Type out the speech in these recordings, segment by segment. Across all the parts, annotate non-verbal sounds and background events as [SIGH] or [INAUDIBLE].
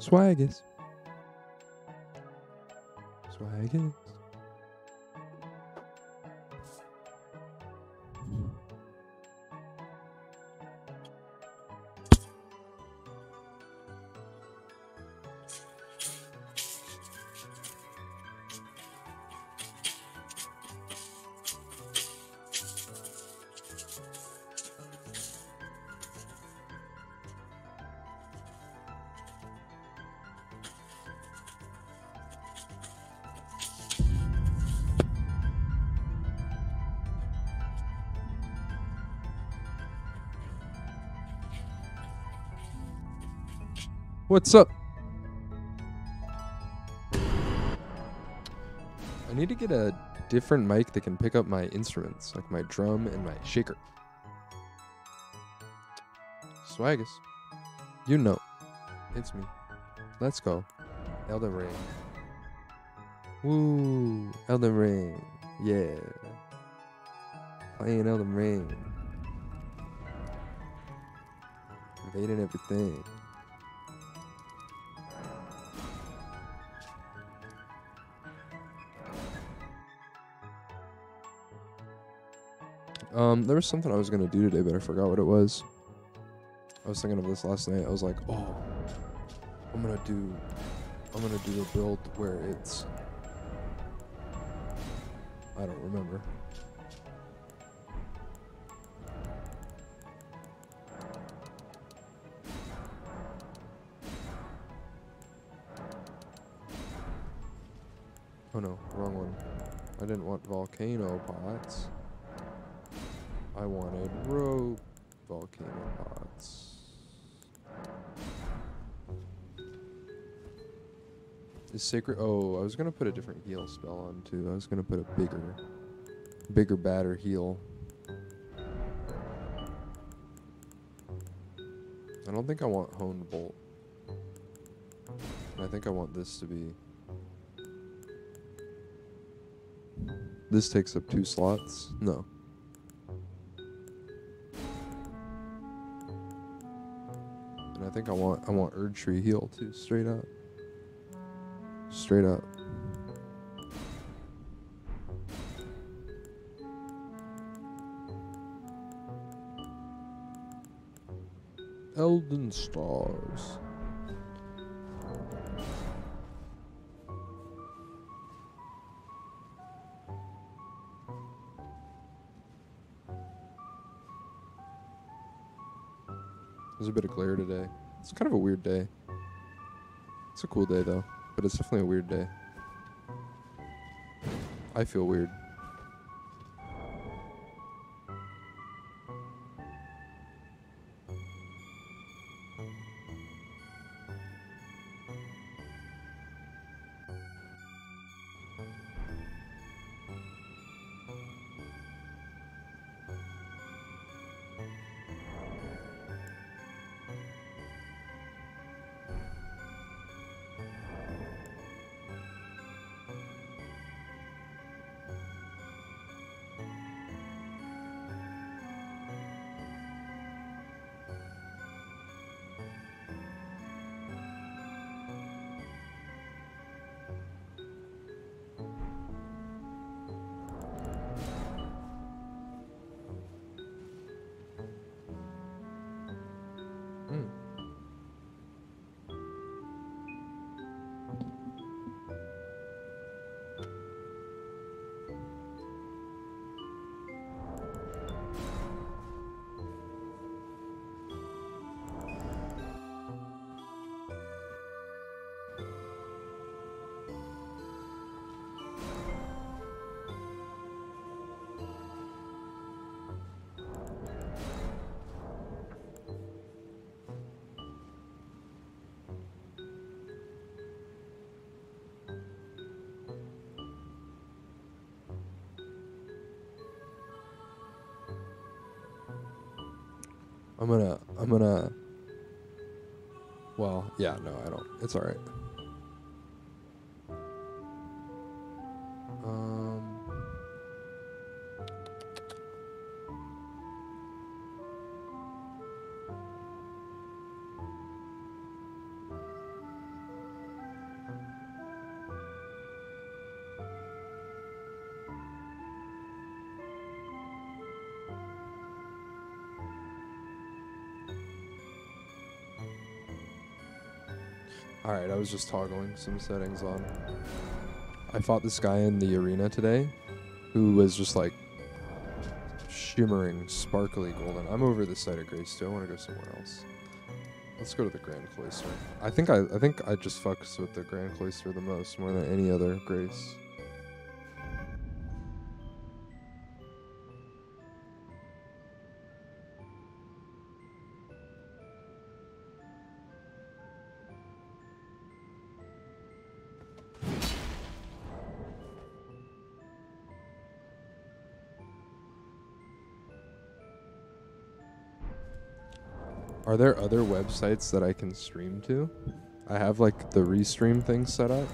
Swaggis. Swaggis. What's up? I need to get a different mic that can pick up my instruments, like my drum and my shaker. Swaggis. You know. It's me. Let's go. Elden Ring. Woo! Elden Ring. Yeah. Playing Elden Ring. Invading everything. Um, there was something I was gonna do today, but I forgot what it was. I was thinking of this last night. I was like, oh, I'm gonna do, I'm gonna do a build where it's, I don't remember. Oh no, wrong one. I didn't want volcano pots. I wanted rope volcano pots. Is sacred? Oh, I was gonna put a different heal spell on too. I was gonna put a bigger, bigger batter heal. I don't think I want honed bolt. I think I want this to be. This takes up two slots. No. I think I want I want Erdtree heal too, straight up. Straight up. Elden Stars. There's a bit of glare today. It's kind of a weird day. It's a cool day though, but it's definitely a weird day. I feel weird. Yeah, no, I don't. It's all right. Was just toggling some settings on. I fought this guy in the arena today who was just like shimmering, sparkly golden. I'm over this side of Grace too. I want to go somewhere else. Let's go to the Grand Cloister. I think I I think I just fucks with the Grand Cloister the most, more than any other Grace. There other websites that I can stream to? I have like the restream thing set up.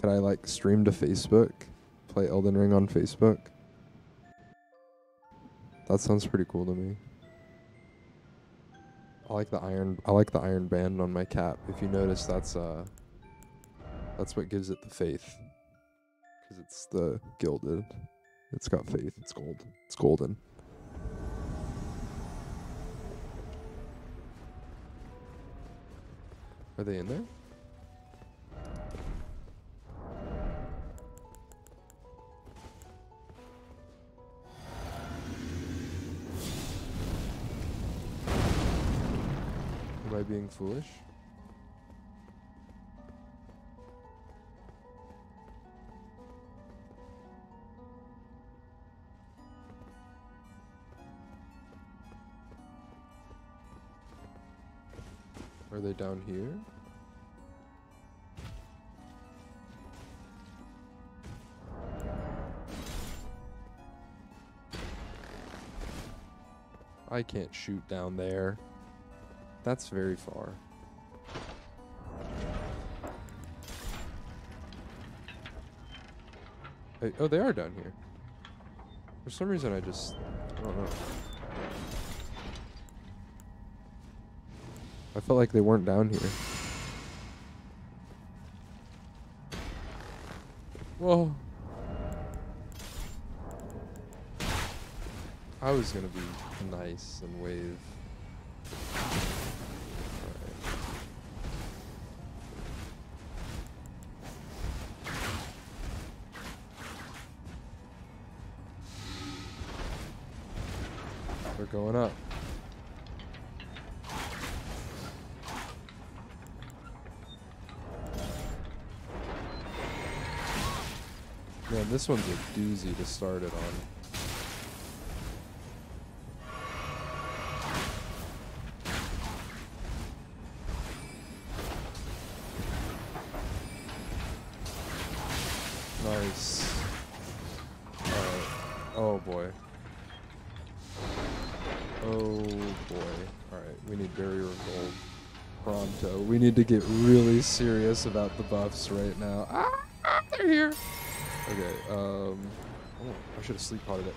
Can I like stream to Facebook? Play Elden Ring on Facebook? That sounds pretty cool to me. I like the iron I like the iron band on my cap. If you notice that's uh that's what gives it the faith. Cuz it's the gilded. It's got faith. It's gold. It's golden. Are they in there? Am I being foolish? Are they down here? I can't shoot down there. That's very far. Oh, they are down here. For some reason, I just... I don't know. I felt like they weren't down here. Whoa. I was gonna be nice and wave. This one's a doozy to start it on. Nice. Oh boy. Oh boy. Alright, we need barrier gold. Pronto. We need to get really serious about the buffs right now. Ah they're here. Okay, um oh, I should have sleep potted it.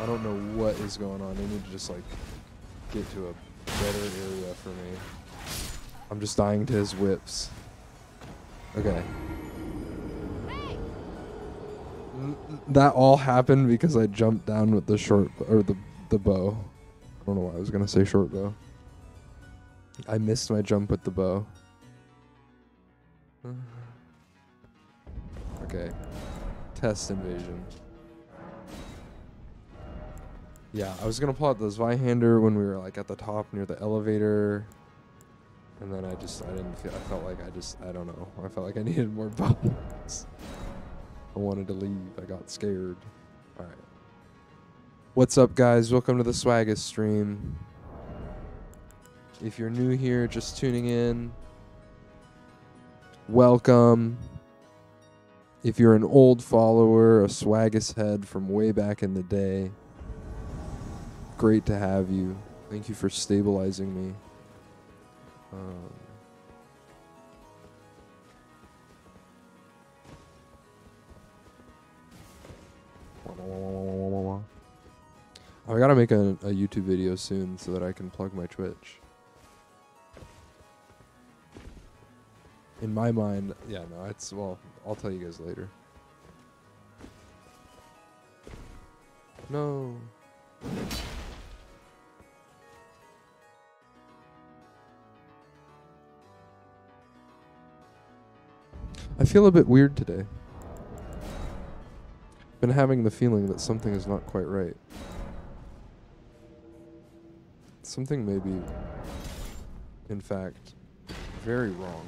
I don't know what is going on. They need to just like get to a better area for me. I'm just dying to his whips. Okay. That all happened because I jumped down with the short or the the bow. I don't know why I was gonna say short bow. I missed my jump with the bow. [SIGHS] Okay. Test invasion. Yeah, I was gonna pull out the Zweihander when we were like at the top near the elevator. And then I just, I didn't feel, I felt like I just, I don't know. I felt like I [LAUGHS] needed more bullets. I wanted to leave. I got scared. Alright. What's up, guys? Welcome to the Swaggis stream. If you're new here, just tuning in, welcome. If you're an old follower, a Swaggis head from way back in the day, great to have you. Thank you for stabilizing me. Um, I gotta make a, a YouTube video soon so that I can plug my Twitch. in my mind, yeah, no, it's well. I'll tell you guys later. No. I feel a bit weird today. Been having the feeling that something is not quite right. Something may be, in fact, very wrong.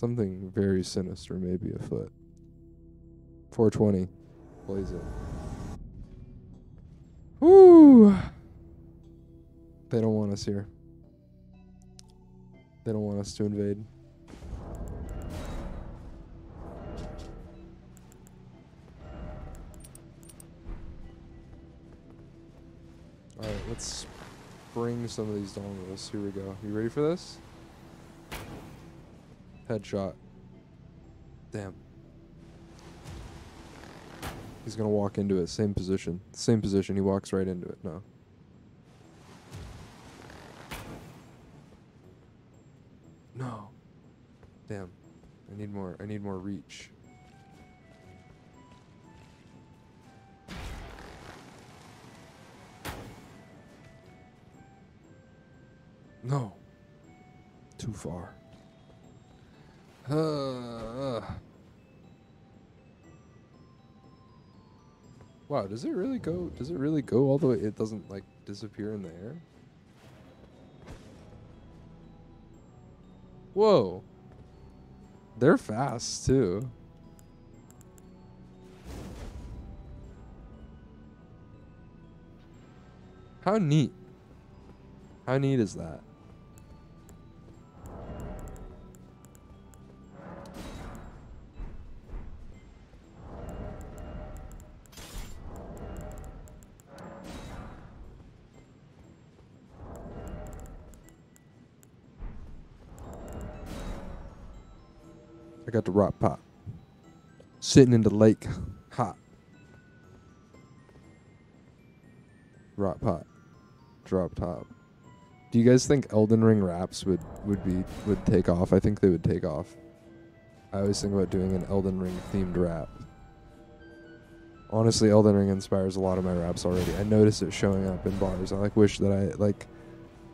Something very sinister may be afoot. 420. Blaze it. Woo! They don't want us here. They don't want us to invade. Alright, let's bring some of these dongles. Here we go. You ready for this? Headshot. Damn. He's gonna walk into it. Same position. Same position. He walks right into it. No. No. Damn. I need more. I need more reach. No. Too far. Uh, [SIGHS] wow, does it really go does it really go all the way it doesn't like disappear in the air? Whoa. They're fast too. How neat. How neat is that? I got the rock pot. Sitting in the lake. Hot. Rock pot. Drop top. Do you guys think Elden Ring raps would, would be would take off? I think they would take off. I always think about doing an Elden Ring themed rap. Honestly, Elden Ring inspires a lot of my raps already. I notice it showing up in bars. I like wish that I like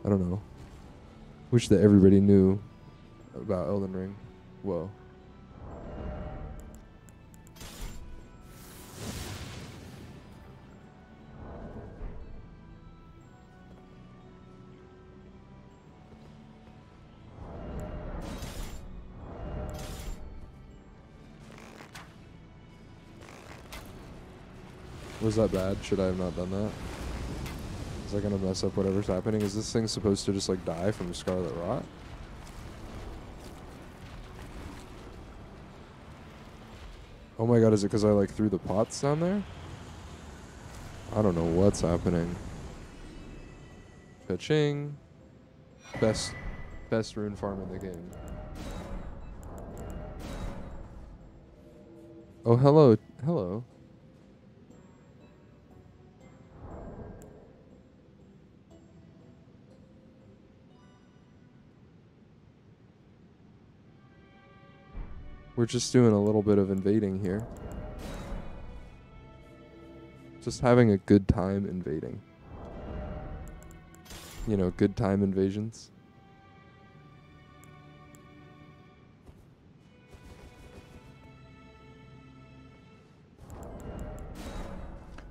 I don't know. Wish that everybody knew about Elden Ring. Whoa. Was that bad? Should I have not done that? Is that gonna mess up whatever's happening? Is this thing supposed to just like die from scarlet rot? Oh my god, is it because I like threw the pots down there? I don't know what's happening. Pitching. Best best rune farm in the game. Oh hello hello. We're just doing a little bit of invading here. Just having a good time invading. You know, good time invasions.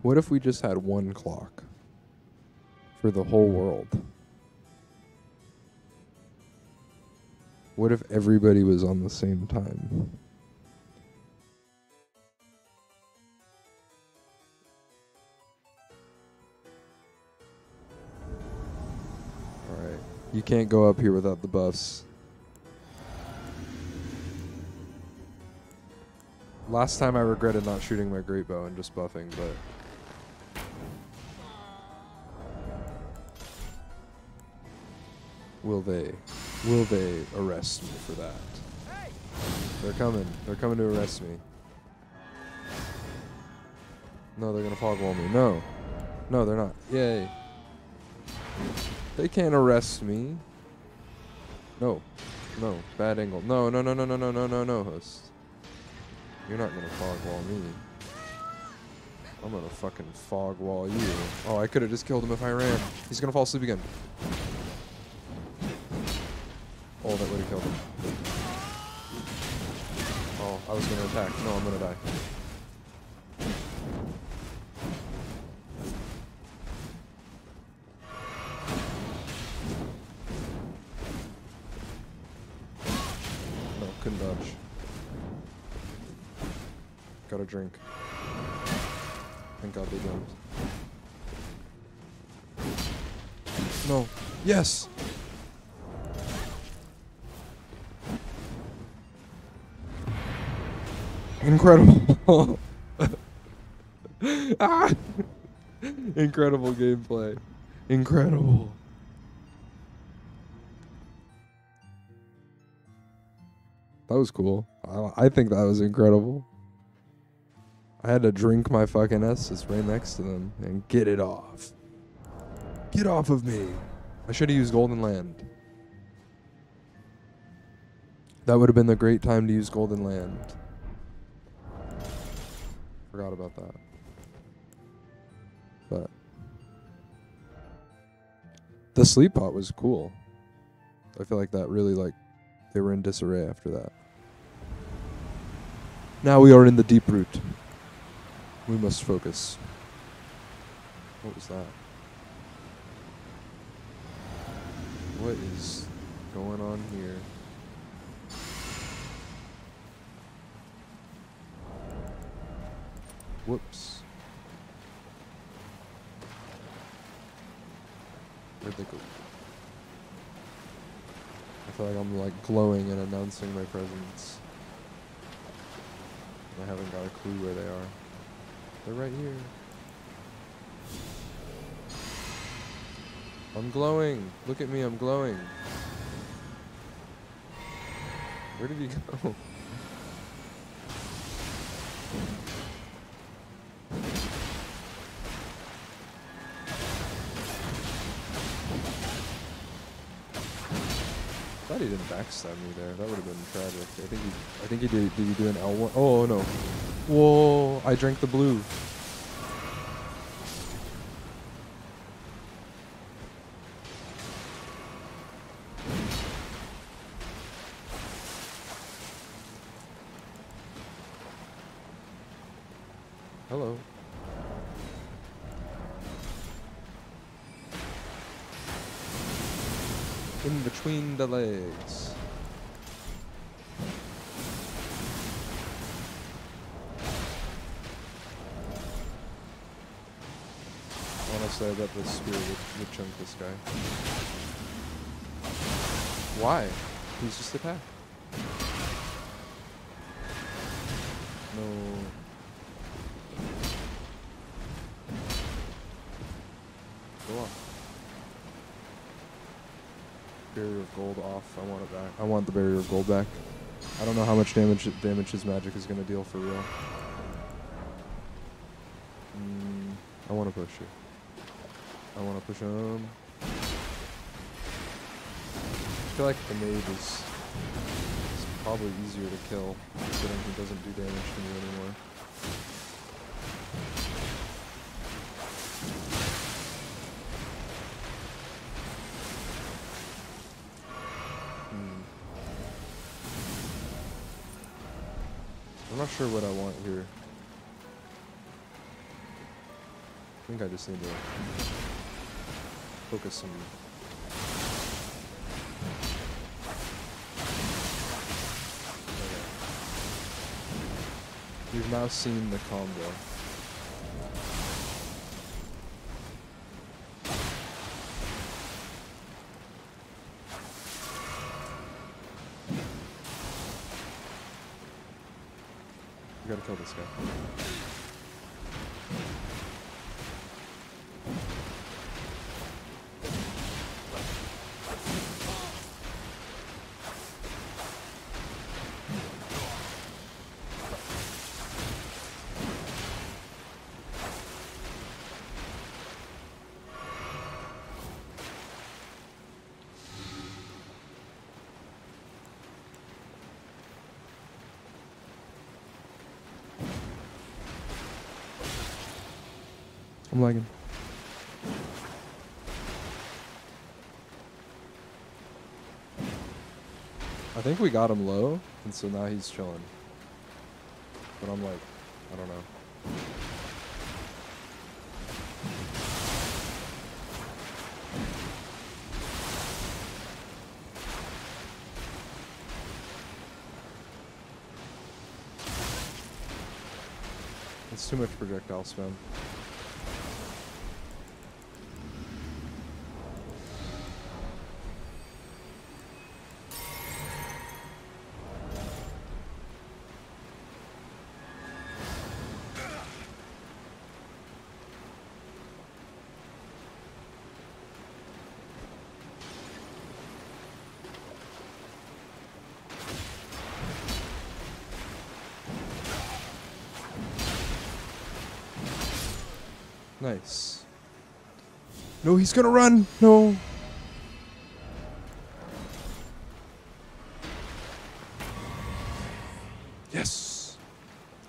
What if we just had one clock for the whole world? What if everybody was on the same time? Alright. You can't go up here without the buffs. Last time I regretted not shooting my great bow and just buffing, but will they will they arrest me for that? They're coming. They're coming to arrest me. No, they're gonna fog wall me. No. No, they're not. Yay. They can't arrest me. No. No. Bad angle. No, no, no, no, no, no, no, no, no, host. You're not gonna fog wall me. I'm gonna fucking fog wall you. Oh, I could have just killed him if I ran. He's gonna fall asleep again. Oh, that would have killed him. Oh, I was gonna attack. No, I'm gonna die. No, couldn't dodge. Got a drink. Thank God they jumped. No. Yes! Incredible. ah! [LAUGHS] Incredible gameplay. Incredible. That was cool. I, I think that was incredible. I had to drink my fucking Estus right next to them and get it off. Get off of me. I should have used Golden Land. That would have been the great time to use Golden Land. Forgot about that. But the sleep pot was cool. I feel like that really like they were in disarray after that. Now we are in the deep root. We must focus. What was that? What is going on here? Whoops. Where'd they go? I feel like I'm like glowing and announcing my presence. I haven't got a clue where they are. They're right here. I'm glowing. Look at me, I'm glowing. Where did he go? [LAUGHS] backstab me there. That would have been tragic. I think he. I think he did. Did he do an L one? Oh no! Whoa! I drank the blue. Hello. In between the legs. I bet the spear would, would chunk this guy. Why? He's just attacked. No. Go off. Barrier of gold off. I want it back. I want the barrier of gold back. I don't know how much damage damage his magic is gonna deal for real. Mm, I want to push you. I want to push him. I feel like the mage is, is probably easier to kill, considering he doesn't do damage to me anymore. Hmm. I'm not sure what I want here. I think I just need to focus some. We've now seen the combo. Think we got him low, and so now he's chilling. But I'm like, I don't know. It's too much projectile spam. No, he's gonna run. No. Yes.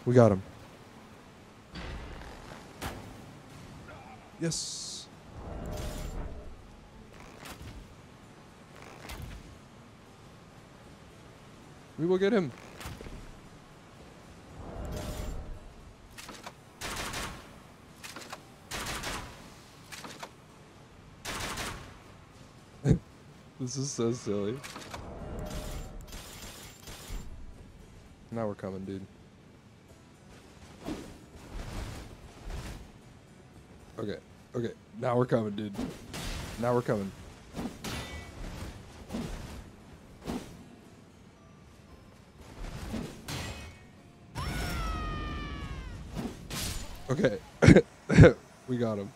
We got him. Yes. We will get him. This is so silly. Now we're coming, dude. Okay, okay. Now we're coming, dude. Now we're coming. Okay. [COUGHS] we got him.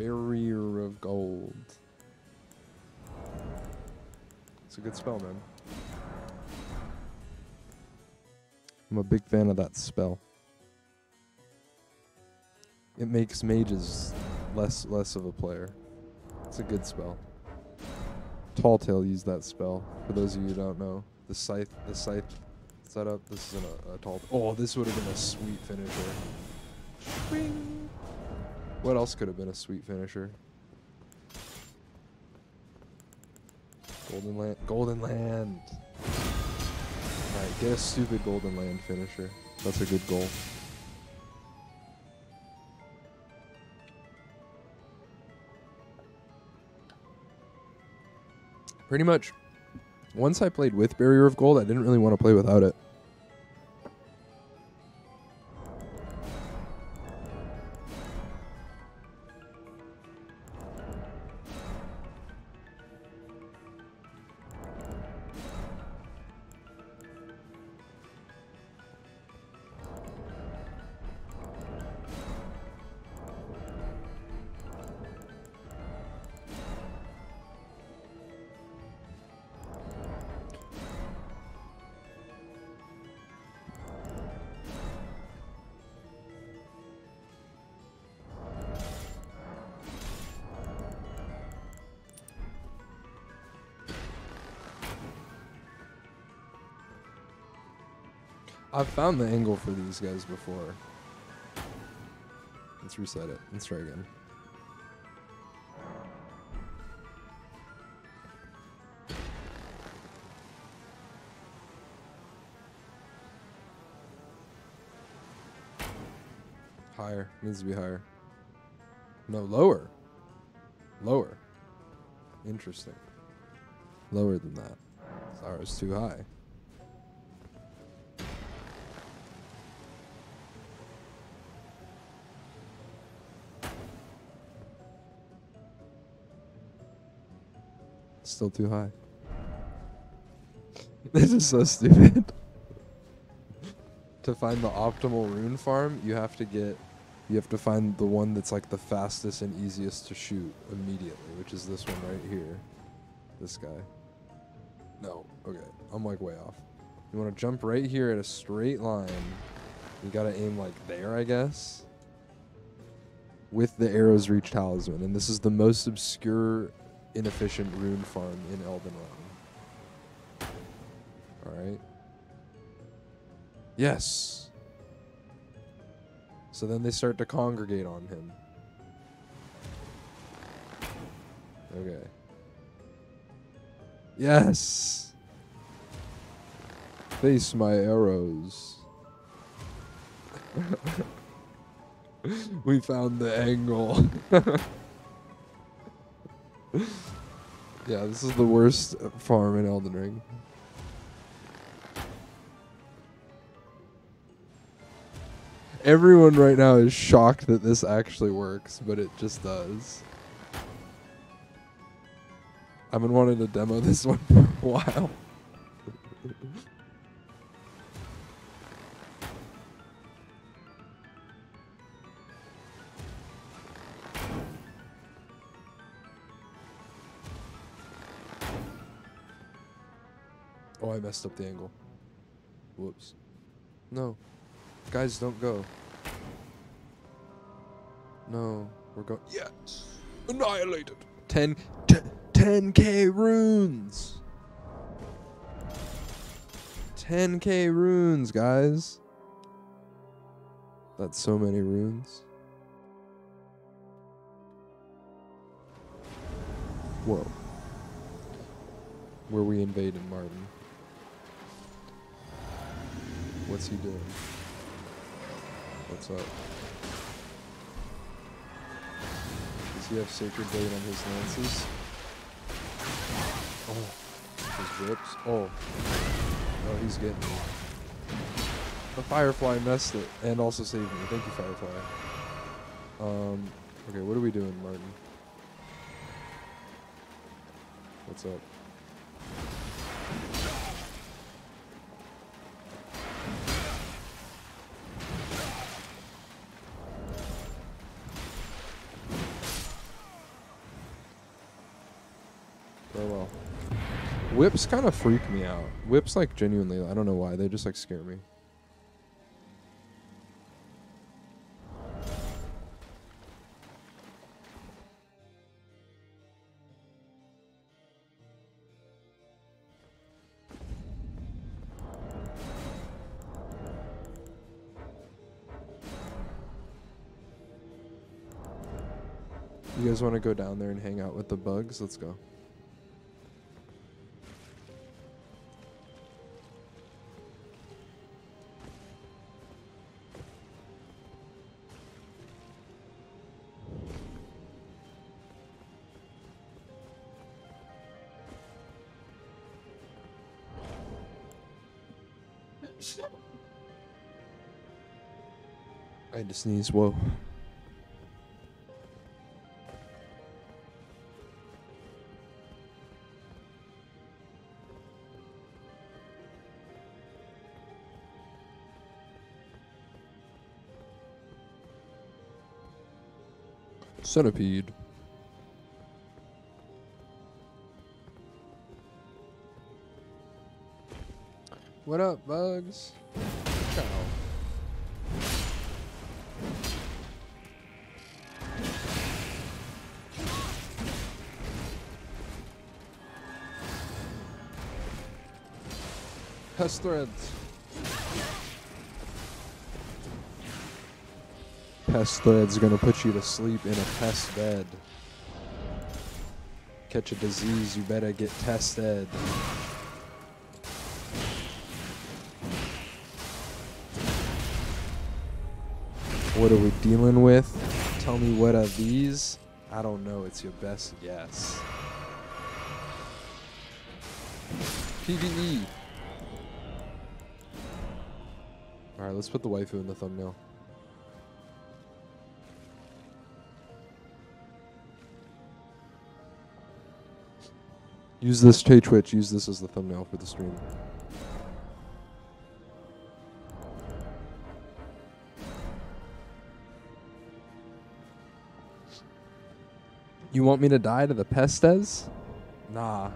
Barrier of gold. It's a good spell, man. I'm a big fan of that spell. It makes mages less less of a player. It's a good spell. Tall Tale used that spell. For those of you who don't know, the scythe, the scythe setup. This is a, a tall. Oh, this would have been a sweet finisher. What else could have been a sweet finisher? Golden land. Golden land. Alright, get a stupid golden land finisher. That's a good goal. Pretty much. Once I played with Barrier of Gold, I didn't really want to play without it. Found the angle for these guys before. Let's reset it. Let's try again. Higher. Needs to be higher. No, lower. Lower. Interesting. Lower than that. Sorry, it's too high. Still too high. [LAUGHS] this is so stupid. to find the optimal rune farm, you have to get you have to find the one that's like the fastest and easiest to shoot immediately, which is this one right here. This guy. No, okay. I'm like way off. You want to jump right here at a straight line. You got to aim like there, I guess. With the arrows reach talisman. And this is the most obscure inefficient rune farm in Elden Realm. Alright. Yes. So then they start to congregate on him. Okay. Yes. Face my arrows. [LAUGHS] we found the angle. [LAUGHS] yeah, this is the worst farm in Elden Ring. Everyone right now is shocked that this actually works, but it just does. I've been wanting to demo [LAUGHS] this one for a while. Oh, I messed up the angle. Whoops. No. Guys, don't go. No. We're going. Yes! Annihilated! 10, 10k runes! 10k runes, guys. That's so many runes. Whoa. Where we invading Martin? What's he doing? What's up? Does he have Sacred Blade on his lances? Oh, his whips. Oh, oh, he's getting. The Firefly messed it and also saved me. Thank you, Firefly. Um, okay, what are we doing, Martin? What's up? Whips kind of freak me out. Whips like genuinely, I don't know why, they just like scare me. You guys want to go down there and hang out with the bugs? Let's go. To sneeze. Whoa. Centipede. What up, bugs? Ciao. Pest threads. Pest thread's gonna put you to sleep in a pest bed. Catch a disease, you better get tested. What are we dealing with? Tell me what are these? I don't know, it's your best guess. PvE. Let's put the waifu in the thumbnail. Use this, Tay Twitch, use this as the thumbnail for the stream. You want me to die to the pestes? Nah.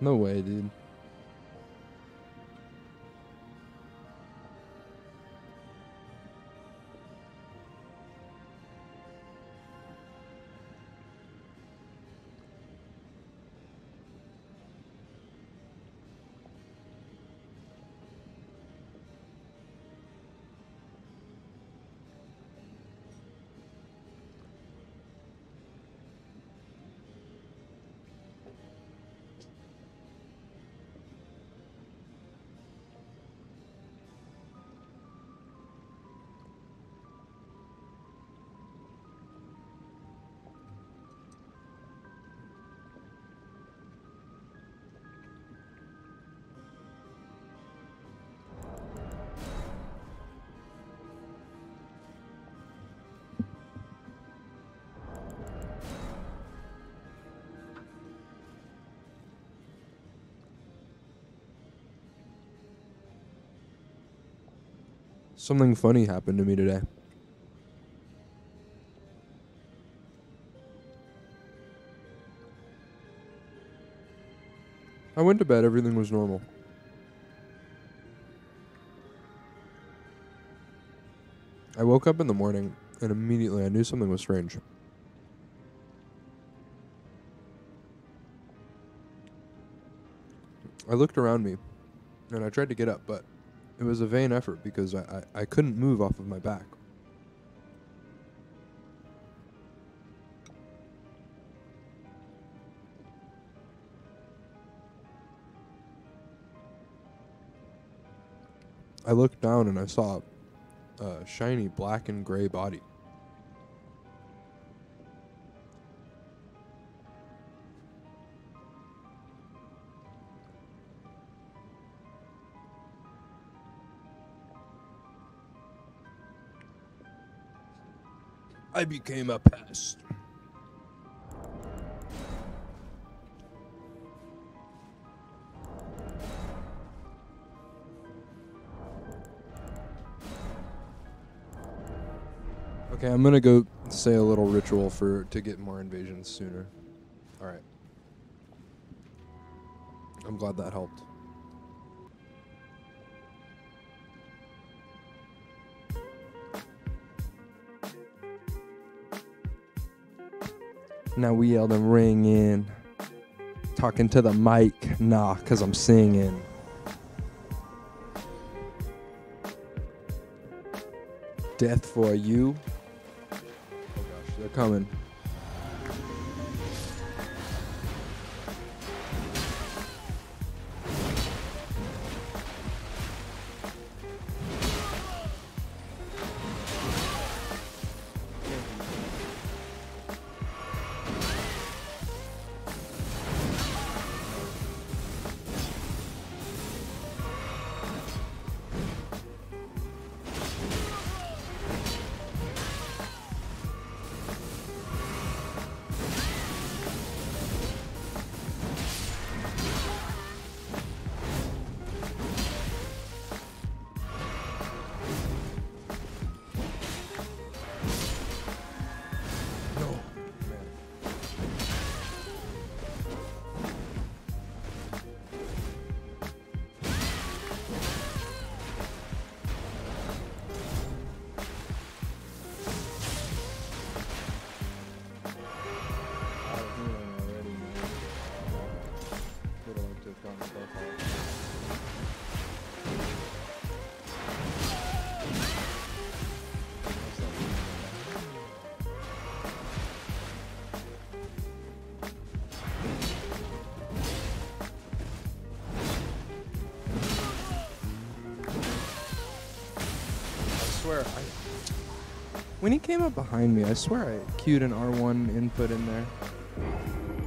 No way, dude. Something funny happened to me today. I went to bed, everything was normal. I woke up in the morning and immediately I knew something was strange. I looked around me and I tried to get up, but it was a vain effort because I, I, I couldn't move off of my back. I looked down and I saw a shiny black and gray body. I became a pest. Okay, I'm gonna go say a little ritual for to get more invasions sooner. All right. I'm glad that helped. Now we yell them ring in. Talking to the mic, nah, cause I'm singing. Death for you. Oh gosh, they're coming. Behind me, I swear I queued an R1 input in there.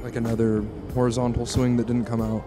Like another horizontal swing that didn't come out.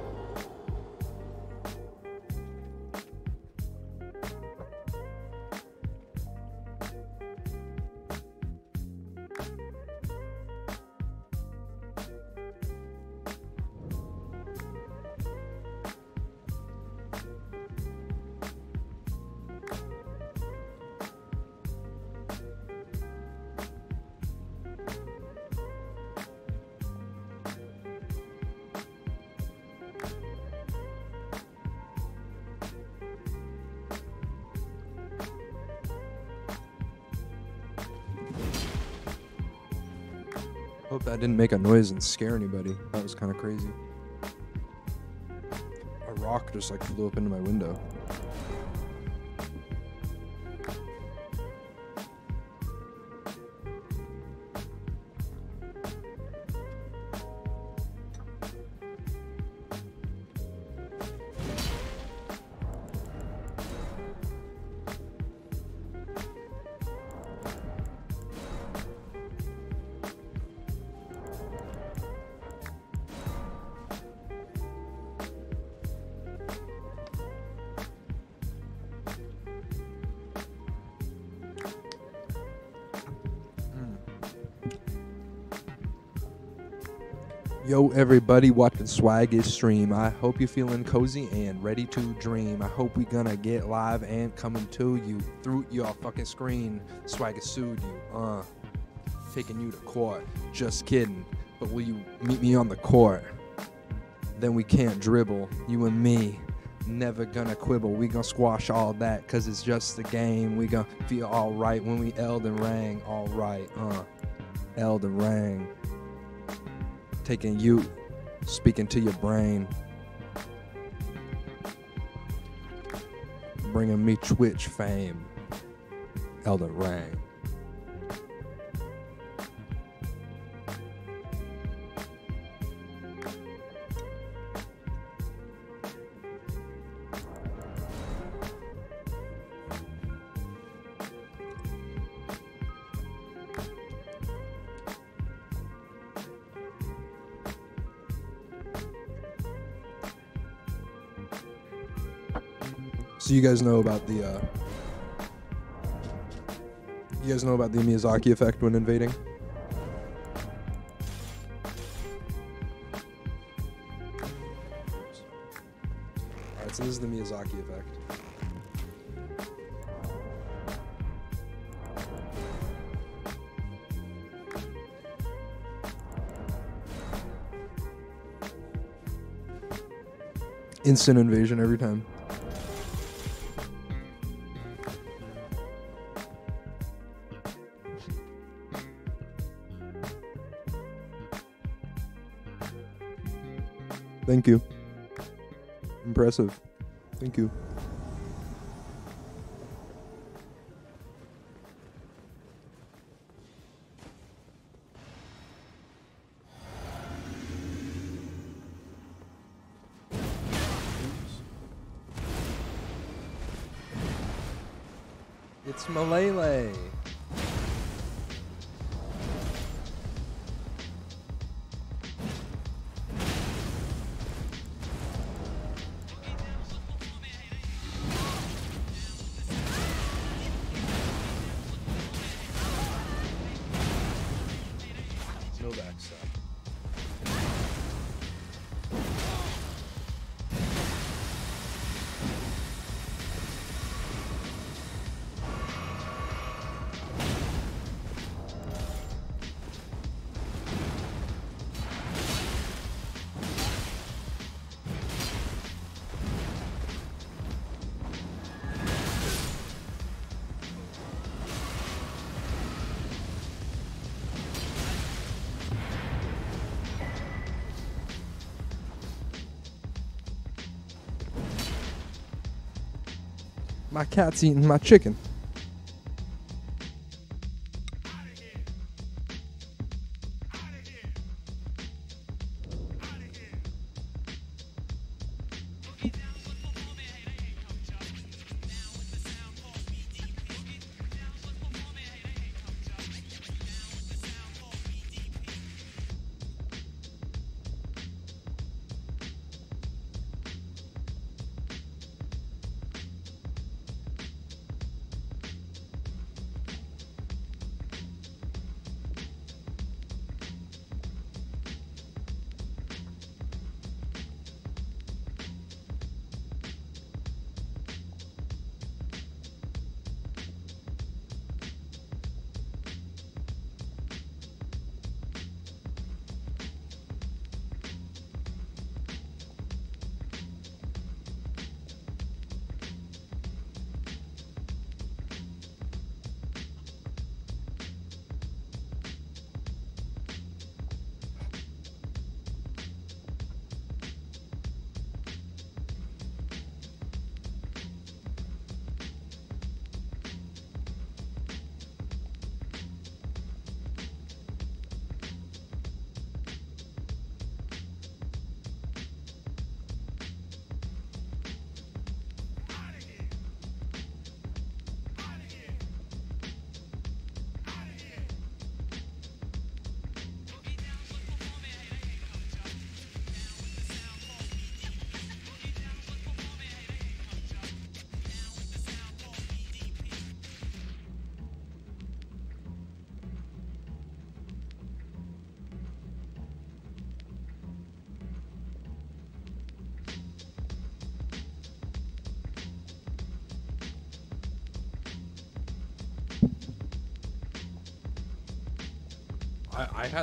Noise and scare anybody. That was kind of crazy. A rock just like flew up into my window. Yo, everybody watching Swaggy stream. I hope you're feeling cozy and ready to dream. I hope we gonna get live and coming to you through your fucking screen. Swaggy sued you, uh, taking you to court. Just kidding. But will you meet me on the court? Then we can't dribble, you and me. Never gonna quibble. We gonna squash all that, cause it's just a game. We gonna feel alright when we Elden Ring. Alright, uh, Elden Ring taking you, speaking to your brain, bringing me Twitch fame, Elden Ring. You guys know about the uh, you guys know about the Miyazaki effect when invading? Alright, so this is the Miyazaki effect. Instant invasion every time. Thank you. Impressive. Thank you. My cat's eating my chicken.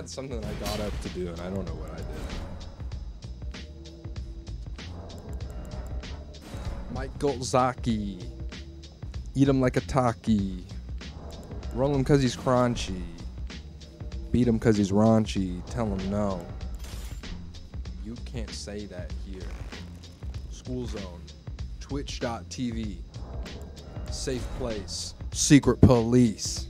Had something I got up to do, and I don't know what I did. Mike Golzaki. Eat him like a taki. Roll him cause he's crunchy. Beat him cause he's raunchy. Tell him no. You can't say that here. School zone. Twitch.tv. Safe place. Secret police.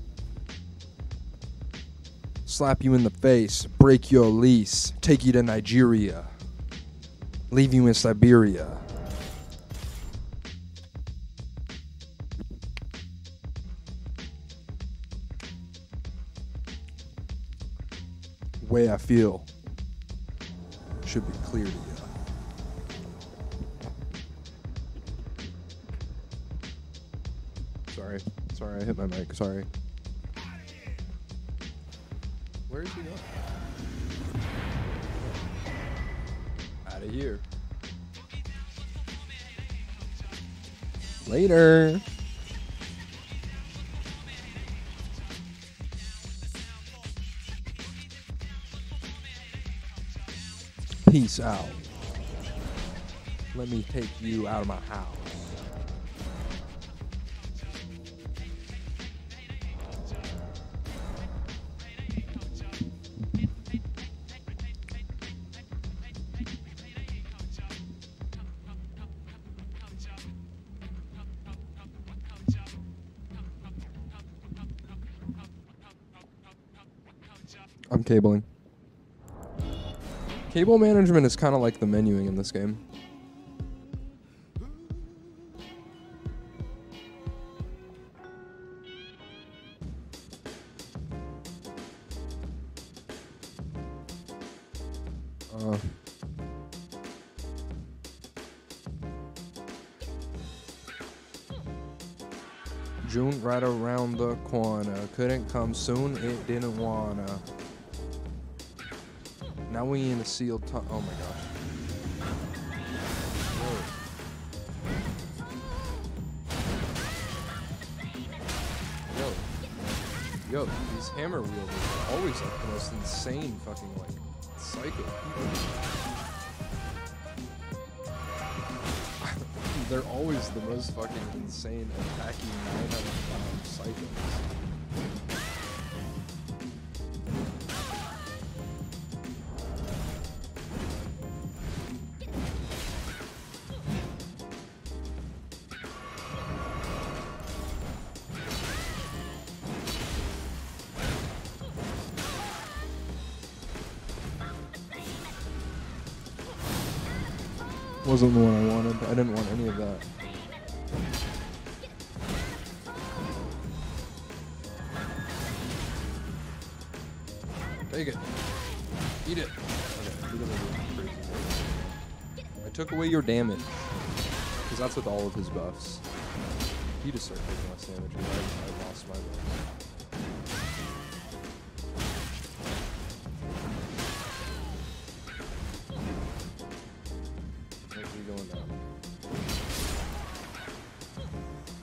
Slap you in the face. Break your lease. Take you to Nigeria. Leave you in Siberia. Way I feel should be clear to you. Sorry. Sorry, I hit my mic. Sorry. Later. Peace out. Let me take you out of my house. I'm cabling. Cable management is kind of like the menuing in this game. Uh, June right around the corner. Couldn't come soon, it didn't wanna. Now we in a sealed tunnel. Oh my gosh. Whoa. Yo. Yo, these hammer wielders are always like the most insane fucking like psycho. [LAUGHS] They're always the most fucking insane attacking 900 pound psychos. Wasn't the one I wanted. I didn't want any of that. Take it. Eat it. I took away your damage. Because that's with all of his buffs. He just started taking less damage. because I, I lost my buff.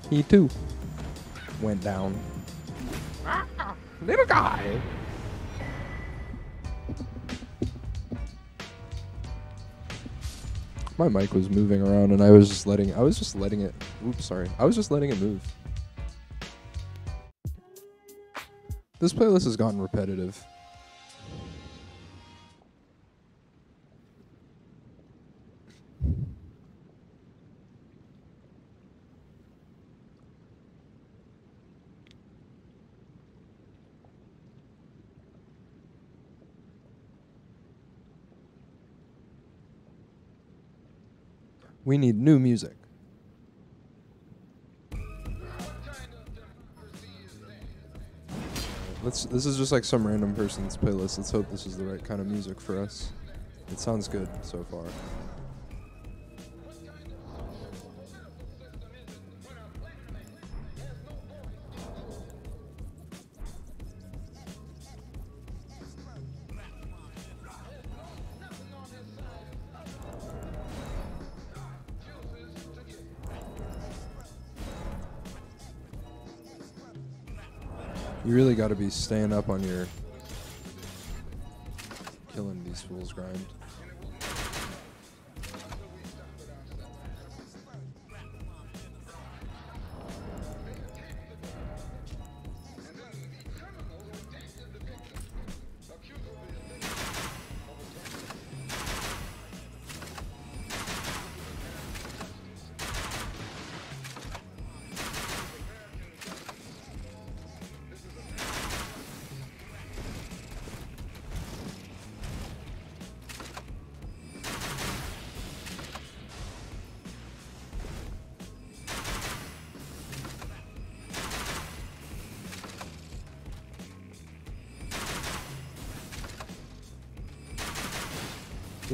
He too went down. Ah, little guy. My mic was moving around and I was just letting I was just letting it oops sorry. I was just letting it move. This playlist has gotten repetitive. We need new music. Let's. This is just like some random person's playlist. Let's hope this is the right kind of music for us. It sounds good so far. really got to be staying up on your killing these fools grind.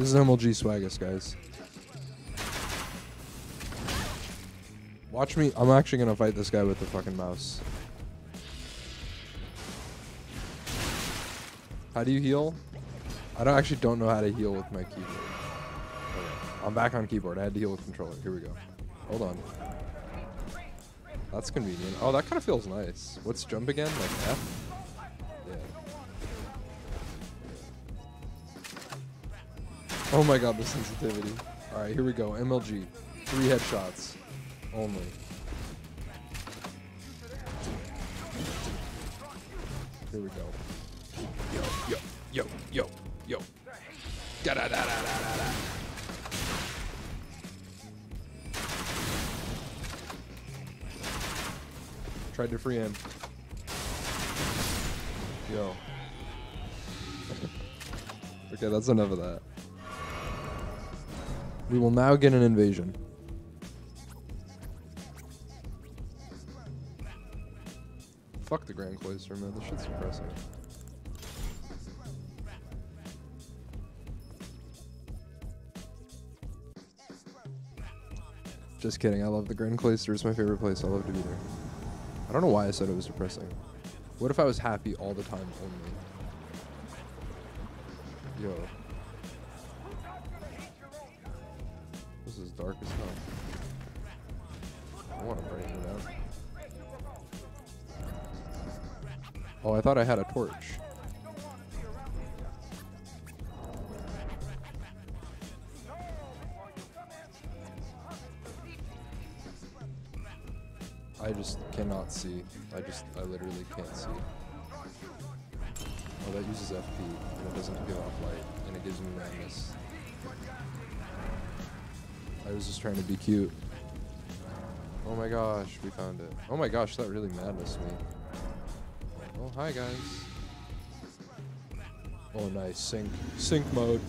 This is MLG Swaggis, guys. Watch me. I'm actually gonna fight this guy with the fucking mouse. How do you heal? I don't actually don't know how to heal with my keyboard. Okay. I'm back on keyboard. I had to heal with controller. Here we go. Hold on. That's convenient. Oh, that kind of feels nice. What's jump again? Like F? Oh my god, the sensitivity. Alright, here we go. MLG. Three headshots. Only. Here we go. Yo, yo, yo, yo, yo. Da da da da da da da. Tried to free him. Yo. [LAUGHS] okay, that's enough of that. We will now get an invasion. Fuck the Grand Cloister, man. This shit's depressing. Just kidding. I love the Grand Cloister. It's my favorite place. I love to be there. I don't know why I said it was depressing. What if I was happy all the time only? Thought I had a torch. I just cannot see. I just, I literally can't see. Oh, that uses FP, and it doesn't give off light, and it gives me madness. I was just trying to be cute. Oh my gosh, we found it. Oh my gosh, that really madness me. Oh, hi guys. Oh, nice. Sync. Sync mode.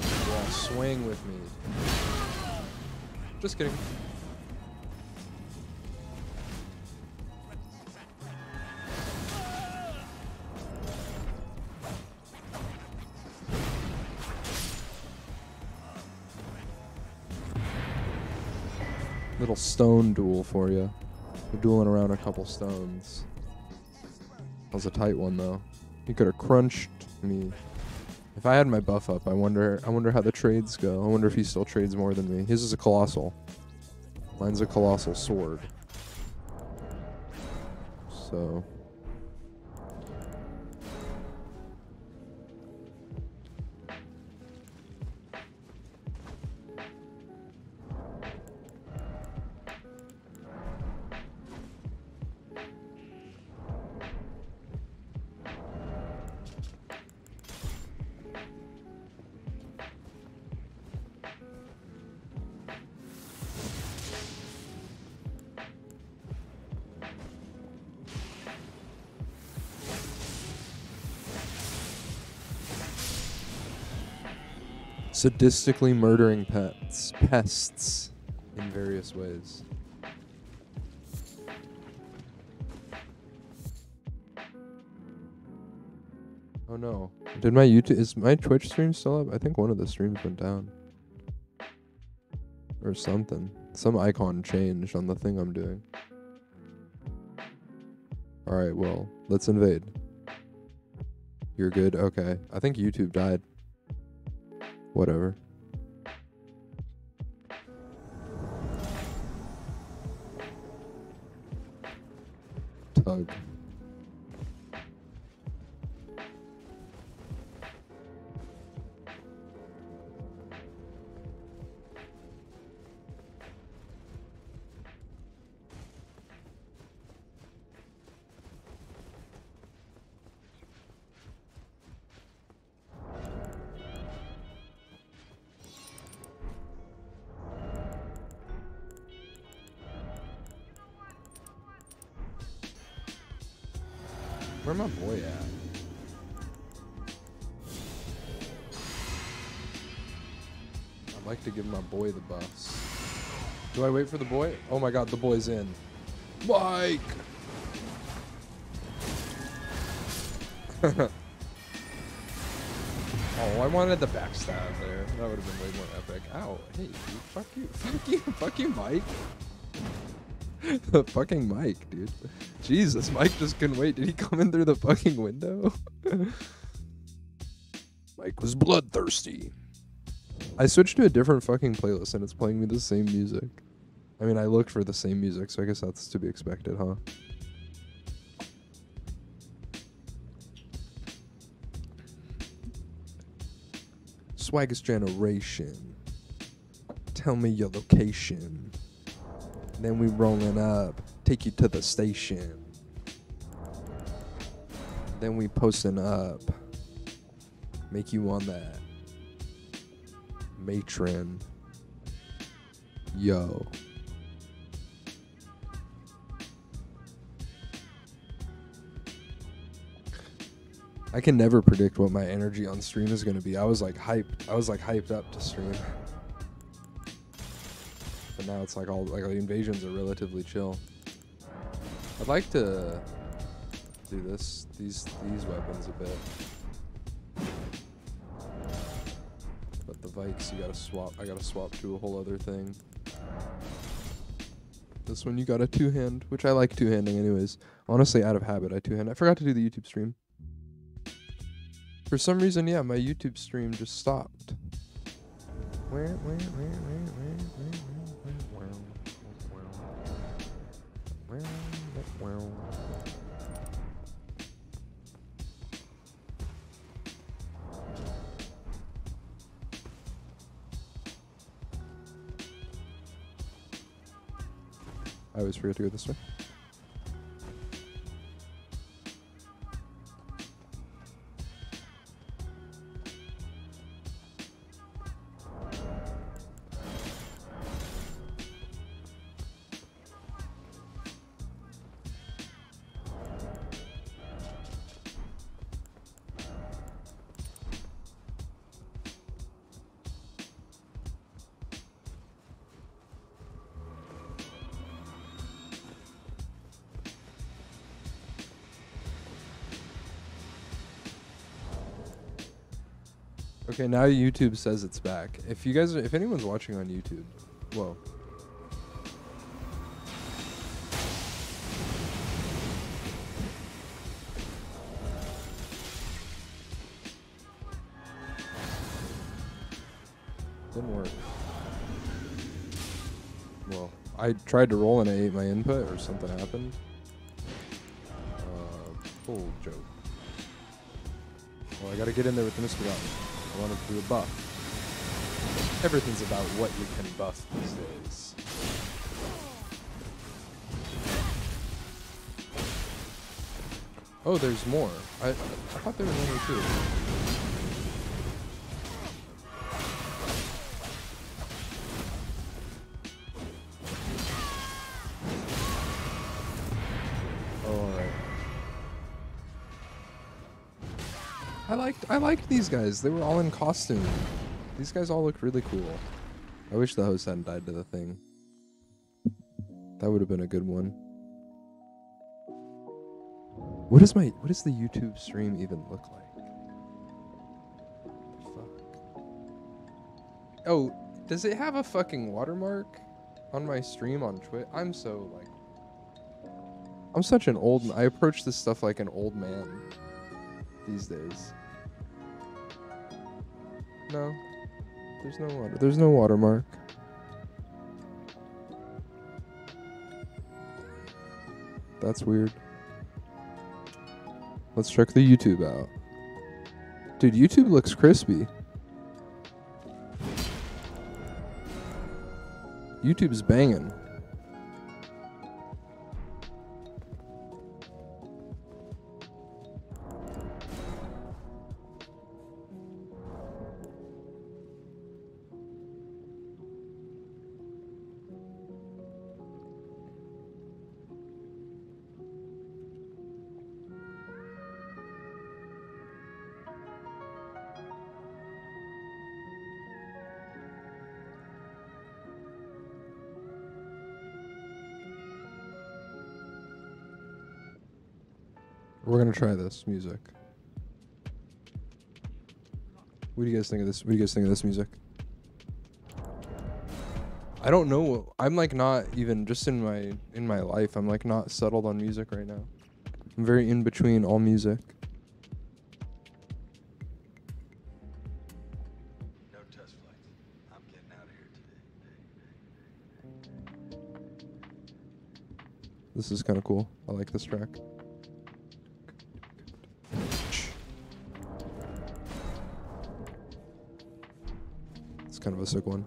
Yeah, swing with me. Just kidding. Stone duel for you. We're dueling around a couple stones. That was a tight one though. He could have crunched me. If I had my buff up, I wonder I wonder how the trades go. I wonder if he still trades more than me. His is a colossal. Mine's a colossal sword. So sadistically murdering pets, pests in various ways. Oh no. Did my YouTube is my Twitch stream still up? I think one of the streams went down. Or something. Some icon changed on the thing I'm doing. Alright, well, let's invade. You're good? Okay. I think YouTube died. Whatever. Tug. Wait for the boy? Oh my god, the boy's in. Mike! [LAUGHS] oh, I wanted the backstab there. That would have been way more epic. Ow. Hey, dude. Fuck you. [LAUGHS] Fuck you. Fuck you, Mike. the [LAUGHS] fucking Mike, dude. Jesus, Mike just couldn't wait. Did he come in through the fucking window? Mike was bloodthirsty. I switched to a different fucking playlist and it's playing me the same music. I mean, I looked for the same music, so I guess that's to be expected, huh? Swaggest generation. Tell me your location. Then we rolling up, take you to the station. Then we posting up, make you on that matron. Yo. I can never predict what my energy on stream is going to be. I was like hyped. I was like hyped up to stream. But now it's like all like the invasions are relatively chill. I'd like to do this these these weapons a bit. But the Vikes you gotta swap I gotta swap to a whole other thing. This one you got a two hand, which I like two handing anyways. Honestly, out of habit, I two hand. I forgot to do the YouTube stream. For some reason, yeah, my YouTube stream just stopped. I always forget to go this way. Okay, now YouTube says it's back. If you guys, if anyone's watching on YouTube, whoa. Didn't work. Well, I tried to roll and I ate my input or something happened. Uh, full joke. Well, I gotta get in there with the Mr. Want to do a buff. Everything's about what you can buff these days. Oh, there's more. I, I thought there was only two. These guys. They were all in costume. These guys all look really cool. I wish the host hadn't died to the thing. That would have been a good one. What is my what does the YouTube stream even look like? Fuck? Oh, does it have a fucking watermark on my stream on Twitch? I'm so like I'm such an old I approach this stuff like an old man these days. No. There's no water. There's no watermark. That's weird. Let's check the YouTube out. Dude, YouTube looks crispy. YouTube's banging. Try this music. What do you guys think of this? What do you guys think of this music? I don't know. I'm like not even just in my in my life. I'm like not settled on music right now. I'm very in between all music. No test flights. I'm getting out of here today. This is kind of cool. I like this track. Kind of a sick one.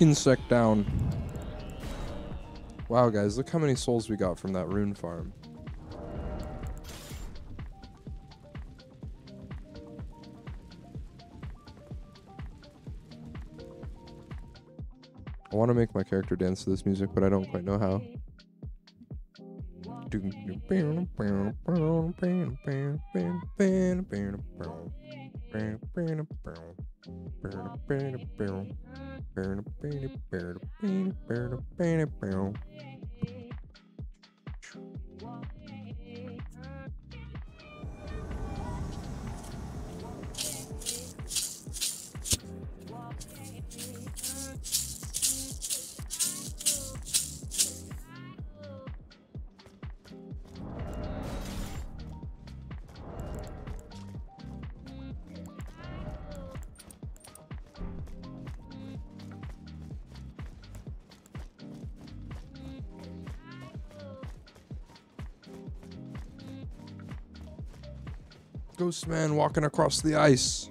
Insect down. Wow, guys, look how many souls we got from that rune farm. I want to make my character dance to this music, but I don't quite know how. Ghost man walking across the ice.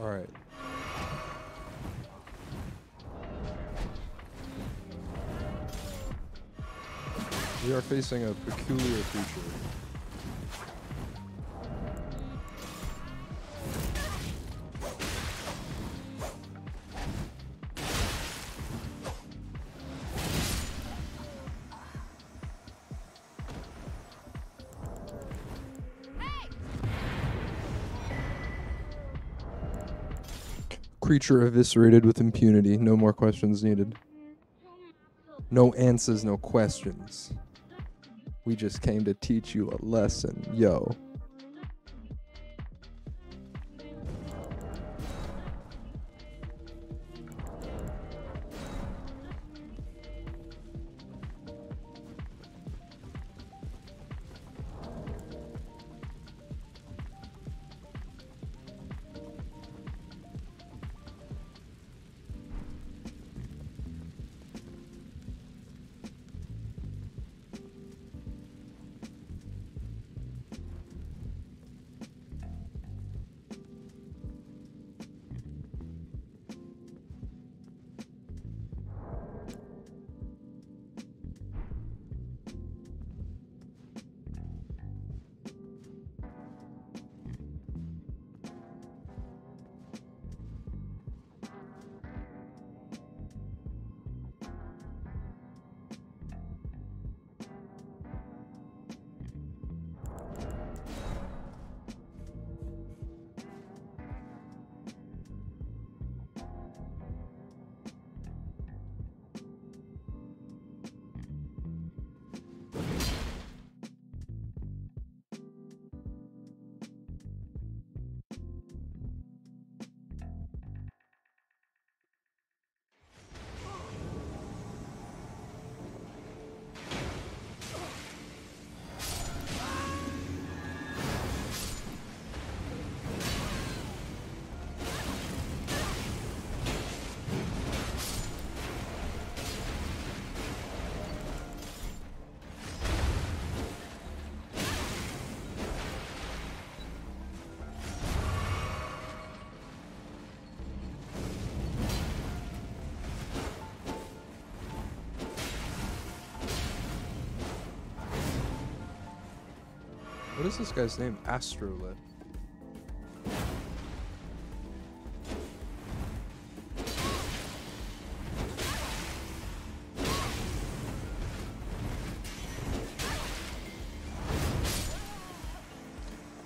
All right. We are facing a peculiar creature. Creature eviscerated with impunity. No more questions needed. No answers, no questions. We just came to teach you a lesson, yo. What is this guy's name? Astrolith.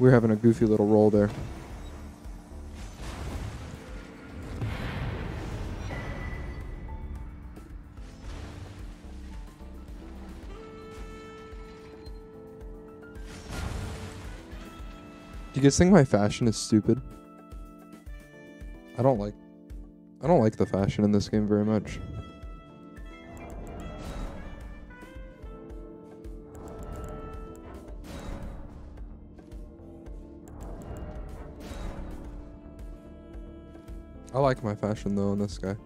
We're having a goofy little roll there. You guys think my fashion is stupid? I don't like I don't like the fashion in this game very much. I like my fashion though in this guy.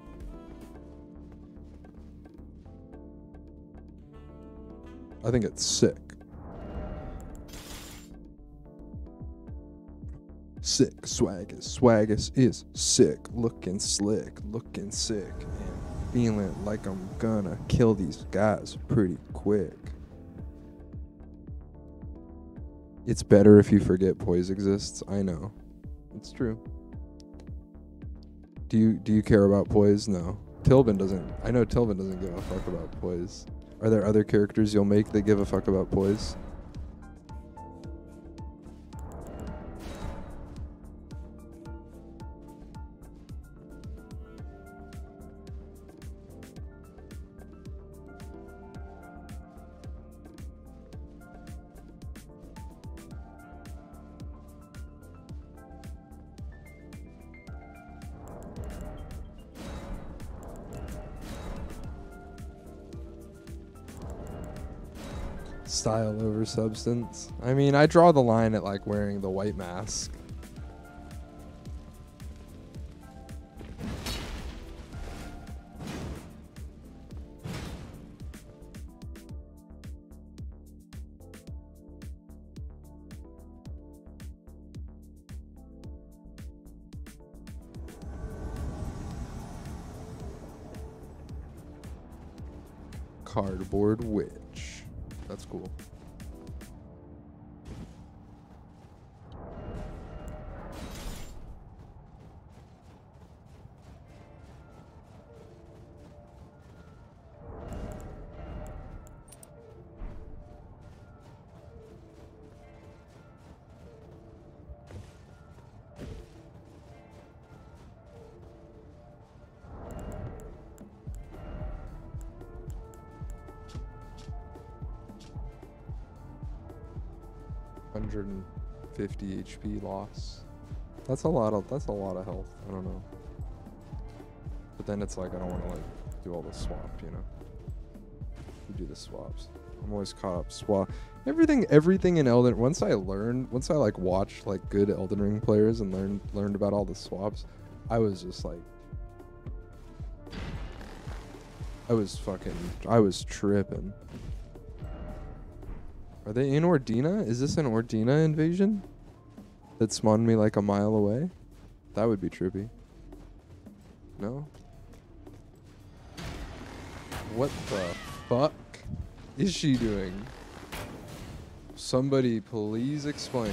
I think it's sick. Sick Swaggis. Swaggis is sick. Looking slick. Looking sick. And feeling like I'm gonna kill these guys pretty quick. It's better if you forget poise exists. I know. It's true. Do you do you care about poise? No. Tilbin doesn't. I know Tilbin doesn't give a fuck about poise. Are there other characters you'll make that give a fuck about poise? Over substance. I mean, I draw the line at like wearing the white mask. 50 HP loss. That's a lot of that's a lot of health. I don't know. But then it's like I don't want to like do all the swap, you know. We do the swaps. I'm always caught up swap. Everything everything in Elden once I learned once I like watched like good Elden Ring players and learned learned about all the swaps, I was just like I was fucking I was tripping. Are they in Ordina? Is this an Ordina invasion? That spawned me like a mile away? That would be trippy. No? What the fuck is she doing? Somebody please explain.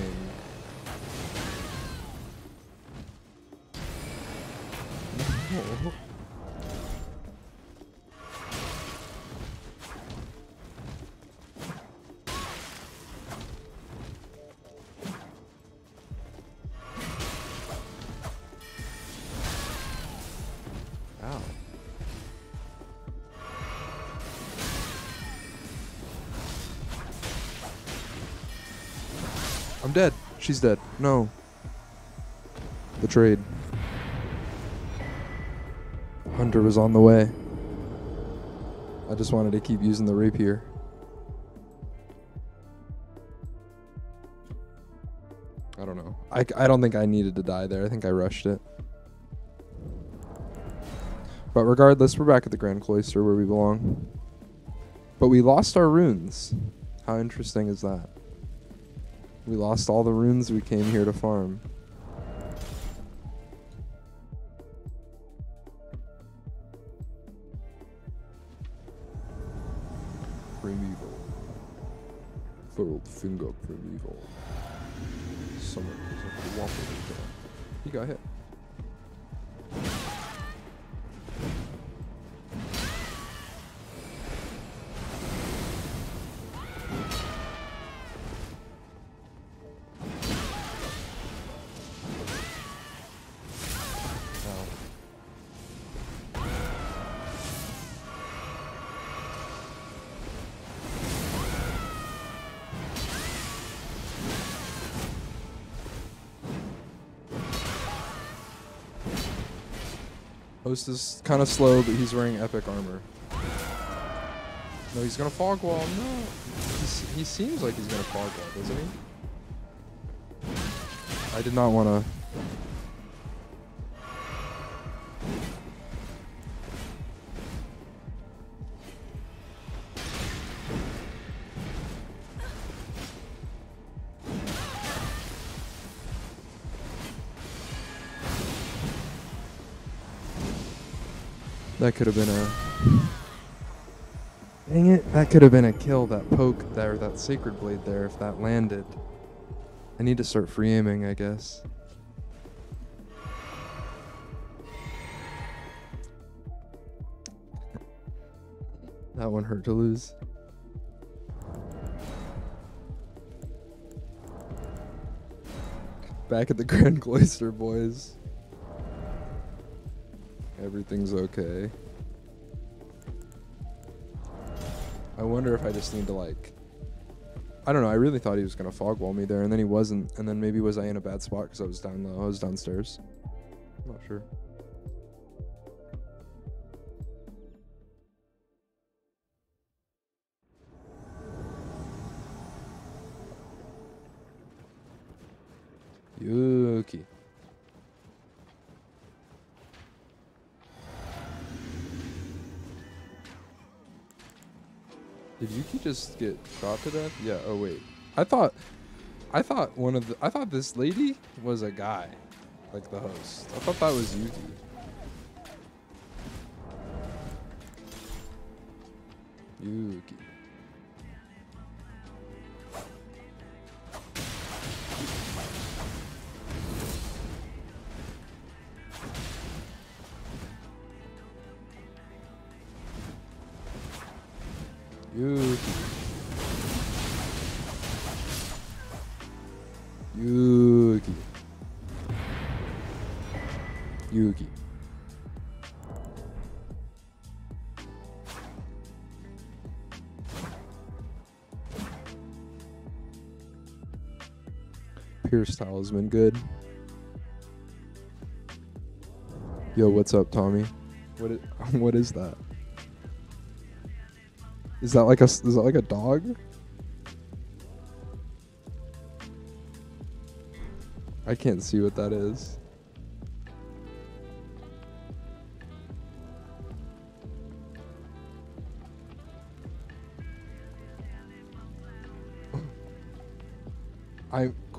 She's dead. No. Betrayed. Hunter was on the way. I just wanted to keep using the rapier. I don't know. I, I don't think I needed to die there. I think I rushed it. But regardless, we're back at the Grand Cloister where we belong. But we lost our runes. How interesting is that? We lost all the runes we came here to farm. Host is kind of slow, but he's wearing epic armor. No, he's gonna fog wall. No, he's, he seems like he's gonna fog wall, doesn't he? I did not want to. That could have been a. Dang it! That could have been a kill. That poke there, that sacred blade there, if that landed. I need to start free aiming, I guess. That one hurt to lose. Back at the Grand Cloister, boys. Everything's okay. I wonder if I just need to like. I don't know. I really thought he was gonna fog wall me there, and then he wasn't. And then maybe was I in a bad spot because I was down low? I was downstairs. I'm not sure. Just get shot to death? Yeah. Oh wait. I thought, I thought one of the, I thought this lady was a guy, like the host. I thought that was Yuki. Been good. Yo, what's up, Tommy? What is, [LAUGHS] what is that? Is that like a is that like a dog? I can't see what that is.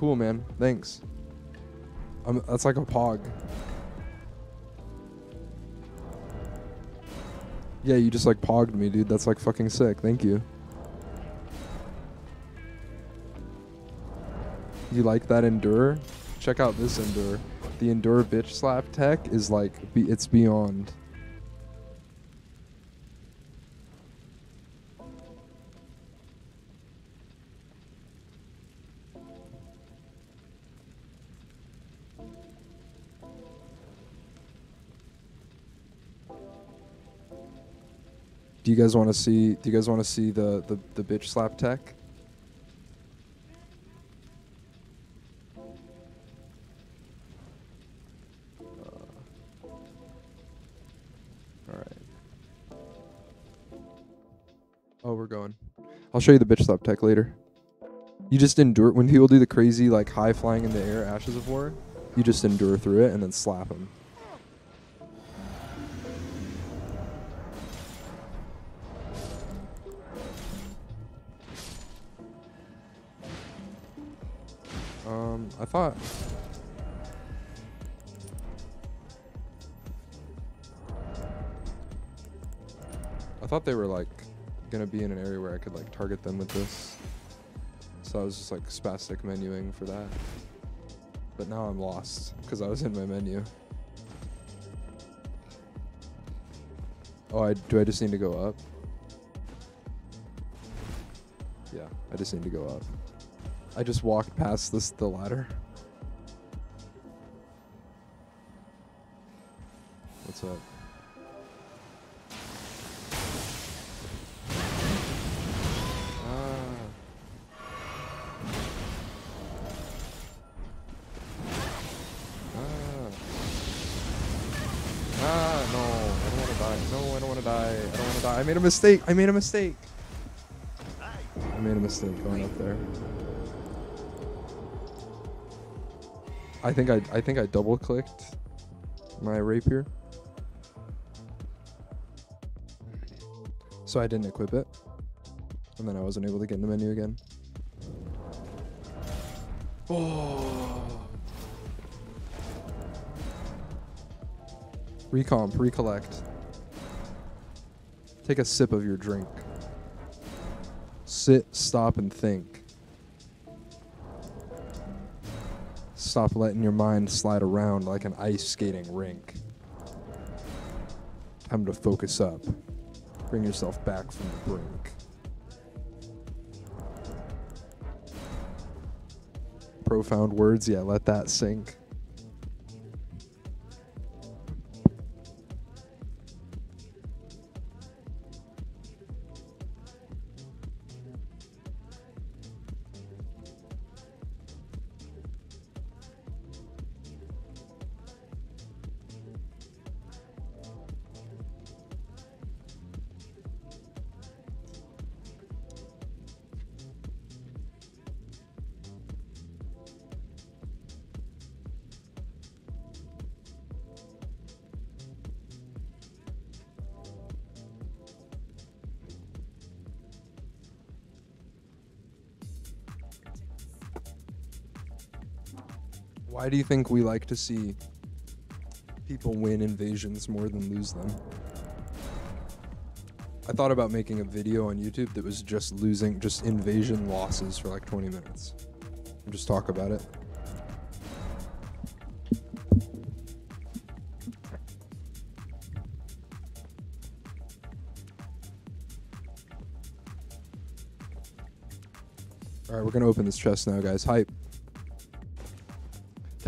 Cool man. Thanks. That's like a pog. Yeah, you just like pogged me, dude. That's like fucking sick. Thank you. You like that endure? Check out this endure. The endure bitch slap tech is like it's beyond. You guys want to see? Do you guys want to see the the the bitch slap tech? Uh, all right. Oh, we're going. I'll show you the bitch slap tech later. You just endure when people do the crazy like high flying in the air ashes of war. You just endure through it and then slap them. I thought. I thought they were like gonna be in an area where I could like target them with this. So I was just like spastic menuing for that. But now I'm lost because I was in my menu. Oh, I do I just need to go up? Yeah, I just need to go up. I just walked past this the ladder. What's up? Ah. Ah. Ah, no. I don't want to die. No, I don't want to die. I don't want to die. I made a mistake. I made a mistake. I made a mistake going up there. I think I I think I double clicked my rapier. So I didn't equip it. And then I wasn't able to get in the menu again. Oh. Recomp, recollect. Take a sip of your drink. Sit, stop, and think. Stop letting your mind slide around like an ice skating rink. Time to focus up. Bring yourself back from the brink. Profound words, yeah, let that sink. Do you think we like to see people win invasions more than lose them? I thought about making a video on YouTube that was just losing, just invasion losses for like 20 minutes. And just talk about it. All right, we're gonna open this chest now, guys. Hype.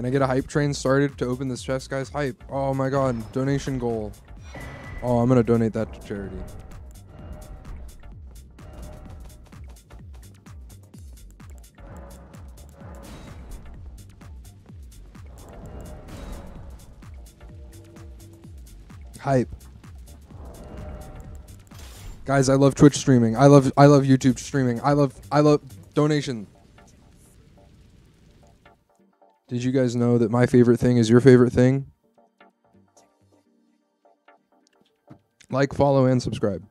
Can I get a hype train started to open this chest, guys? Hype. Oh my god, donation goal. Oh, I'm gonna donate that to charity. Hype. Guys, I love Twitch streaming. I love I love YouTube streaming. I love I love donation. Did you guys know that my favorite thing is your favorite thing? Like, follow, and subscribe.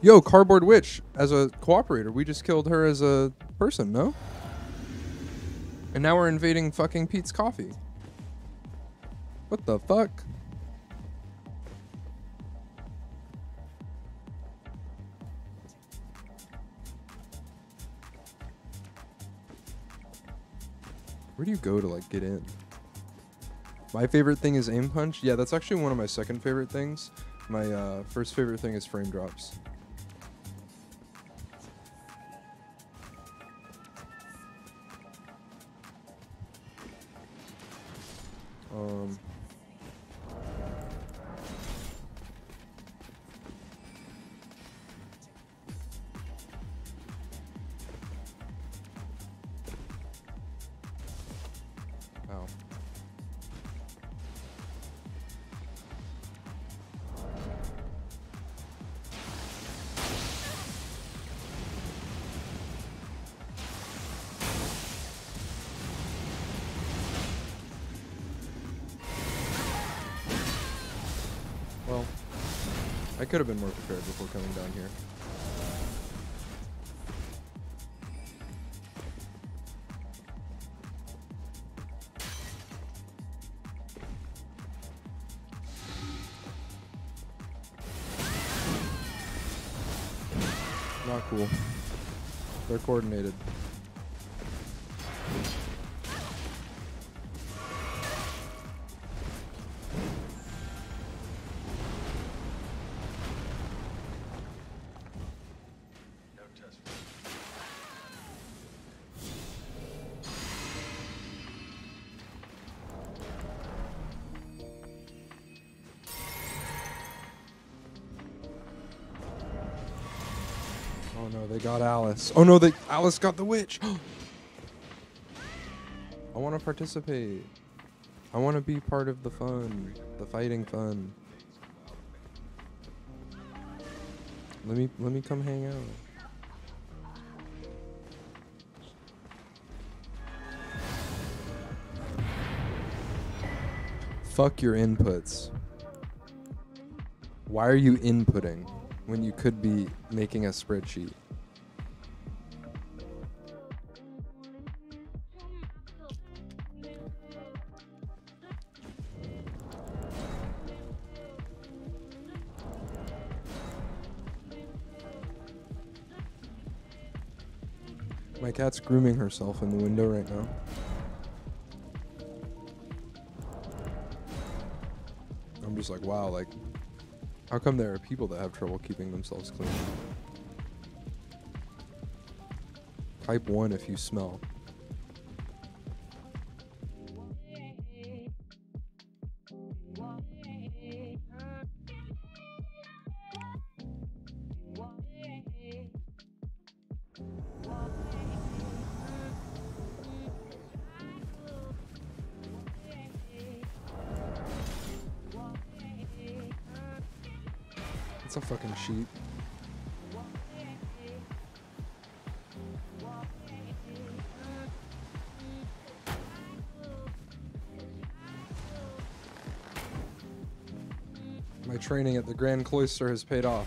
Yo, Cardboard Witch, as a cooperator, we just killed her as a person, no? And now we're invading fucking Pete's Coffee. What the fuck? Where do you go to like get in? My favorite thing is aim punch. Yeah, that's actually one of my second favorite things. My uh, first favorite thing is frame drops. Um, could have been more prepared before coming down here. Not cool. They're coordinated. Got Alice. Oh no, they Alice got the witch. [GASPS] I want to participate. I want to be part of the fun, the fighting fun. Let me let me come hang out. Fuck your inputs. Why are you inputting when you could be making a spreadsheet? Cat's grooming herself in the window right now. I'm just like, wow, like, how come there are people that have trouble keeping themselves clean? Type 1 if you smell. Training at the Grand Cloister has paid off.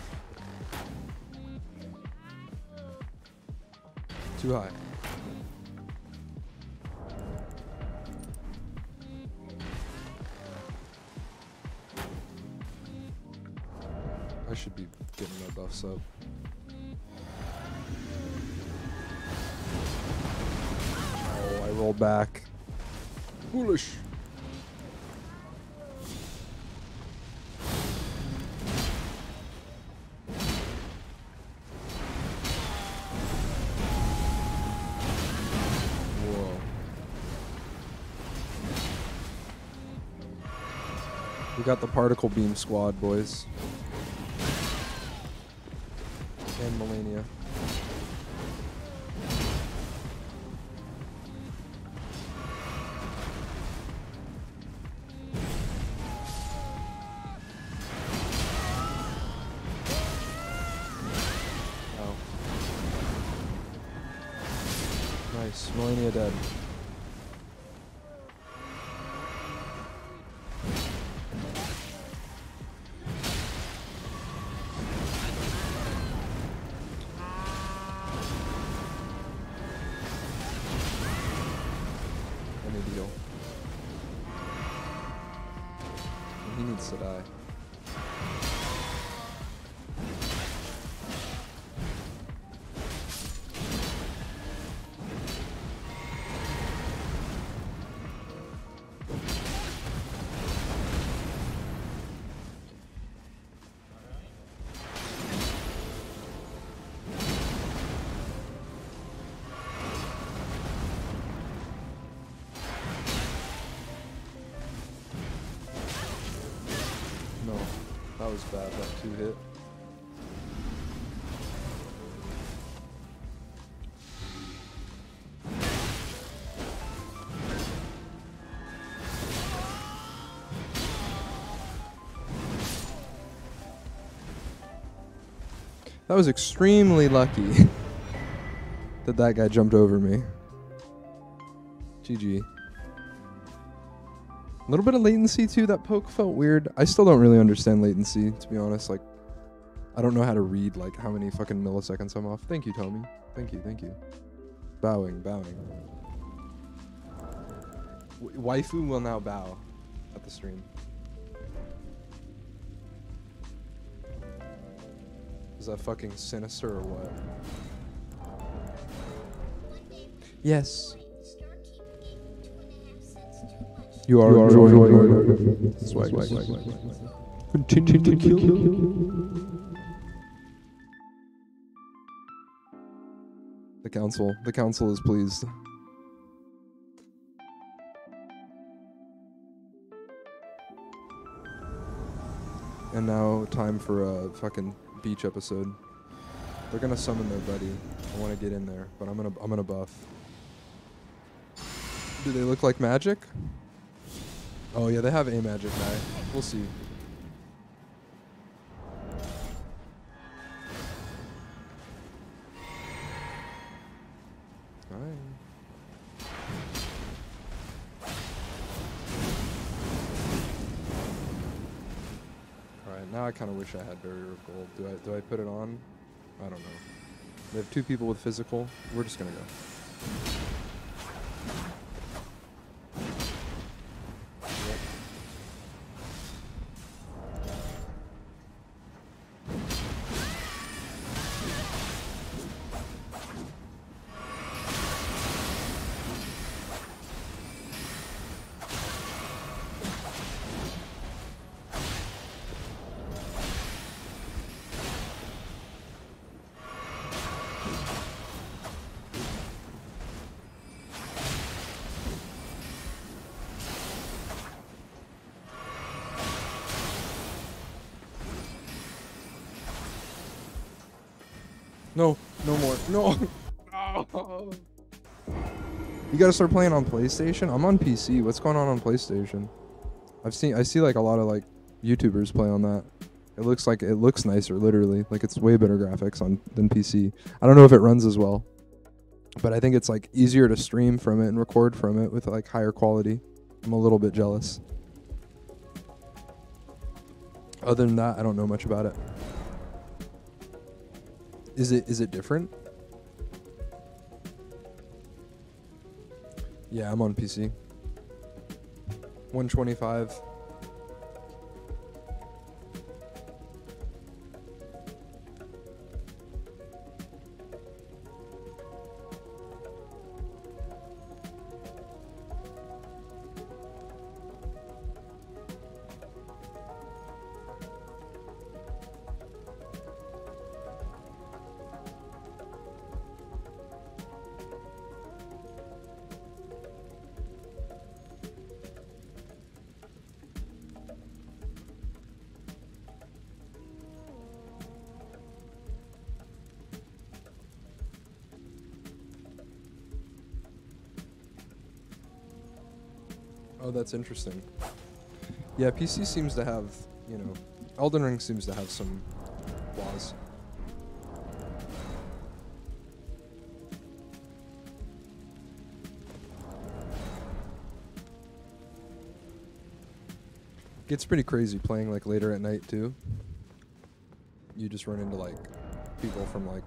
Too high. Particle beam squad, boys. That was extremely lucky [LAUGHS] that that guy jumped over me. GG. A little bit of latency too. That poke felt weird. I still don't really understand latency, to be honest. Like, I don't know how to read like how many fucking milliseconds I'm off. Thank you, Tommy. Thank you, thank you. Bowing, bowing. W- waifu will now bow at the stream. Is that fucking sinister or what? Yes. You are, enjoying, swag, swag, swag, swag. Continue to kill. The council. The council is pleased. And now time for a fucking beach episode. They're gonna summon their buddy. I want to get in there, but I'm gonna I'm gonna buff. Do they look like magic? Oh yeah, they have a magic guy. We'll see. Wish I had Barrier of Gold. Do I do I put it on? I don't know. We have two people with physical. We're just gonna go. Gotta start playing on PlayStation. I'm on PC. What's going on on PlayStation? I've seen. I see like a lot of like YouTubers play on that. It looks like it looks nicer. Literally, like it's way better graphics on than PC. I don't know if it runs as well, but I think it's like easier to stream from it and record from it with like higher quality. I'm a little bit jealous. Other than that, I don't know much about it. Is it is it different? Yeah, I'm on PC. 125. That's interesting. Yeah, PC seems to have, you know, Elden Ring seems to have some flaws. Gets pretty crazy playing like later at night too. You just run into like people from like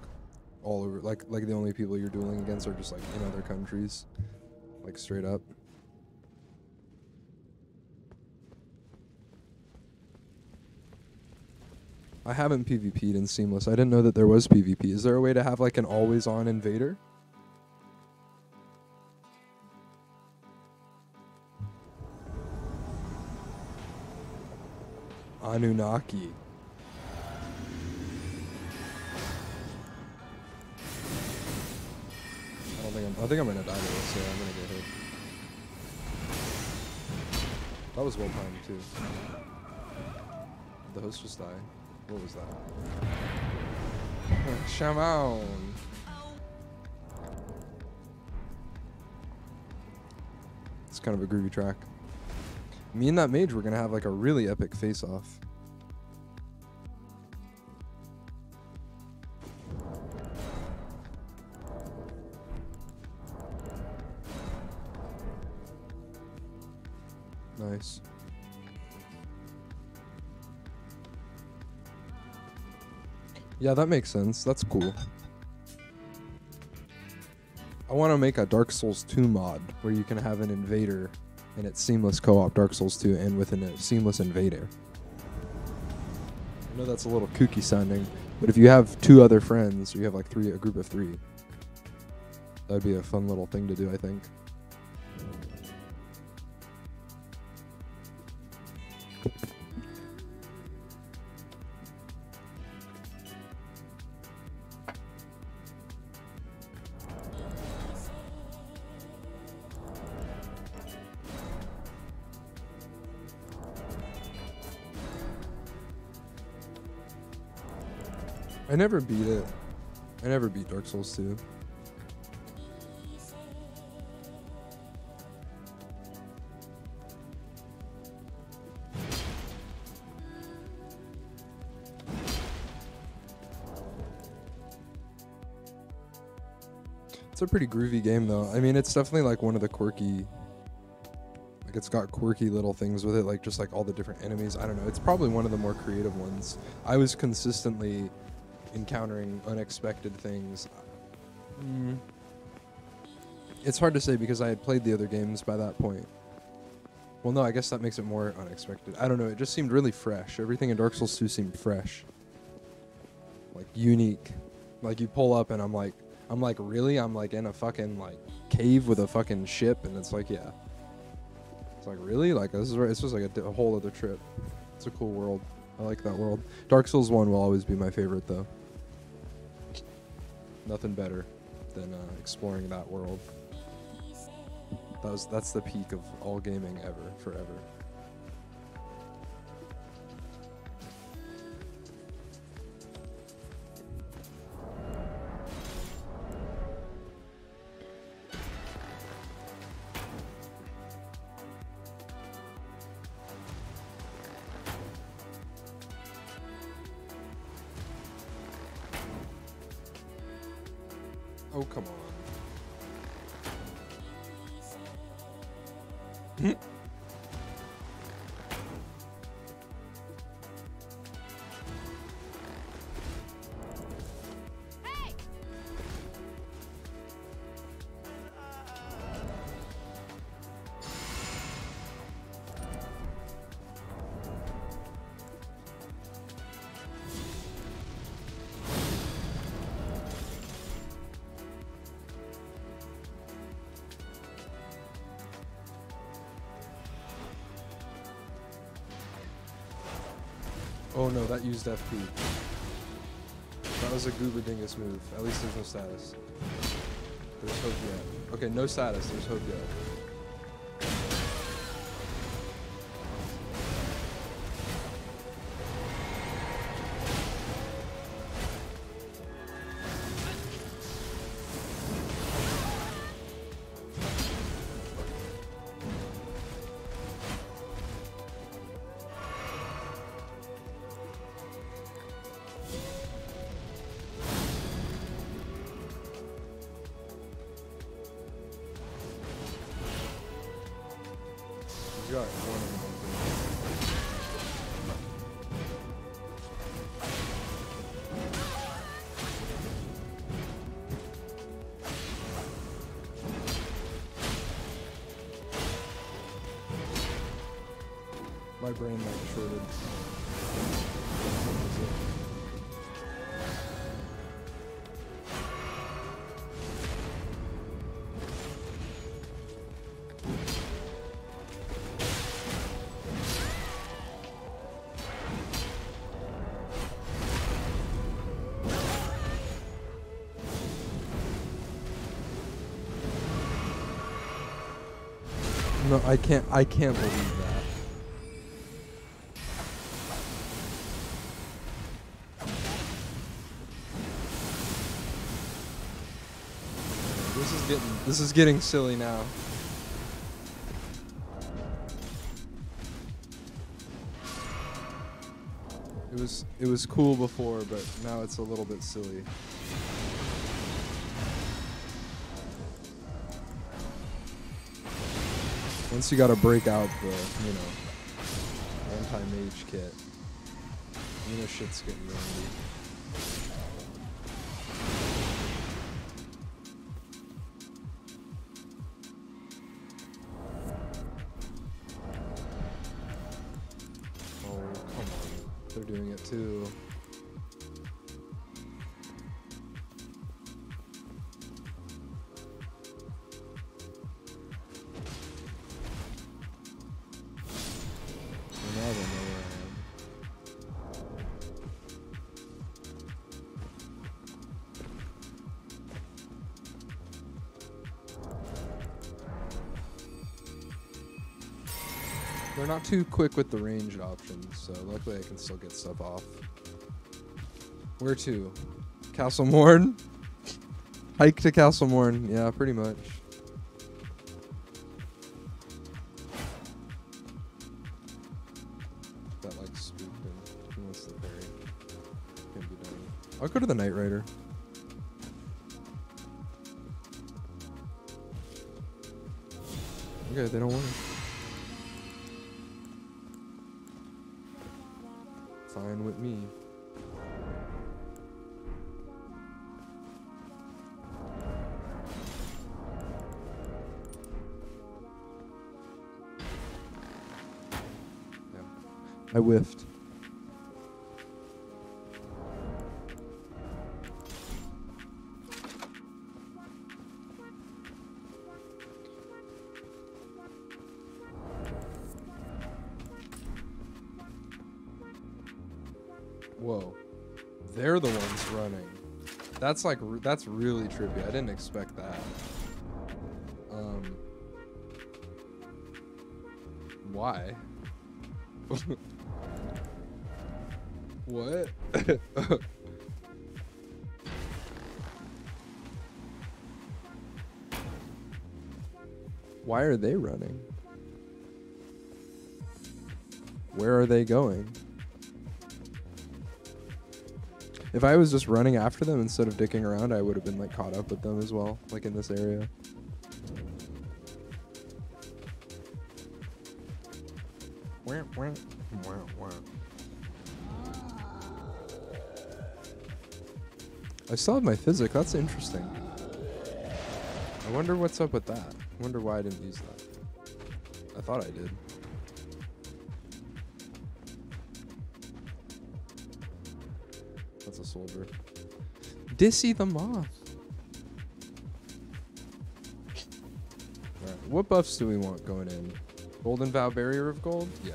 all over like like the only people you're dueling against are just like in other countries. Like straight up. I haven't PvP'd in Seamless. I didn't know that there was PvP. Is there a way to have like an always on invader? Anunnaki. I don't think I'm I think I'm gonna die to this, so I'm gonna get hit. That was well timed too. The host just die? What was that? [LAUGHS] Shaman. It's kind of a groovy track. Me and that mage, we're gonna have like a really epic face-off. Yeah, that makes sense. That's cool. I want to make a Dark Souls 2 mod where you can have an invader and it's seamless co-op Dark Souls 2 and with a uh, seamless invader. I know that's a little kooky sounding, But if you have two other friends, or you have like three, a group of three, that'd be a fun little thing to do. I think. Never beat it. I never beat Dark Souls 2. It's a pretty groovy game though. I mean, it's definitely like one of the quirky like it's got quirky little things with it like just like all the different enemies. I don't know. It's probably one of the more creative ones. I was consistently encountering unexpected things. Mm. It's hard to say because I had played the other games by that point. Well, no, I guess that makes it more unexpected. I don't know. It just seemed really fresh. Everything in Dark Souls 2 seemed fresh, like unique. Like you pull up and I'm like, I'm like, really? I'm like in a fucking like cave with a fucking ship, and it's like, yeah. It's like really like this is where it's just like a, a whole other trip. It's a cool world. I like that world. Dark Souls 1 will always be my favorite though. Nothing better than uh, exploring that world. That was that's the peak of all gaming ever, forever. Used FP. That was a goober dingus move. At least there's no status. There's hope yet. Okay, no status. There's hope yet. I can't. I can't believe that. This is getting. This is getting silly now. It was. It was cool before, but now it's a little bit silly. Once you gotta break out the, you know, anti-mage kit, you know shit's getting randy. Quick with the ranged options, so luckily I can still get stuff off. Where to? Castle Morn? Hike to Castle Morn, yeah, pretty much. That like spooked him. He wants the parry. Can't be done. I'll go to the Knight Rider. Okay, they don't want it. Fine with me. Yeah. I whiffed. That's like that's really trippy. I didn't expect that. Um Why? [LAUGHS] what? [LAUGHS] Why are they running? Where are they going? If I was just running after them instead of dicking around, I would have been like caught up with them as well, like in this area. Wah, wah, wah, wah. I still have my physick. That's interesting. I wonder what's up with that. I wonder why I didn't use that. I thought I did. Dissy the moth. Alright, what buffs do we want going in? Golden Vow Barrier of Gold? Yeah.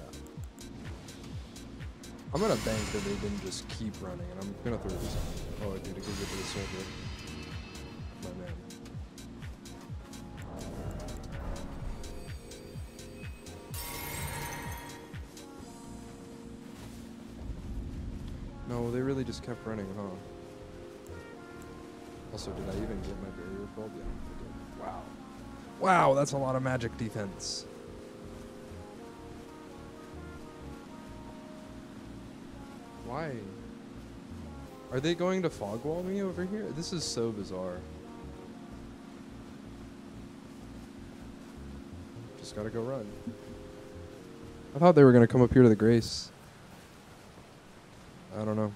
I'm gonna bank that they didn't just keep running, and I'm gonna throw this on. Oh, dude, it goes into the soldier. My man. No, they really just kept running, huh? Also, did I even get my barrier gold? Yeah, I did. Wow. Wow, that's a lot of magic defense. Why? Are they going to fog wall me over here? This is so bizarre. Just gotta go run. I thought they were gonna come up here to the Grace. I don't know.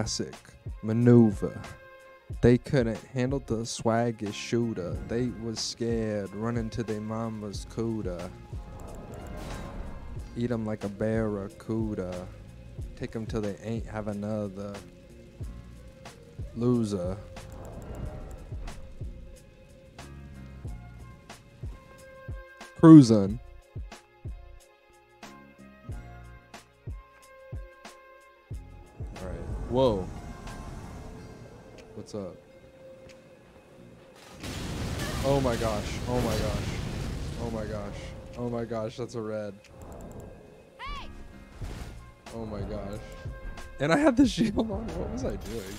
Classic maneuver. They couldn't handle the swaggy shooter. They was scared, running to their mama's cooter. Eat 'em like a barracuda. Take 'em till they ain't have another. Loser. Cruising. That's a red. Oh my gosh. And I had the [LAUGHS] shield on. What was I doing?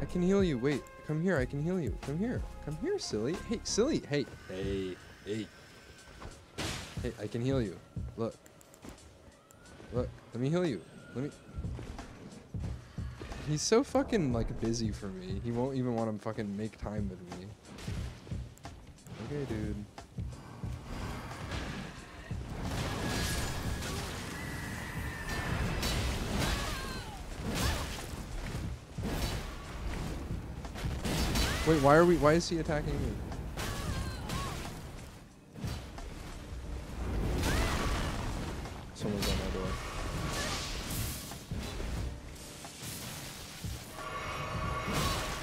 I can heal you. Wait. Come here. I can heal you. Come here. Come here, silly. Hey, silly. Hey. Hey. Hey. Hey, I can heal you. Look. Look. Let me heal you. Let me. He's so fucking like busy for me. He won't even want to fucking make time with me. Okay, dude. Wait, why are we? Why is he attacking me? Someone's on my door.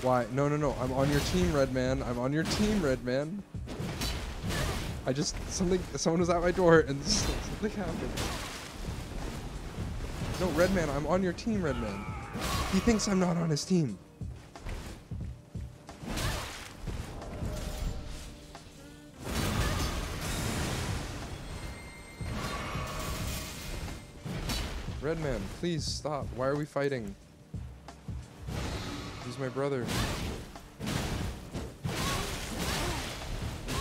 Why? No, no, no. I'm on your team, Red Man. I'm on your team, Red Man. I just something. Someone was at my door, and [LAUGHS] something happened. No, Red Man. I'm on your team, Red Man. He thinks I'm not on his team. Red Man, please stop. Why are we fighting? He's my brother.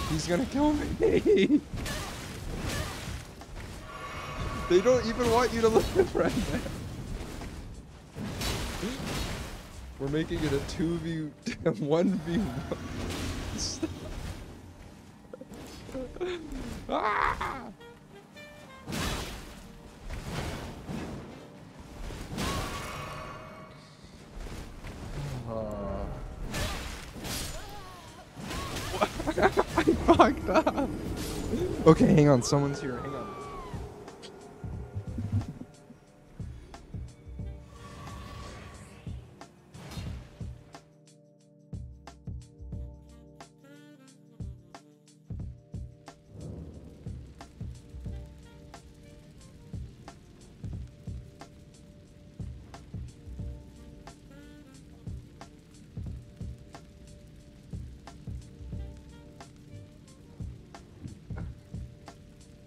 He's gonna kill me. [LAUGHS] they don't even want you to live, Red Man. We're making it a 2v, 1v1. [LAUGHS] [LAUGHS] ah! Okay, hang on. Someone's here. Hang on.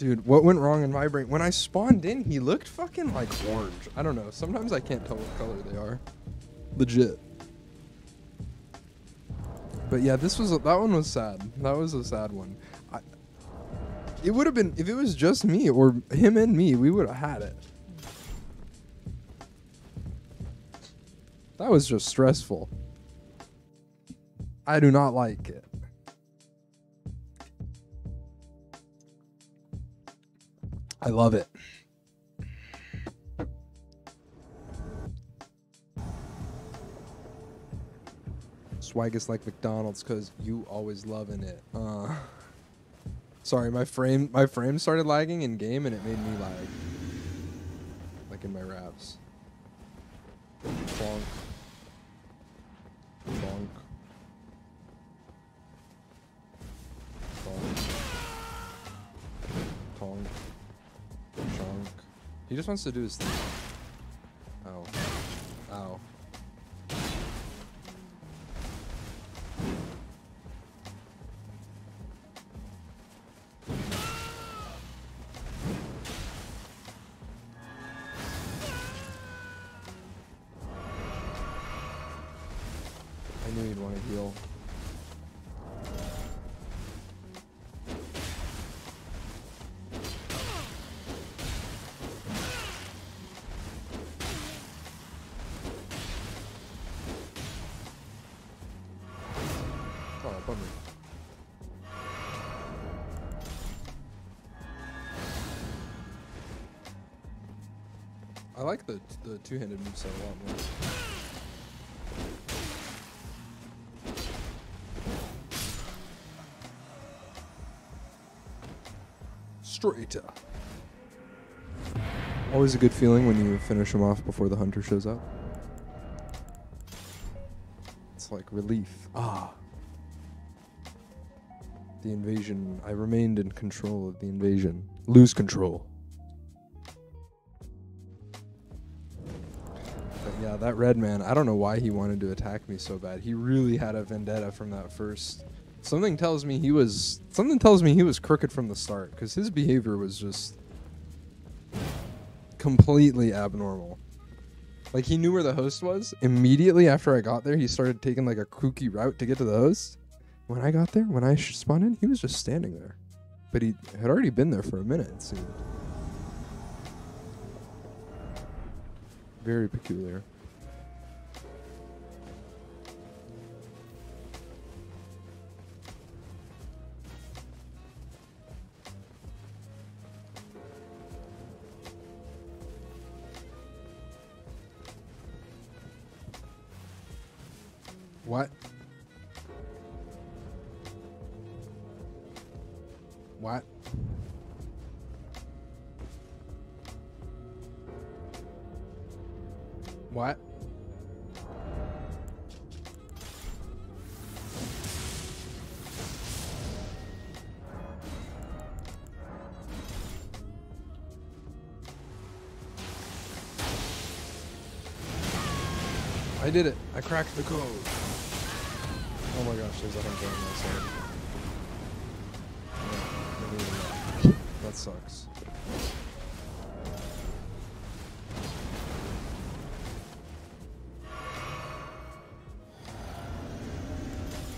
Dude, what went wrong in my brain? When I spawned in, he looked fucking like orange. I don't know. Sometimes I can't tell what color they are. Legit. But yeah, this was a, that one was sad. That was a sad one. I, it would have been if it was just me or him and me, we would have had it. That was just stressful. I do not like it. I love it. Swag is like McDonald's because you always loving it. Uh, sorry, my frame my frame started lagging in game and it made me lag. Like in my raps. Bonk. Just wants to do his thing. Like the the two-handed moveset a lot more. Straighter. Always a good feeling when you finish him off before the hunter shows up. It's like relief. Ah. The invasion. I remained in control of the invasion. Lose control. That red man, I don't know why he wanted to attack me so bad. He really had a vendetta from that first. Something tells me he was something tells me he was crooked from the start cuz his behavior was just completely abnormal. Like he knew where the host was. Immediately after I got there, he started taking like a kooky route to get to the host. When I got there, when I spun in, he was just standing there. But he had already been there for a minute, seemed. Very peculiar. What? What? What? I did it. I cracked the code. Even know. that sucks.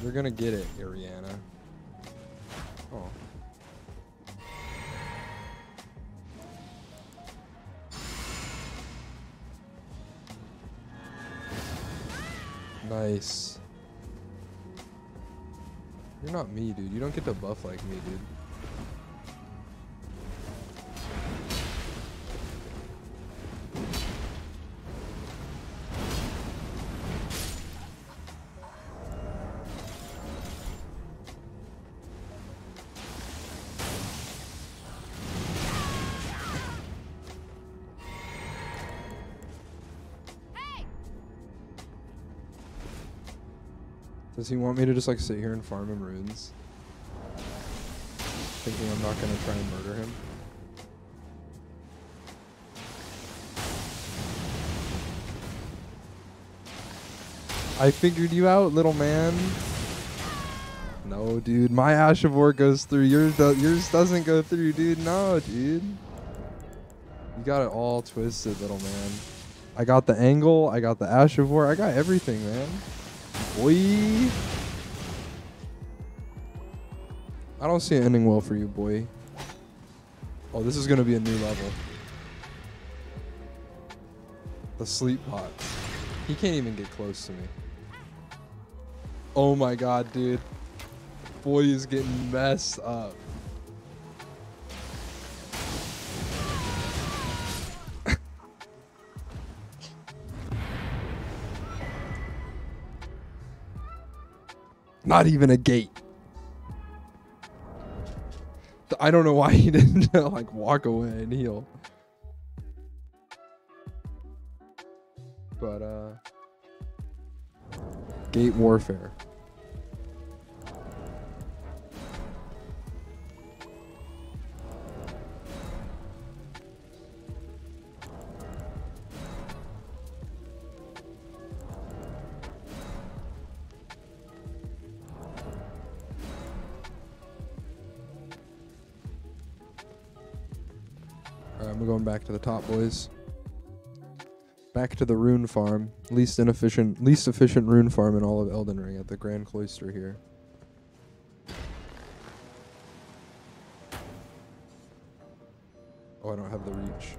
You're gonna get it, Ariana. Oh. Nice. Not me, dude. You don't get to buff like me, dude. He want me to just like sit here and farm him runes? Thinking I'm not gonna try and murder him? I figured you out, little man. No, dude. My Ash of War goes through. Yours, do- yours doesn't go through, dude. No, dude. You got it all twisted, little man. I got the angle. I got the Ash of War. I got everything, man. Boy. I don't see it ending well for you, boy. Oh, this is going to be a new level. The sleep pots. He can't even get close to me. Oh my god, dude. Boy is getting messed up. Not even a gate. I don't know why he [LAUGHS] didn't like walk away and heal. But uh Gate warfare. Top, boys. Back to the rune farm. Least inefficient, least efficient rune farm in all of Elden Ring at the Grand Cloister here. Oh, I don't have the reach.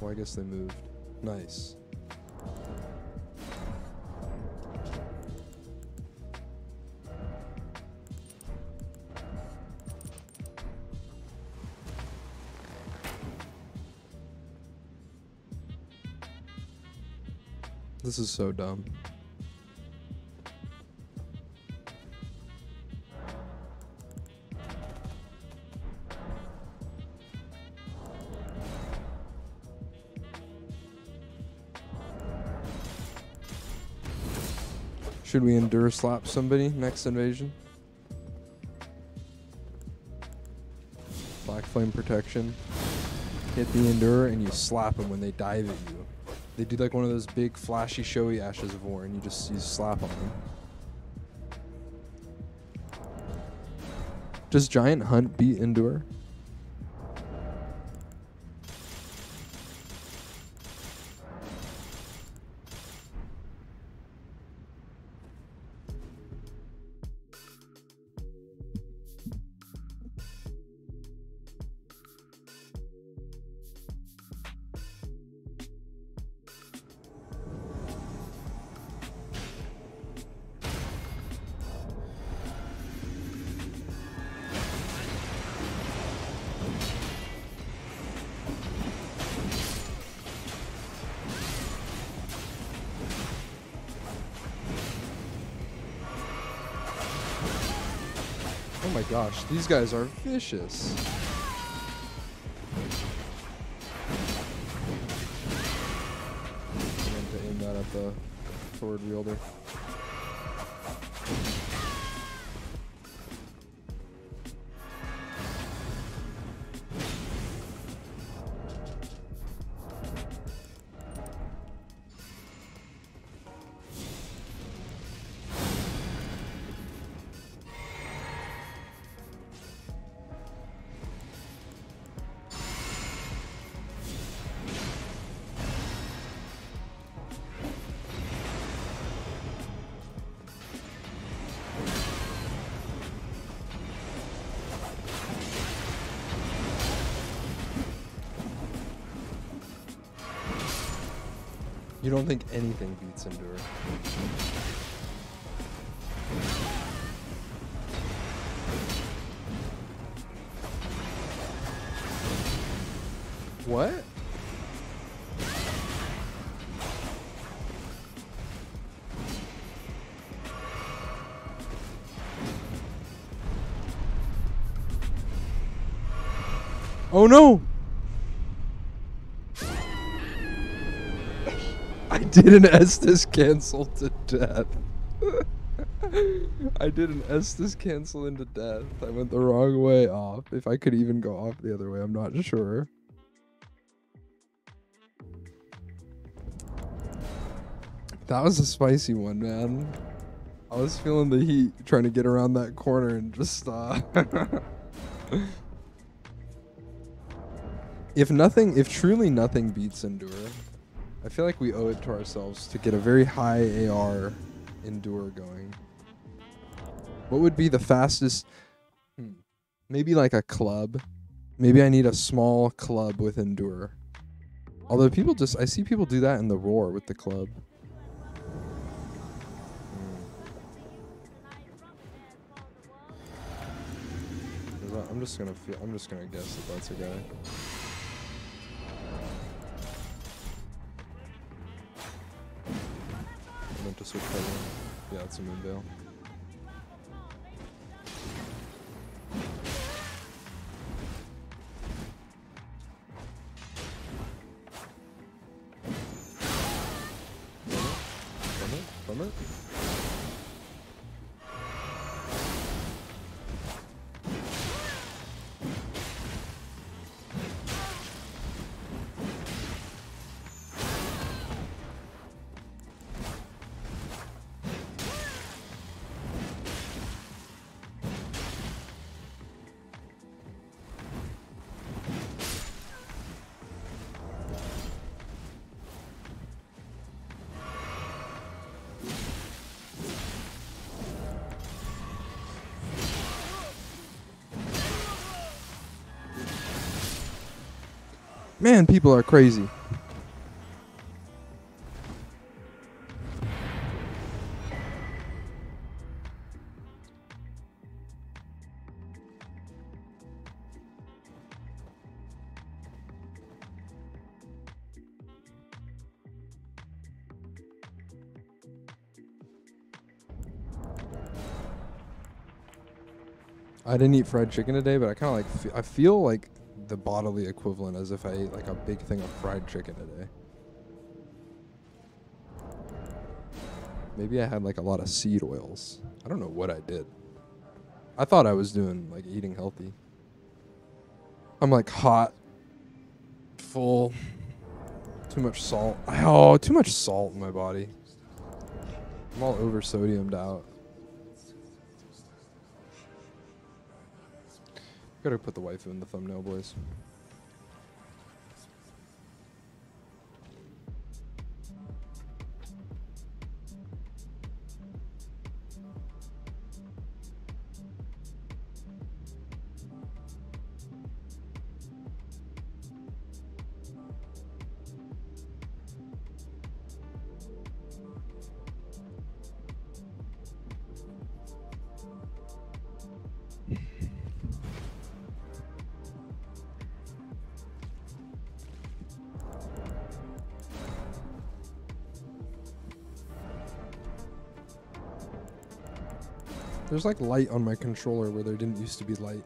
Well, I guess they moved. Nice. This is so dumb. Should we endure slap somebody next invasion? Black flame protection. Hit the endure and you slap them when they dive at you. They do like one of those big flashy showy ashes of war and you just you slap on them. Does giant hunt beat endure? My gosh, these guys are vicious. I meant to aim that at the wielder. You don't think anything beats Endure? What? Oh no! Did an Estus cancel to death. I did an Estus cancel into death. I went the wrong way off. If I could even go off the other way, I'm not sure. That was a spicy one, man. I was feeling the heat trying to get around that corner and just uh [LAUGHS] If nothing, if truly nothing beats Endure, I feel like we owe it to ourselves to get a very high AR Endure going. What would be the fastest? Hmm. Maybe like a club. Maybe I need a small club with Endure. Although people just, I see people do that in the Roar with the club. Hmm. I'm just gonna feel. I'm just gonna guess that that's a guy. Yeah, it's a. Bummer, Man, people are crazy. I didn't eat fried chicken today, but I kind of like I feel like the bodily equivalent as if I ate like a big thing of fried chicken today. Maybe I had like a lot of seed oils. I don't know what I did. I thought I was doing like eating healthy. I'm like hot, full, too much salt. Oh, too much salt in my body. I'm all over sodiumed out. Gotta put the waifu in the thumbnail, boys. There's like light on my controller where there didn't used to be light.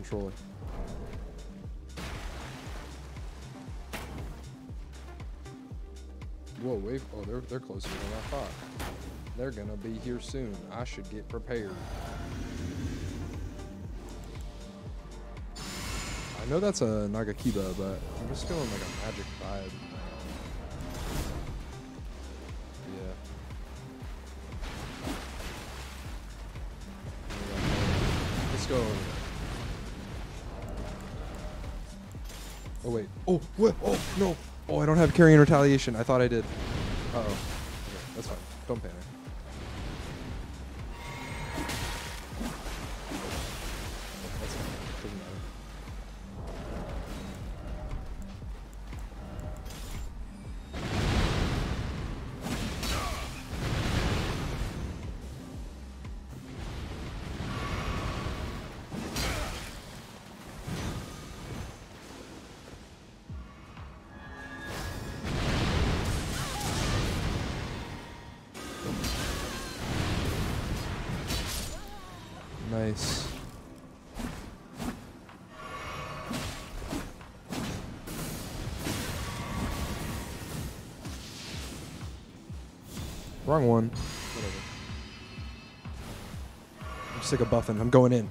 Controller. Whoa, wave. Oh, they're, they're closer than I thought. They're gonna be here soon. I should get prepared. I know that's a Nagakiba, but I'm just feeling like a magic vibe. No. Oh, I don't have Carian Retaliation. I thought I did. Uh oh. Okay, that's fine. Don't panic. Nice. Wrong one. Whatever. I'm sick of buffing. I'm going in.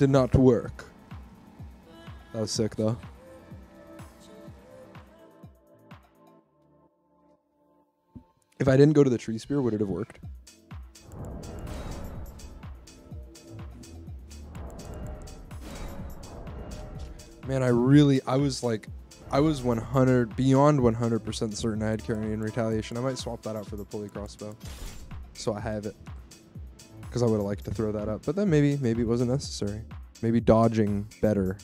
Did not work. That was sick though. If I didn't go to the tree spear, would it have worked? Man, I really, I was like, I was 100, beyond 100% certain I had Carian in retaliation. I might swap that out for the pulley crossbow. So I have it because I would have liked to throw that up. But then maybe maybe it wasn't necessary. Maybe dodging better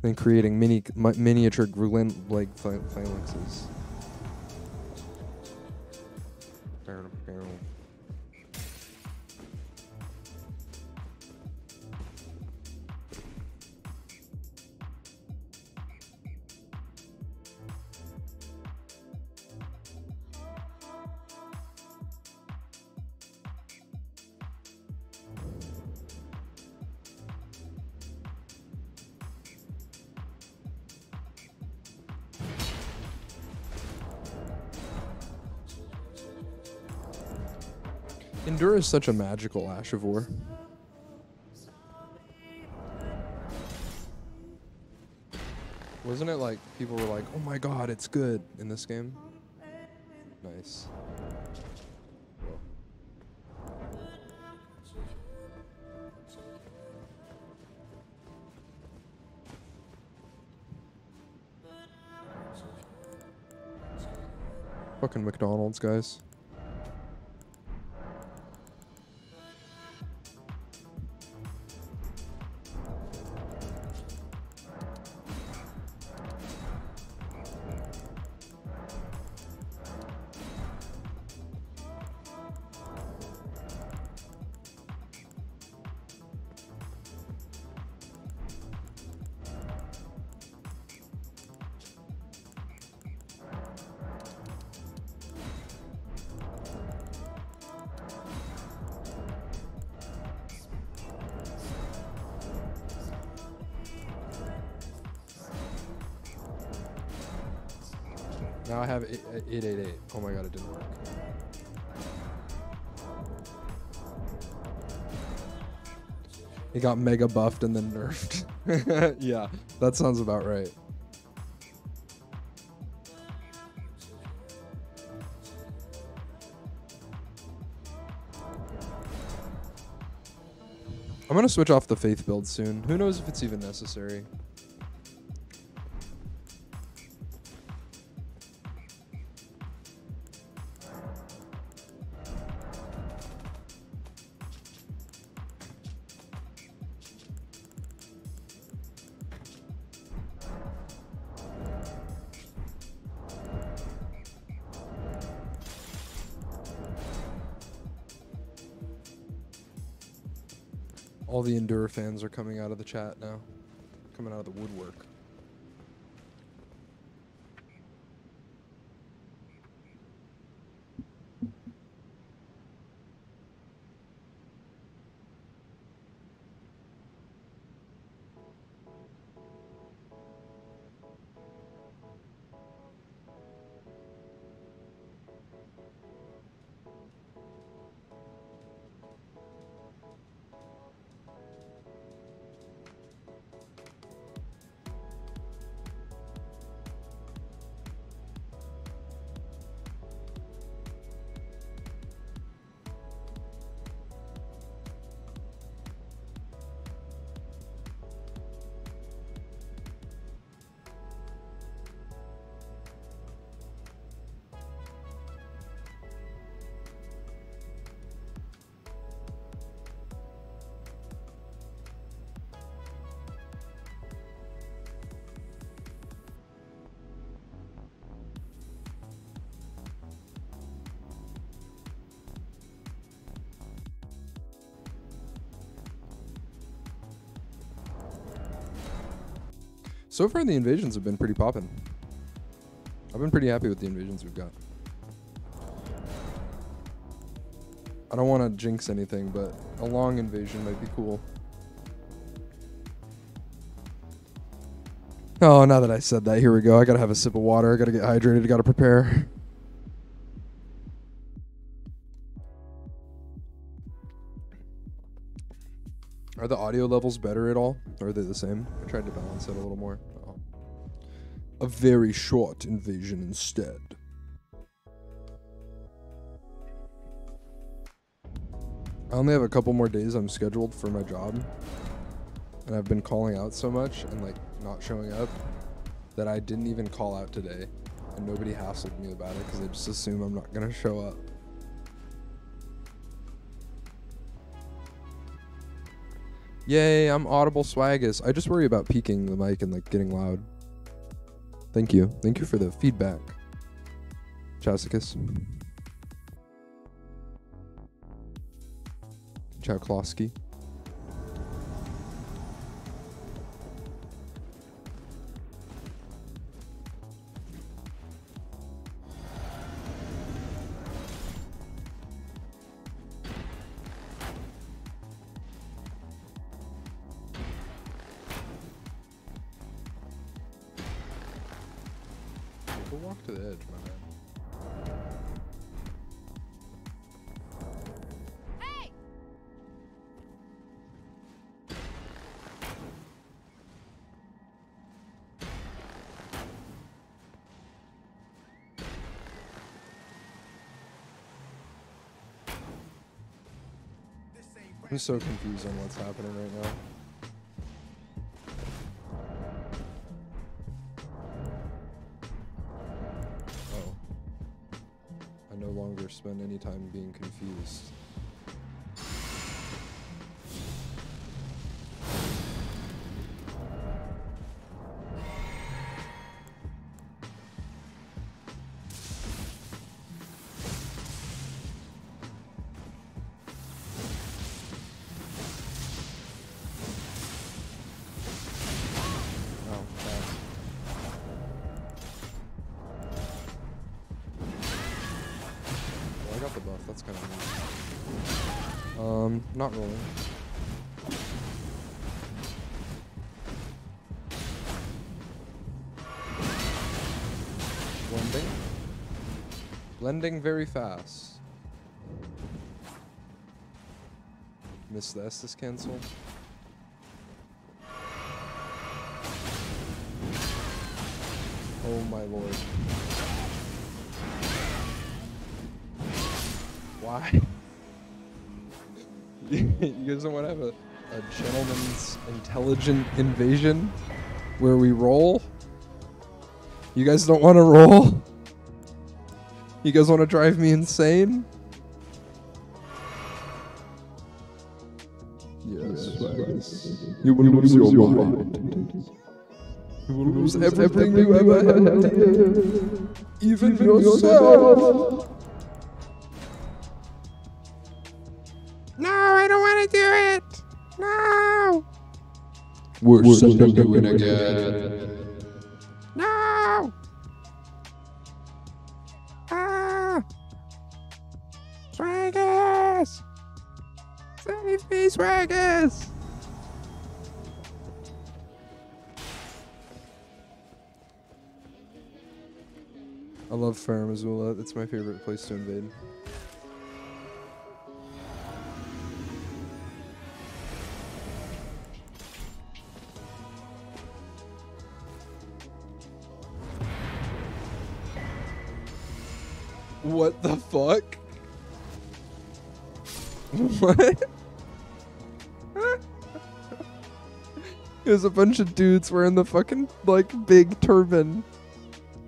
than creating mini mi- miniature Grulin like pha- phalanxes. Such a magical Ash of War. Wasn't it like people were like, "Oh my god, it's good" in this game? Nice. Fucking McDonald's, guys. Got mega buffed and then nerfed. [LAUGHS] yeah, that sounds about right. I'm gonna switch off the faith build soon. Who knows if it's even necessary? So far, the invasions have been pretty popping. I've been pretty happy with the invasions we've got. I don't want to jinx anything, but a long invasion might be cool. Oh, now that I said that, here we go. I gotta have a sip of water. I gotta get hydrated. I gotta prepare. Are the audio levels better at all? Or are they the same? I tried to balance it a little more. A very short invasion instead. I only have a couple more days I'm scheduled for my job. And I've been calling out so much and like not showing up that I didn't even call out today. And nobody hassled me about it because they just assume I'm not going to show up. Yay, I'm Audible Swaggis. I just worry about peaking the mic and like getting loud. Thank you. Thank you for the feedback. Chasicus. Chowklowski. Go walk to the edge, my man. I'm so confused on what's happening right now. Spend any time being confused. That's kind of nice. Um, not rolling. Blending. Blending very fast. Miss the Estus cancel. [LAUGHS] you guys don't want to have a, a gentleman's intelligent invasion where we roll? You guys don't want to roll? You guys want to drive me insane? Yes. yes. You will lose your mind. You will lose everything you ever had, dear. Even yourself. No, We're, We're sending you in again. No! Ah! Swaggers! Save me, Swaggers! I love Farum Azula. It's my favorite place to invade. What the fuck? What? There's a bunch of dudes wearing the fucking like big turban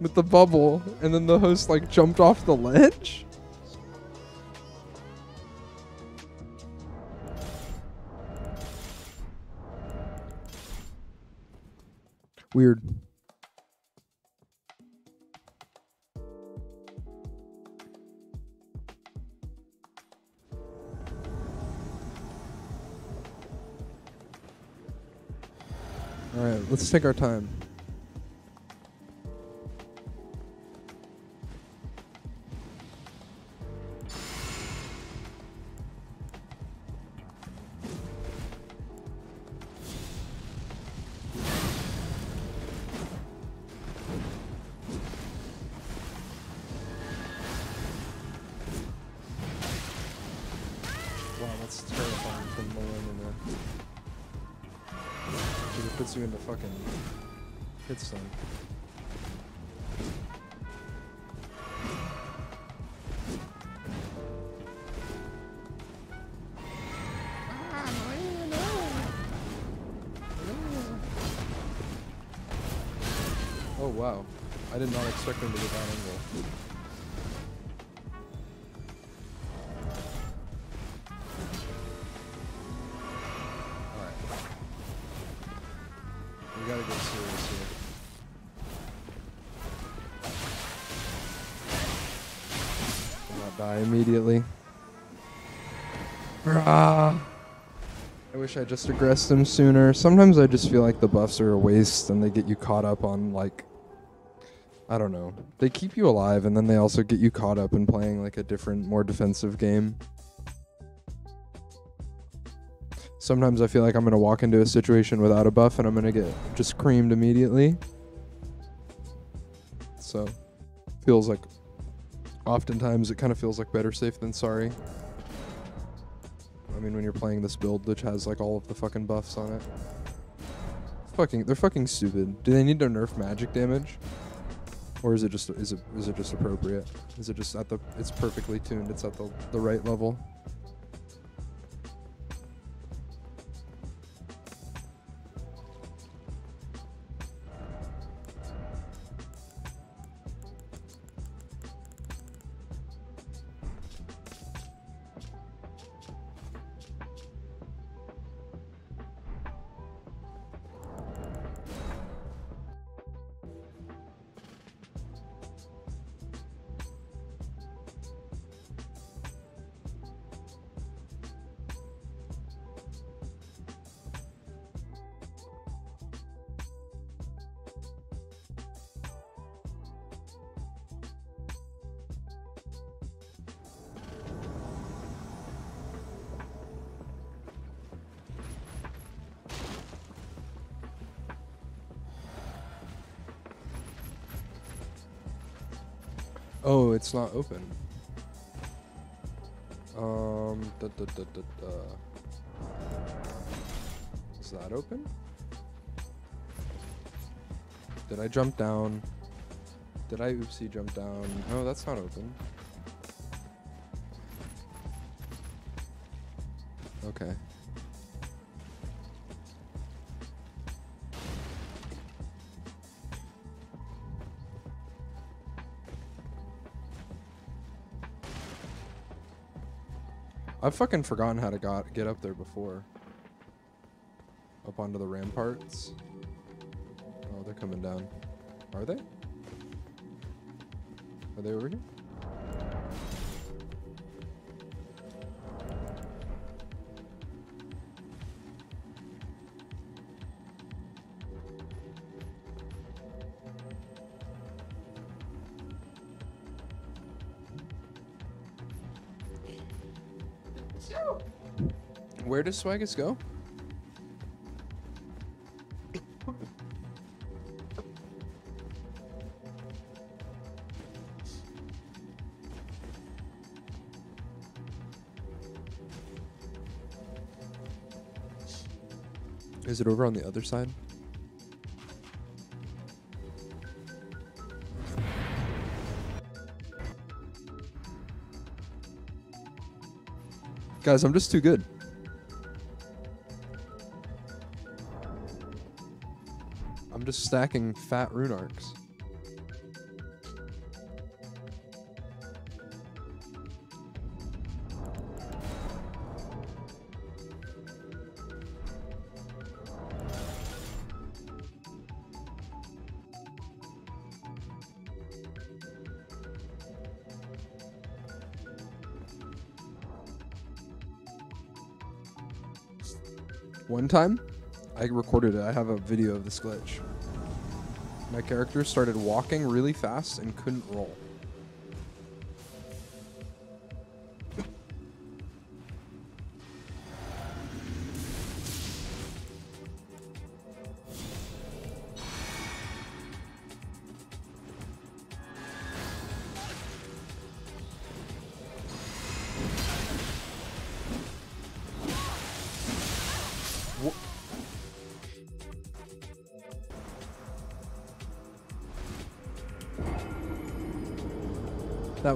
with the bubble, and then the host like jumped off the ledge. Weird. Let's take our time. I did not expect him to get that angle. We gotta get serious here. Do not die immediately. Rah. I wish I just aggressed him sooner. Sometimes I just feel like the buffs are a waste and they get you caught up on like I don't know. They keep you alive and then they also get you caught up in playing like a different, more defensive game. Sometimes I feel like I'm going to walk into a situation without a buff and I'm going to get just creamed immediately. So, feels like oftentimes it kind of feels like better safe than sorry. I mean, when you're playing this build which has like all of the fucking buffs on it. Fucking, they're fucking stupid. Do they need to nerf magic damage? Or is it just is it is it just appropriate? Is it just at the it's perfectly tuned, it's at the the right level? Not open. Um, da, da, da, da, da. Is that open? Did I jump down? Did I oopsie jump down? No, that's not open. Okay. I've fucking forgotten how to got get up there before. Up onto the ramparts. Oh, they're coming down. Are they? Are they over here? Where does Swaggis go? Is it over on the other side? Guys, I'm just too good. I'm just stacking fat rune arcs. Time, I recorded it. I have a video of this glitch. My character started walking really fast and couldn't roll.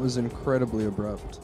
Was incredibly abrupt.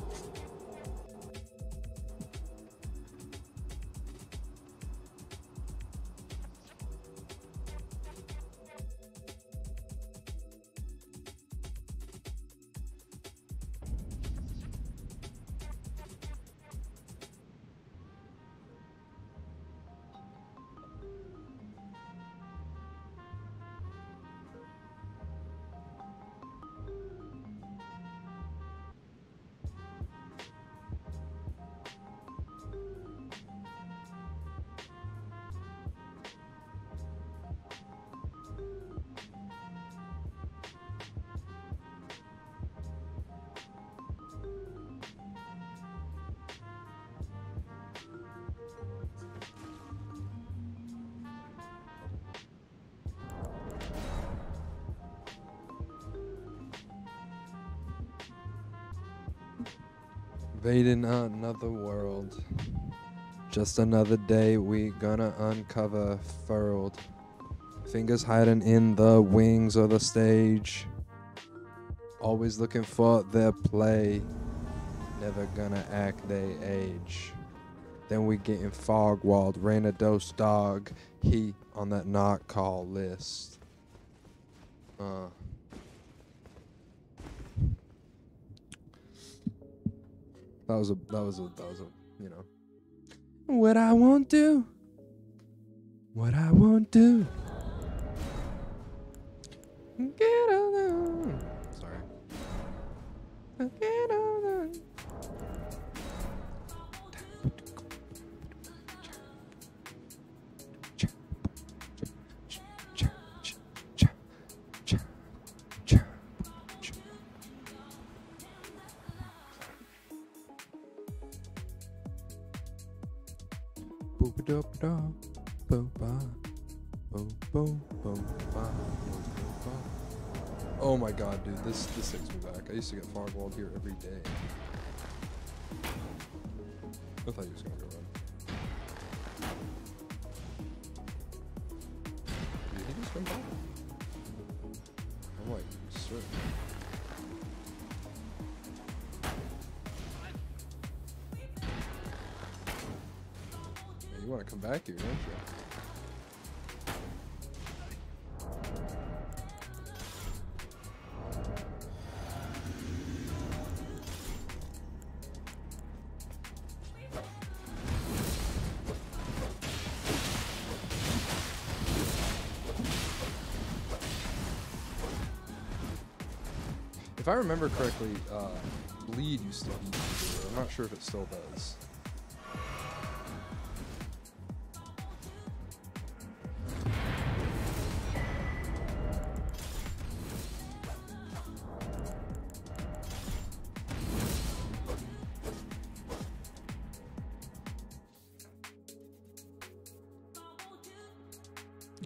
Invading another world. Just another day we gonna uncover furled. Fingers hiding in the wings of the stage. Always looking for their play. Never gonna act they age. Then we getting fog walled. Rain a dose dog. He on that not call list. Uh. That was a that was a you know what I won't do. Used to get fogwalled here every day. I thought he was gonna go run. Did he just run by? I'm like certain. Yeah, you want to come back here, don't you? If I remember correctly, uh, bleed used to be easier. I'm not sure if it still does.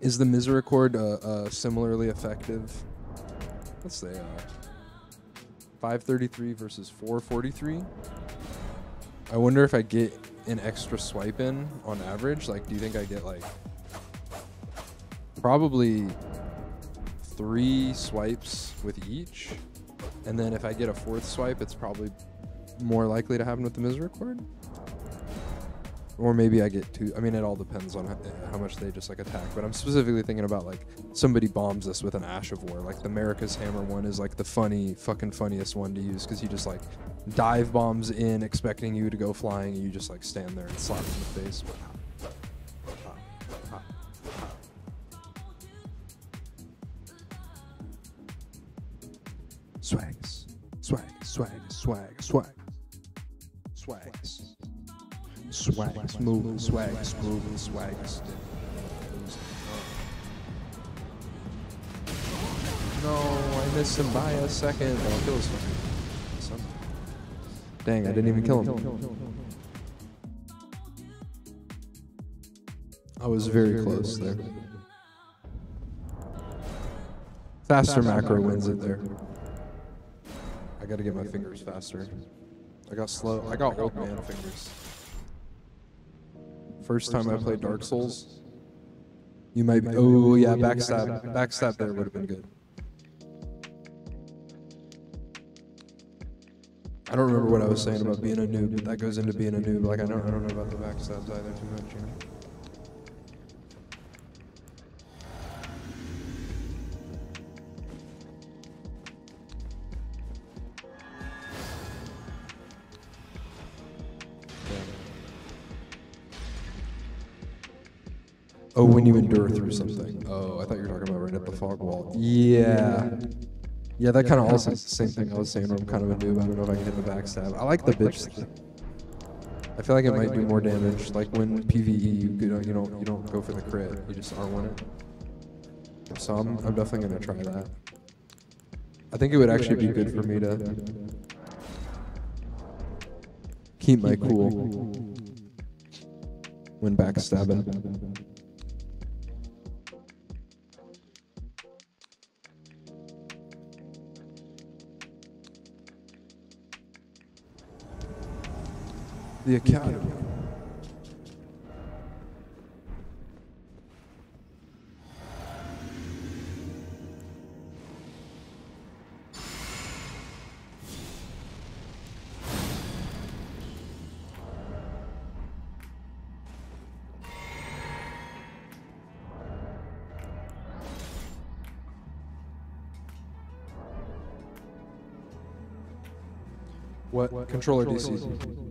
Is the Misericord uh, uh, similarly effective? Yes, they are. 533 versus 443. I wonder if I get an extra swipe in on average. Like, do you think I get like probably three swipes with each? And then if I get a fourth swipe, it's probably more likely to happen with the Misericord? Or maybe I get two. I mean, it all depends on how, how much they just like attack. But I'm specifically thinking about like somebody bombs us with an Ash of War. Like the America's Hammer one is like the funny, fucking funniest one to use because he just like dive bombs in, expecting you to go flying, and you just like stand there and slap him in the face. Swags, swags, moving, swags. No, I missed him by a second. Oh, I'll kill his fucking son. Dang, I didn't even kill him. I was very close there. Faster macro wins it there. I gotta get my fingers faster. I got slow. I got old man fingers. First time I played Dark Souls. You might oh, be. Oh yeah, backstab. Backstab there would have been good. I don't remember what I was saying about being a noob, but that goes into being a noob. Like I don't, I don't know about the backstabs either too much. You know? Oh, when you endure through something. Oh, I thought you were talking about right at the fog wall. Yeah. Yeah, that kind of also is the same thing I was saying. I'm kind of a noob. I don't know if I can hit the backstab. I like the bitch. I feel like it might do more damage. Like when PVE, you don't, you don't, you don't go for the crit. You just R1 it. So I'm, I'm definitely gonna try that. I think it would actually be good for me to keep my cool when backstabbing. The Academy. What? Controller DC. I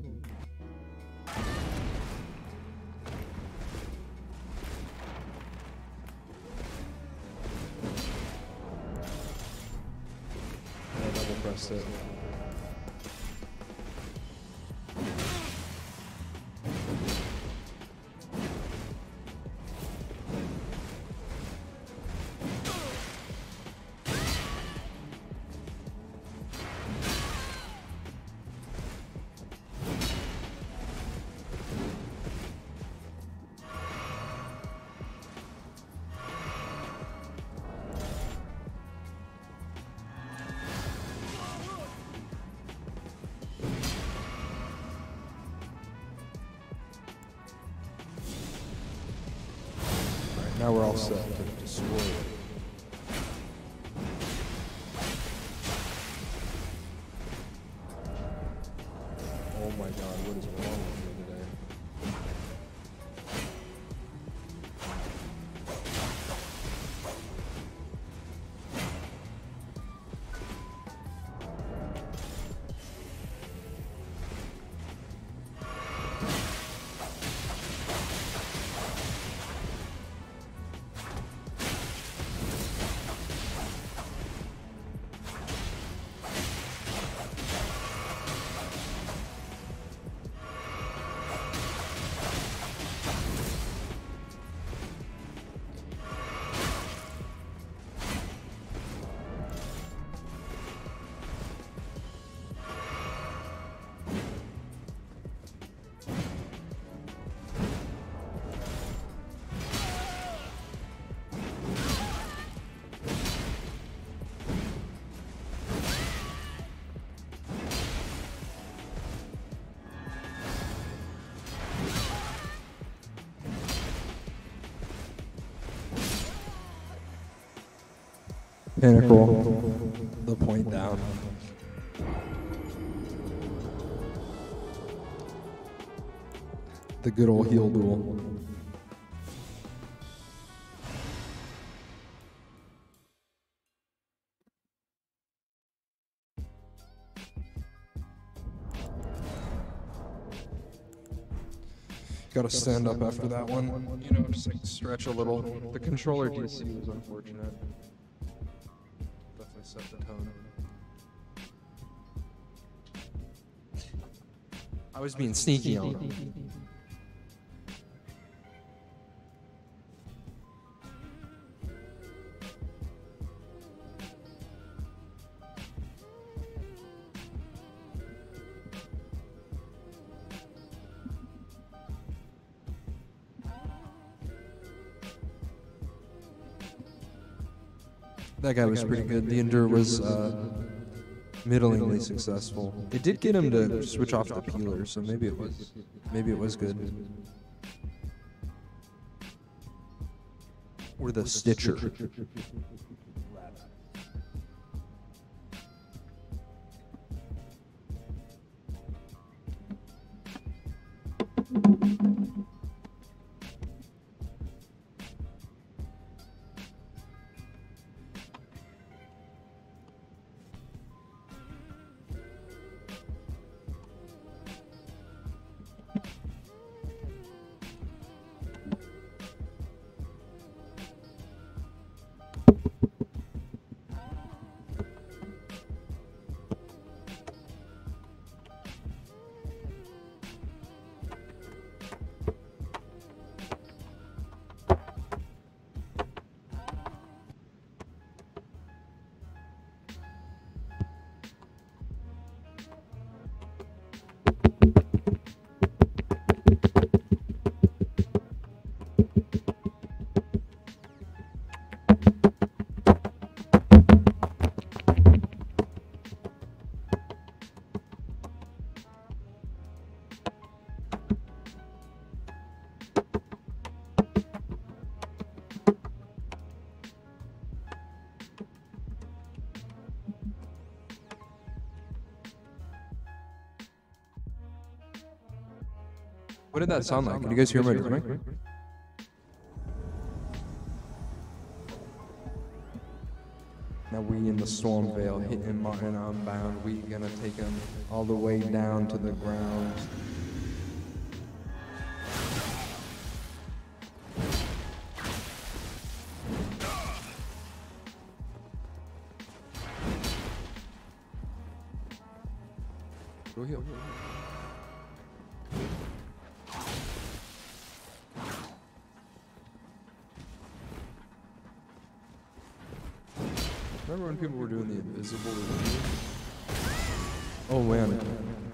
The point down. The good old heel duel. Gotta stand up after that one. You know, just like stretch a little. The controller DC was unfortunate. Was being sneaky on him. That guy was pretty good. The Endure was uh, middlingly successful. It did get him to switch off the peeler, so maybe it was maybe it was good. Or the Stitcher. Did that sound like? Can you guys hear my drumming? Now we in the Stormveil hitting Martin unbound. We gonna take him all the way down to the ground. When people were doing the invisible? Oh man,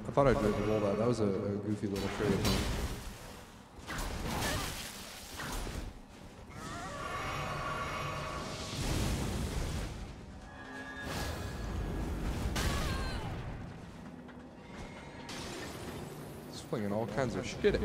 I thought I'd roll that. That was a, a goofy little trade. It's flinging all kinds of shit at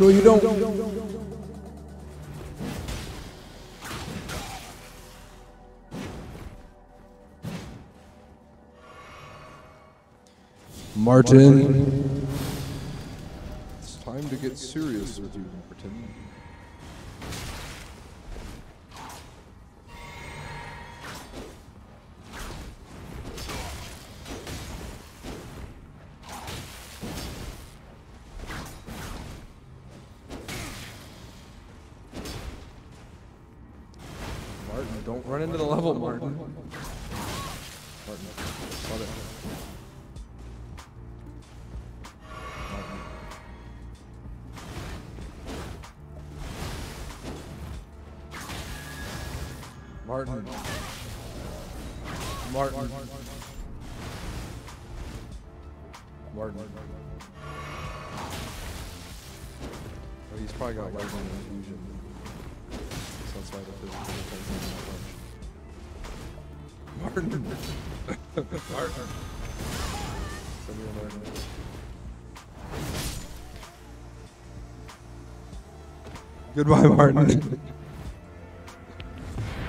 No, you don't. Martin. It's time to get serious with you, Martin. Probably got lightning infusion. So that's why the physical defense is not much. Martin. Martin. [LAUGHS] Send me a Martin. Goodbye, Martin.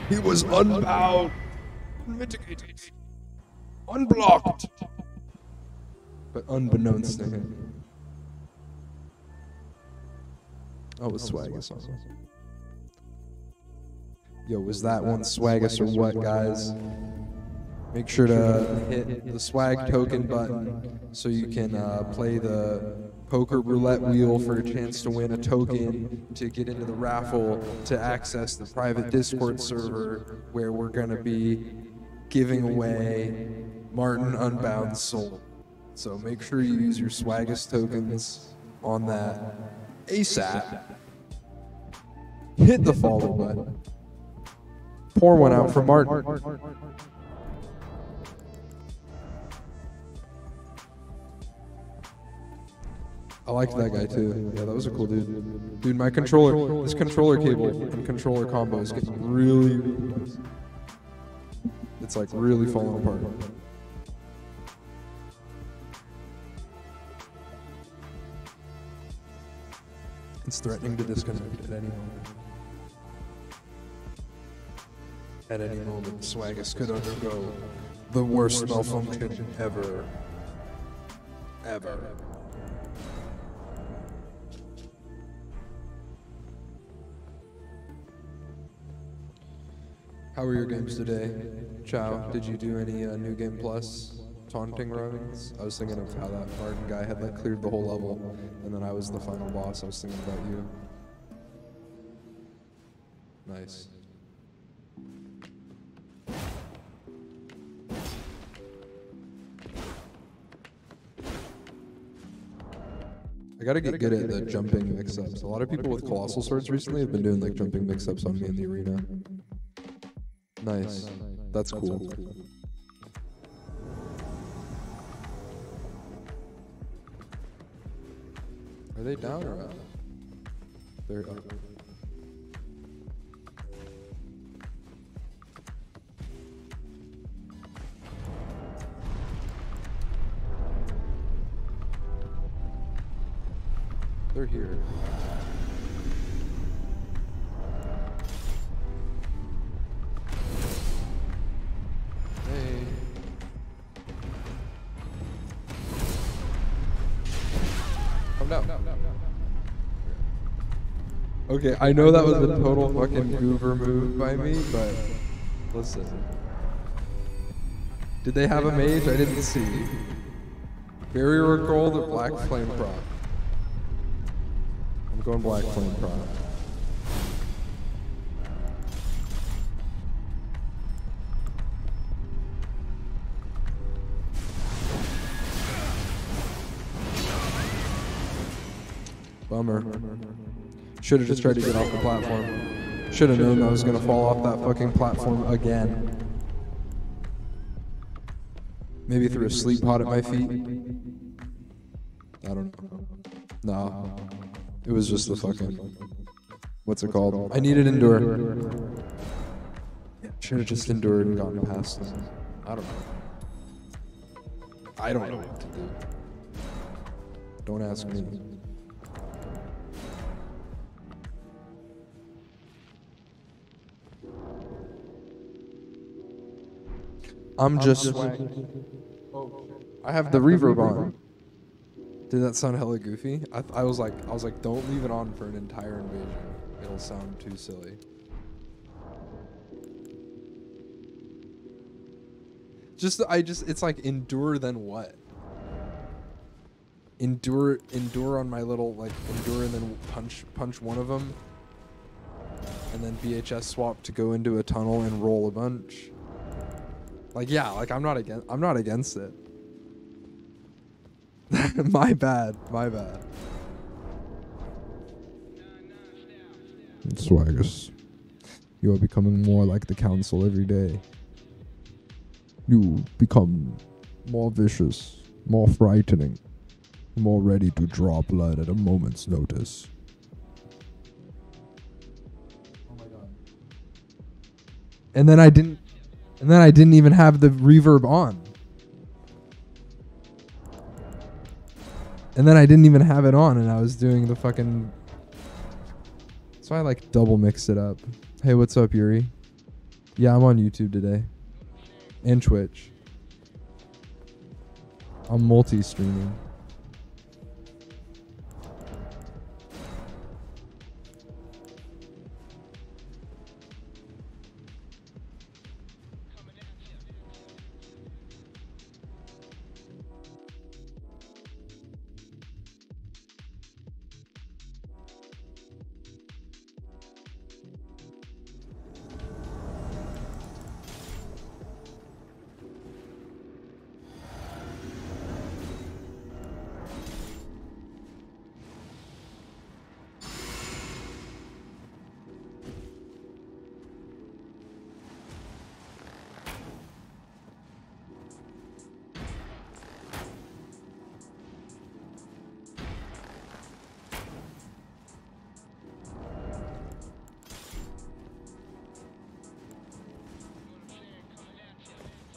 he was unbound, unmitigated, unblocked. But unbeknownst to him. Oh, it was Swaggis. also. Yo, was that one Swaggis or what, guys? Make sure to hit the swag token button so you can uh, play the poker roulette wheel for a chance to win a token to get into the raffle to access the private Discord server where we're going to be giving away Martin Unbound Soul. So make sure you use your Swaggis tokens on that ASAP. Hit the follow button. Pour one out for Martin. I liked that guy too. Yeah, that was a cool dude. Dude, my controller, this controller cable and controller combo is getting really, really it's like really falling apart. It's threatening to disconnect at any moment. At any moment, Swaggis could undergo the worst malfunction ever. Ever. How were your games today? Chow, did you do any uh, new game plus taunting runs? I was thinking of how that Martin guy had like cleared the whole level, and then I was the final boss. I was thinking about you. Nice. I gotta get good at the jumping mix-ups. A lot of people with colossal swords recently have been doing like jumping mix-ups on me in the arena. Nice. That's cool. Are they down or up? They're up. They're here. Hey. Okay, I know that was a total fucking goober move by me, but listen. Did they have a mage? I didn't see. Barrier of gold or black flame proc? I'm going black flame proc. Bummer. Should have just tried to get off the platform. Should have known I was gonna fall off that fucking platform again. Maybe threw a sleep pot at my feet. I don't know. No. It was just the fucking. What's it called? I needed endure. Should have just endured and gotten past them. I don't know. I don't know what to do. Don't ask me. I'm just. I have the reverb on. Did that sound hella goofy? I, I was like, I was like, don't leave it on for an entire invasion. It'll sound too silly. Just, I just, it's like endure then what? Endure, endure on my little like endure and then punch, punch one of them. and then VHS swap to go into a tunnel and roll a bunch. Like yeah, like I'm not against I'm not against it. [LAUGHS] my bad, my bad. Swaggers, you are becoming more like the council every day. You become more vicious, more frightening, more ready to draw blood at a moment's notice. Oh my god. And then I didn't and then I didn't even have the reverb on. And then I didn't even have it on and I was doing the fucking So I like double mixed it up. Hey, what's up, Yuri? Yeah, I'm on YouTube today. And Twitch. I'm multi-streaming.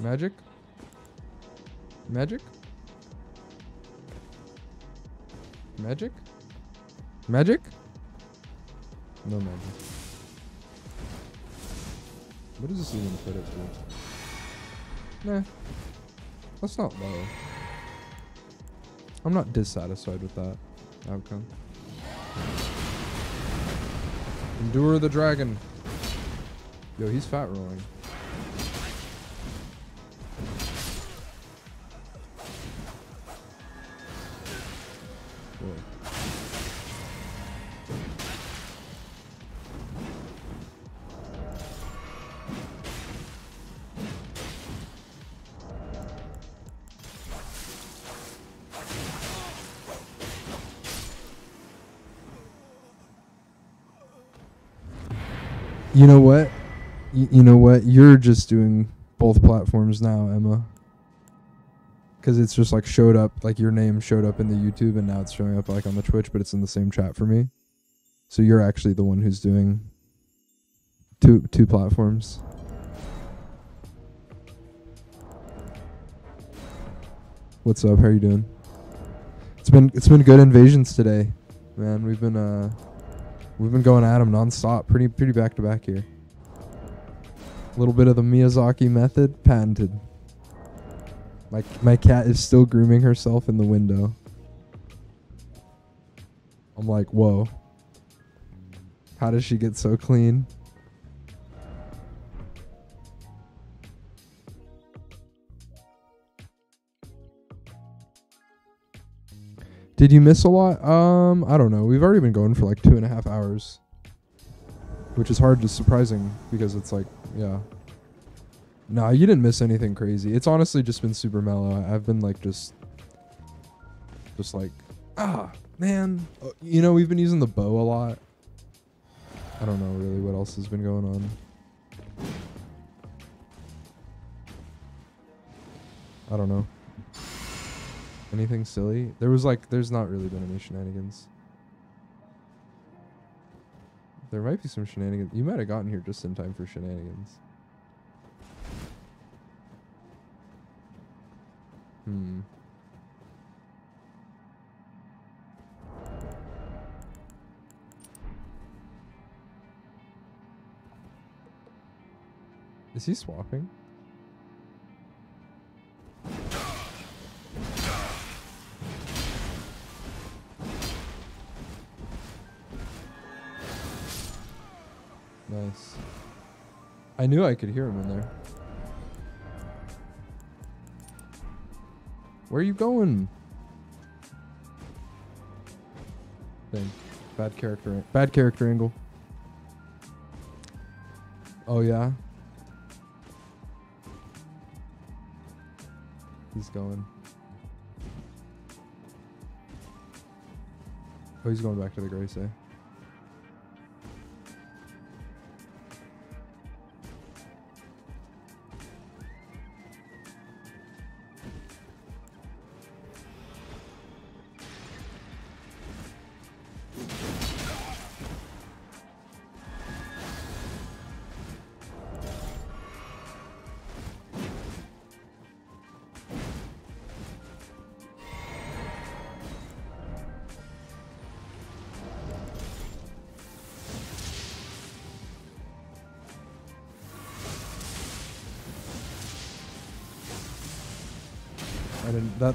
Magic? Magic? Magic? Magic? No magic. What is this even put it to? Nah. That's not low. I'm not dissatisfied with that outcome. Endure the dragon. Yo, he's fat rolling. You know what? Y- you know what? You're just doing both platforms now, Emma. Because it's just like showed up, like your name showed up in the YouTube, and now it's showing up like on the Twitch, but it's in the same chat for me. So you're actually the one who's doing two two platforms. What's up? How are you doing? It's been it's been good invasions today, man. We've been uh we've been going at 'em nonstop, pretty pretty back to back here. A little bit of the Miyazaki method patented. My my cat is still grooming herself in the window. I'm like, whoa. How does she get so clean? Did you miss a lot? Um, I don't know. We've already been going for like two and a half hours, which is hard to surprising because it's like, yeah. Nah, you didn't miss anything crazy. It's honestly just been super mellow. I've been like just, just like, ah, man. Uh, You know, we've been using the bow a lot. I don't know really what else has been going on. I don't know. Anything silly? There was like, there's not really been any shenanigans. There might be some shenanigans. You might have gotten here just in time for shenanigans. Hmm. Is he swapping? I knew I could hear him in there. Where are you going? Thing. Bad character. Bad character angle. Oh yeah. He's going. Oh, he's going back to the Grace, eh?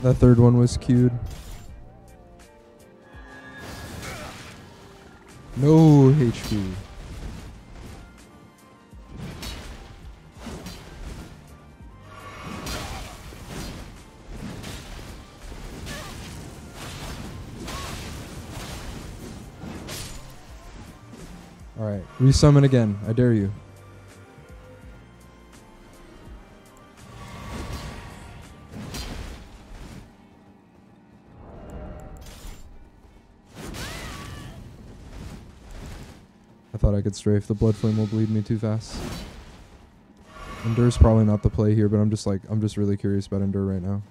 That that third one was queued. No HP. All right, resummon again. I dare you. I could strafe. The blood flame will bleed me too fast. Endure's probably not the play here, but I'm just like I'm just really curious about Endure right now.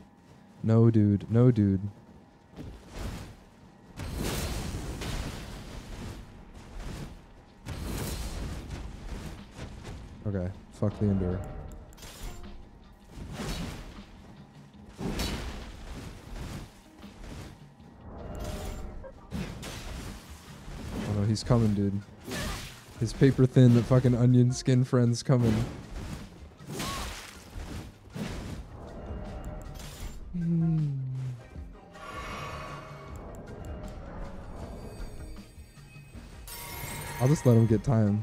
No dude, no dude. Okay, fuck the Endure. Oh no, he's coming, dude. His paper thin, the fucking onion skin friend's coming. I'll just let him get time.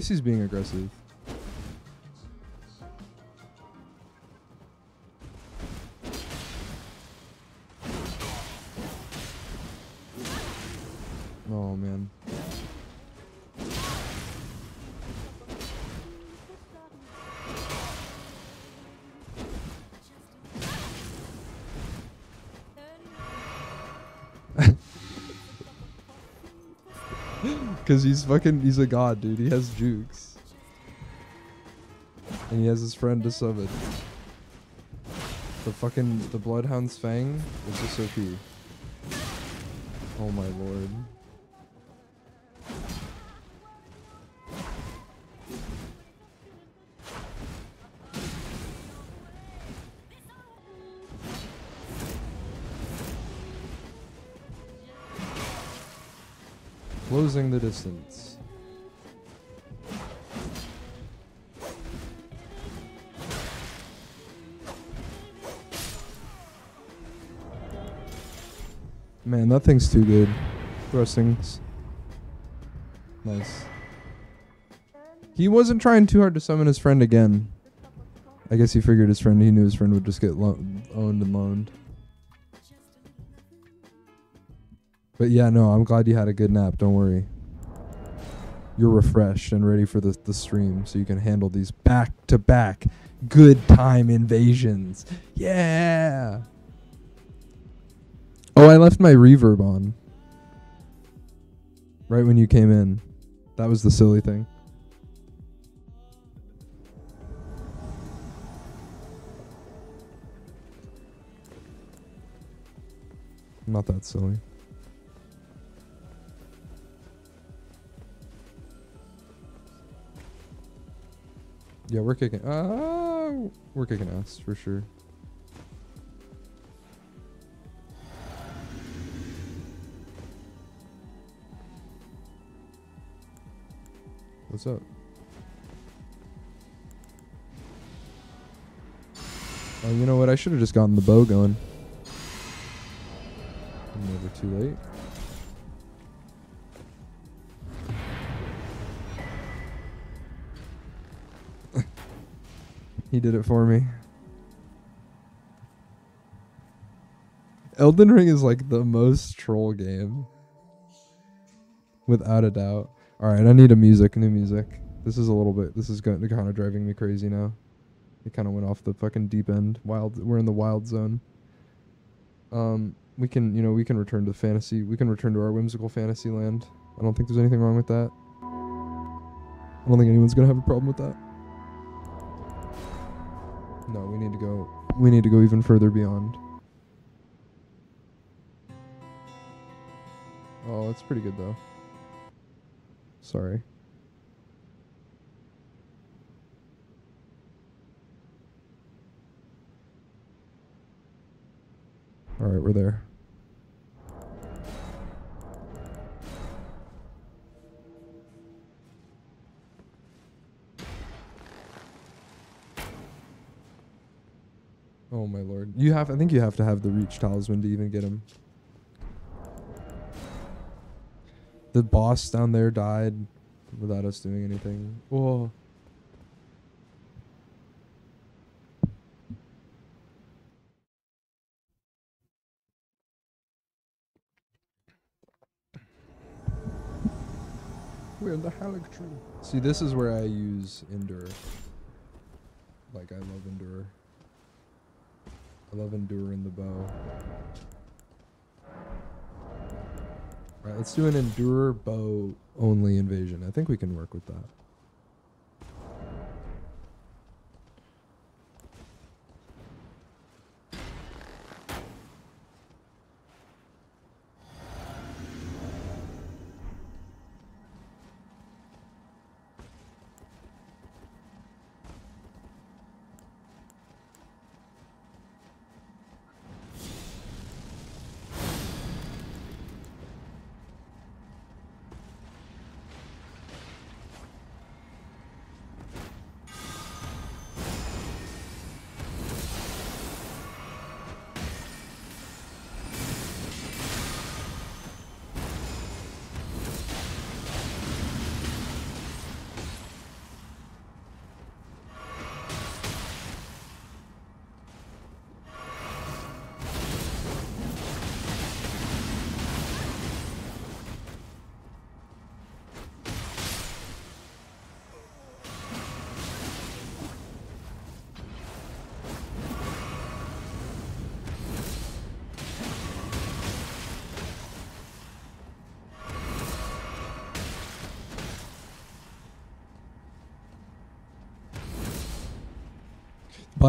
Least he's being aggressive. Cause he's fucking he's a god, dude. He has jukes. And he has his friend to summon. The fucking the Bloodhound's Fang is just so OP. Oh my lord. Closing the distance. Man, that thing's too good. Thrustings. Nice. He wasn't trying too hard to summon his friend again. I guess he figured his friend, he knew his friend would just get owned and loaned. But yeah, no, I'm glad you had a good nap. Don't worry. You're refreshed and ready for the, the stream so you can handle these back to back good time invasions. Yeah. Oh, I left my reverb on. Right when you came in. That was the silly thing. Not that silly. Yeah, we're kicking. Uh, we're kicking ass for sure. What's up? Oh, you know what? I should have just gotten the bow going. Never too late. He did it for me. Elden Ring is like the most troll game. Without a doubt. Alright, I need a music, new music. This is a little bit this is going to kind of driving me crazy now. It kind of went off the fucking deep end. Wild we're in the wild zone. Um we can, you know, we can return to fantasy. We can return to our whimsical fantasy land. I don't think there's anything wrong with that. I don't think anyone's to have a problem with that. No, we need to go we need to go even further beyond. Oh, that's pretty good though. Sorry. All right, we're there. Oh my lord. You have I think you have to have the reach talisman to even get him. The boss down there died without us doing anything. Whoa. We're in the Haligtree. See, this is where I use Endure. Like, I love Endure. I love Endure in the bow. Alright, let's do an Endure bow only invasion. I think we can work with that.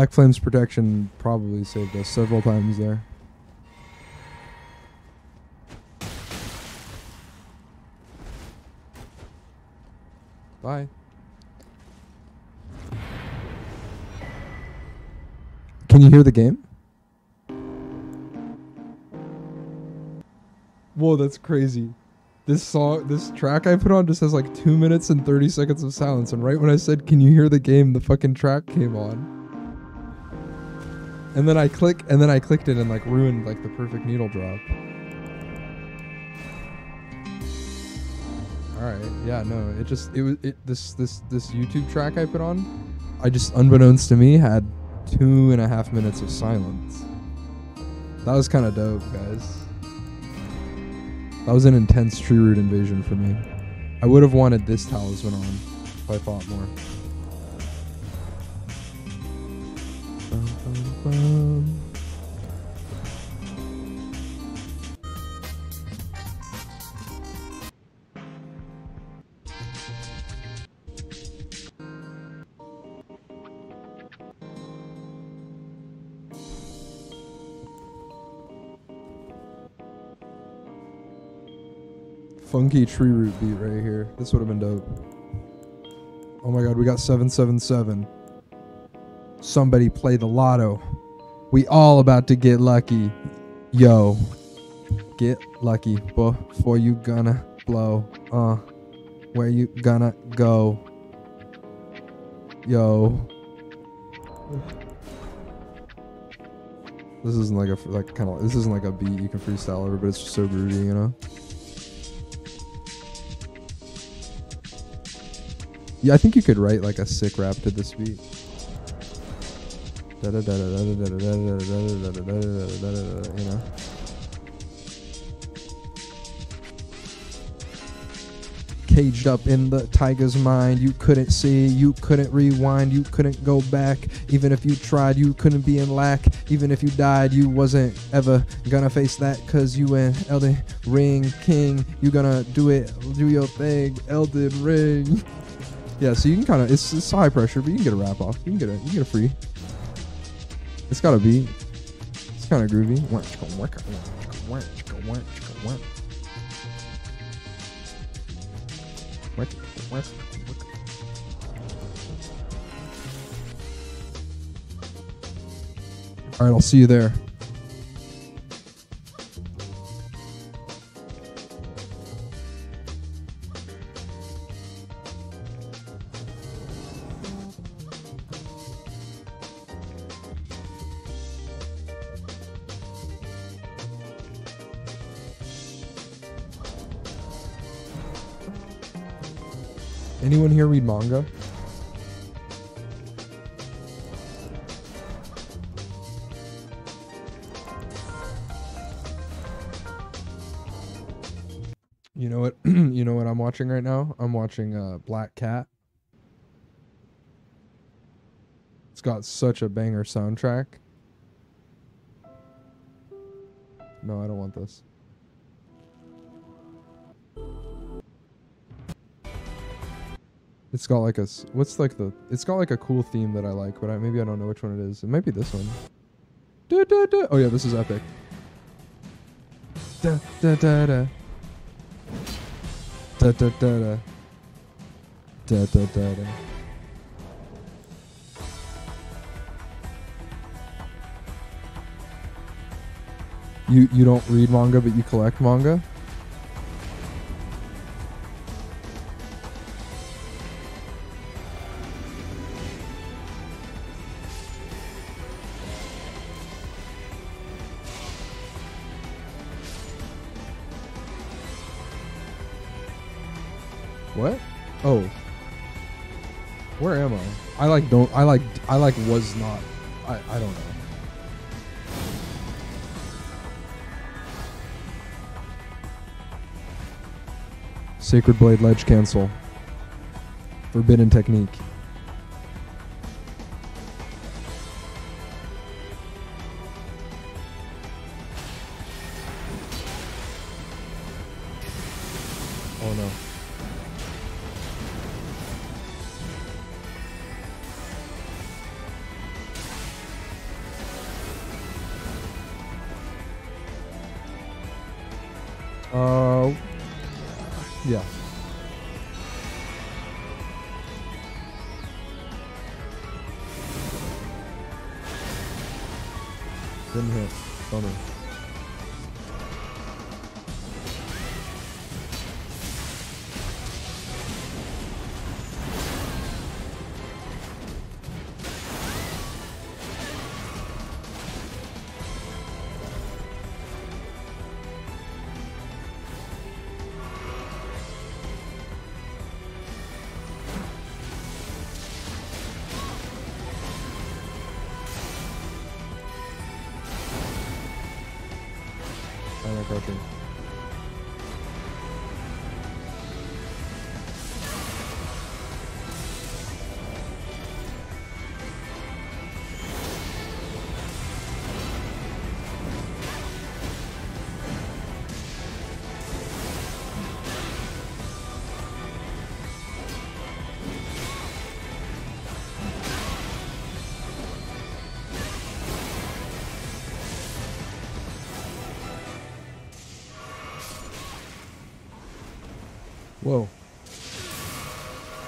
Black Flame's protection probably saved us several times there. Bye. Can you hear the game? Whoa, that's crazy. This song, this track I put on just has like two minutes and 30 seconds of silence. And right when I said, Can you hear the game? the fucking track came on. And then I click, and then I clicked it and like ruined like the perfect needle drop. All right, yeah, no, it just it was it this this this YouTube track I put on, I just unbeknownst to me had two and a half minutes of silence. That was kind of dope, guys. That was an intense tree root invasion for me. I would have wanted this talisman on if I thought more. Funky tree root beat right here. This would have been dope. Oh my god, we got 777. Somebody play the lotto. We all about to get lucky. Yo. Get lucky before you gonna blow. Uh. Where you gonna go? Yo. This isn't like a like kind of this isn't like a beat you can freestyle over, but it's just so groovy, you know. Yeah, I think you could write like a sick rap to this beat. You know. Caged up in the tiger's mind, you couldn't see, you couldn't rewind, you couldn't go back. Even if you tried, you couldn't be in lack. Even if you died, you wasn't ever gonna face that. Cause you an Elden Ring King, you gonna do it, do your thing, Elden Ring. Yeah, so you can kind of it's, it's high pressure, but you can get a wrap off. You can get a you can get a free. It's got a beat. It's kind of groovy. All right, I'll see you there. Anyone here read manga? You know what? [CLEARS THROAT] you know what I'm watching right now? I'm watching uh, Black Cat. It's got such a banger soundtrack. No, I don't want this. It's got like a what's like the it's got like a cool theme that I like, but I, maybe I don't know which one it is. It might be this one. Da, da, da. Oh yeah, this is epic. Da da da da. Da da da da. Da da da da. You you don't read manga, but you collect manga. Don't I like I like was not I I don't know. Sacred Blade Ledge Cancel. Forbidden Technique.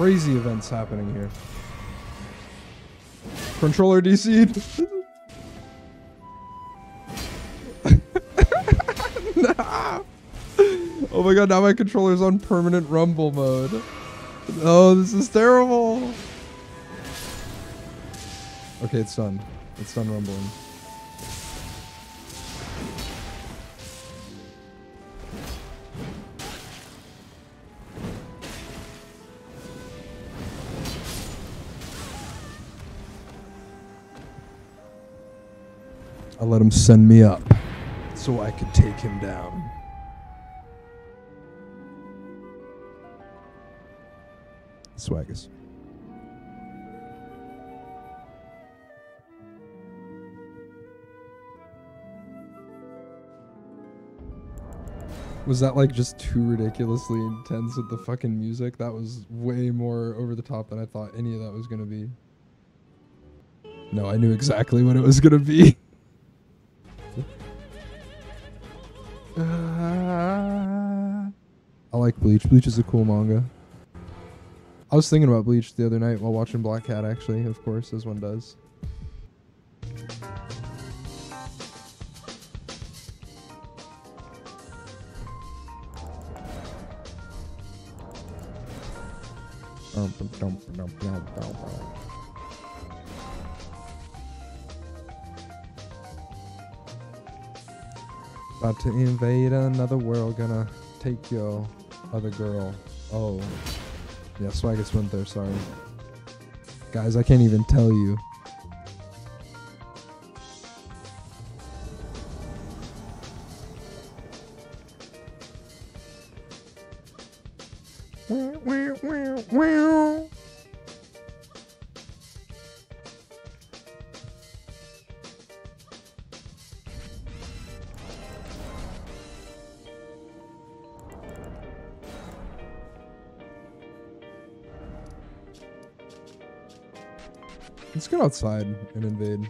Crazy events happening here. Controller DC'd. [LAUGHS] Nah. Oh my god, now my controller's on permanent rumble mode. Oh, this is terrible. Okay, it's done. It's done rumbling. Let him send me up so I could take him down. Swaggis. Was that like just too ridiculously intense with the fucking music? That was way more over the top than I thought any of that was gonna be. No, I knew exactly what it was gonna be. [LAUGHS] Bleach. Bleach is a cool manga. I was thinking about Bleach the other night while watching Black Cat, actually, of course, as one does. About to invade another world, gonna take your other girl. Oh. Yeah, Swaggis went there, sorry. Guys, I can't even tell you. Outside and invade.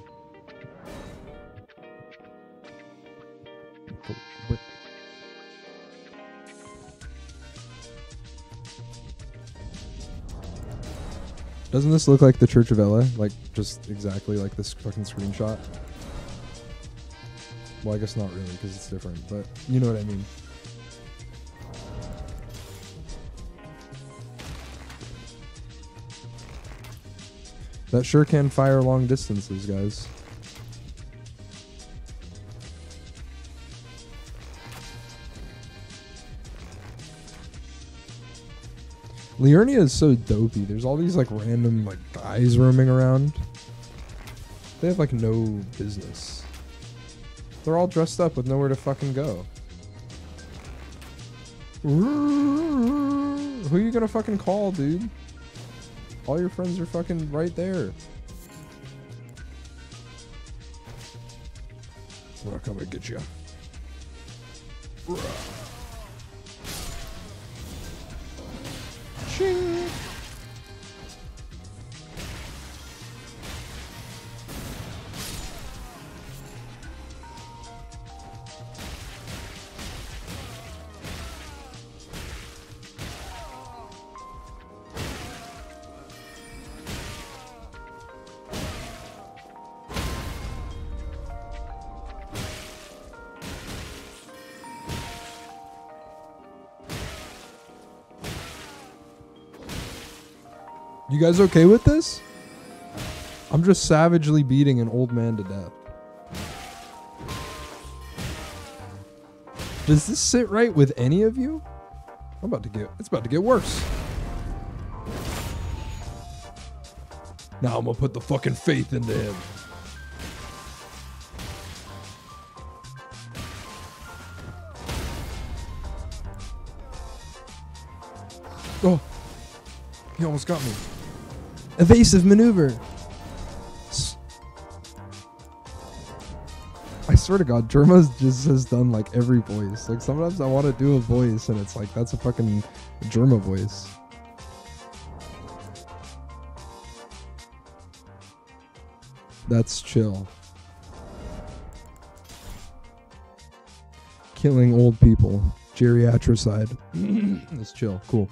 Doesn't this look like the Church of Elleh? Like, just exactly like this fucking screenshot? Well, I guess not really, because it's different, but you know what I mean. That sure can fire long distances, guys. Liurnia is so dopey. There's all these like random like guys roaming around. They have like no business. They're all dressed up with nowhere to fucking go. Who are you gonna fucking call, dude? All your friends are fucking right there. I'm gonna get you. You guys okay with this? I'm just savagely beating an old man to death. Does this sit right with any of you? I'm about to get it's about to get worse. Now I'm gonna put the fucking faith into him. Oh, he almost got me. Evasive maneuver. I swear to God, Jerma just has done like every voice. Like sometimes I want to do a voice and it's like that's a fucking Jerma voice. That's chill. Killing old people. Geriatricide. [LAUGHS] That's chill. Cool.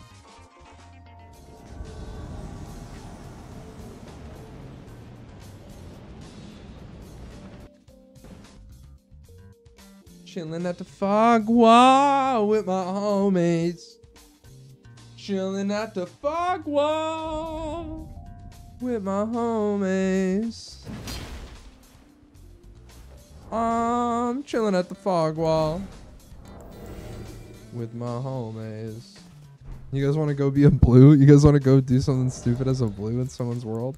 Chilling at the fog wall with my homies. Chilling at the fog wall with my homies. I'm chilling at the fog wall with my homies. You guys want to go be a blue? You guys want to go do something stupid as a blue in someone's world?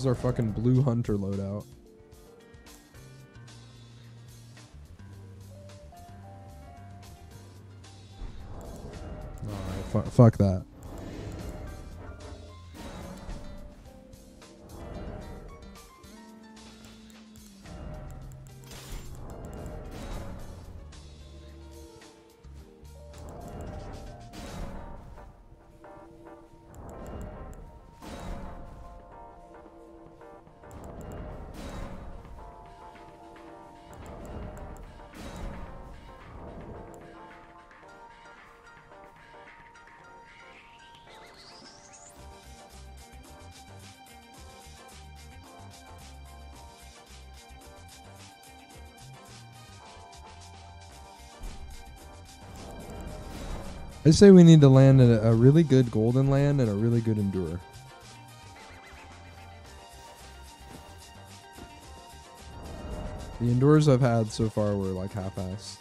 Is our fucking blue hunter loadout. Alright, fu- fuck that. I say we need to land a, a really good golden land and a really good endure. The endures I've had so far were like half-assed.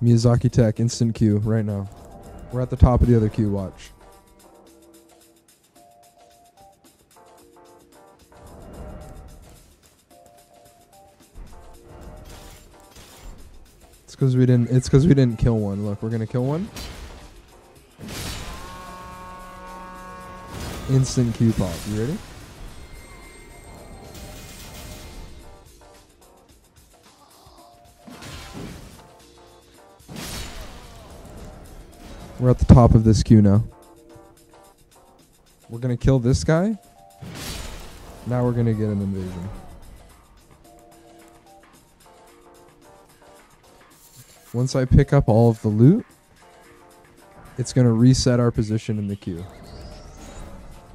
Miyazaki Tech, instant queue right now. We're at the top of the other queue, watch. Because we didn't. It's because we didn't kill one. Look, we're gonna kill one. Instant Q pop. You ready? We're at the top of this queue now. We're gonna kill this guy. Now we're gonna get an invasion. Once I pick up all of the loot, it's going to reset our position in the queue.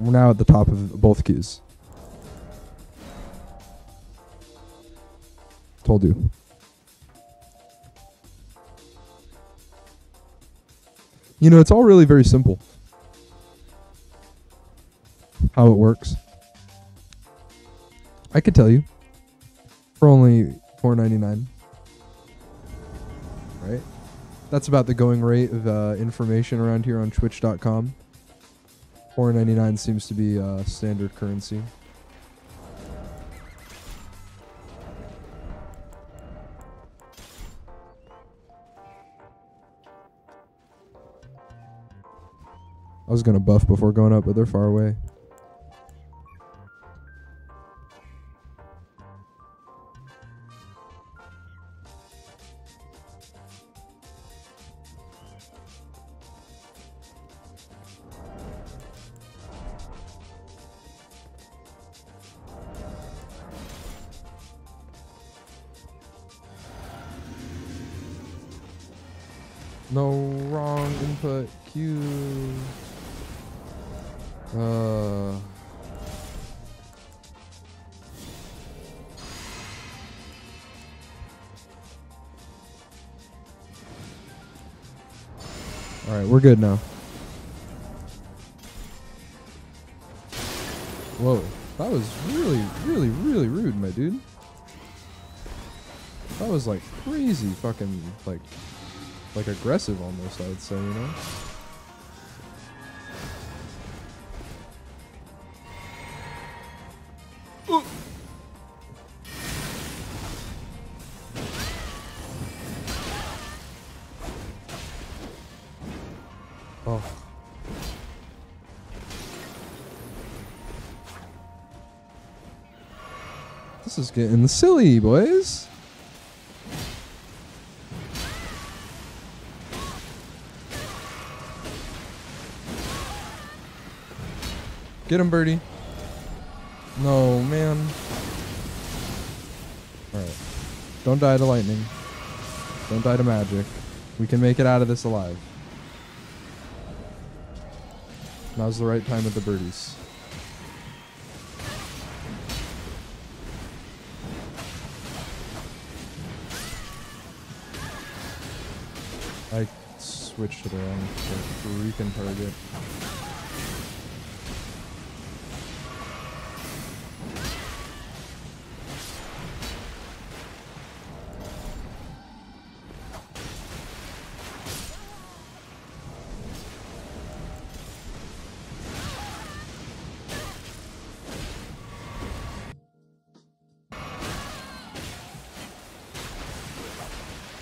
We're now at the top of both queues. Told you. You know, it's all really very simple. How it works. I could tell you. For only four ninety nine right? That's about the going rate of uh, information around here on Twitch.com. 4.99 seems to be uh, standard currency. I was gonna buff before going up, but they're far away. Good now. Whoa, that was really, really, really rude, my dude. That was like crazy, fucking like like aggressive almost, I would say, you know? Getting silly, boys. Get him, Birdie. No, man. Alright. Don't die to lightning. Don't die to magic. We can make it out of this alive. Now's the right time with the birdies. switch to their own freaking target.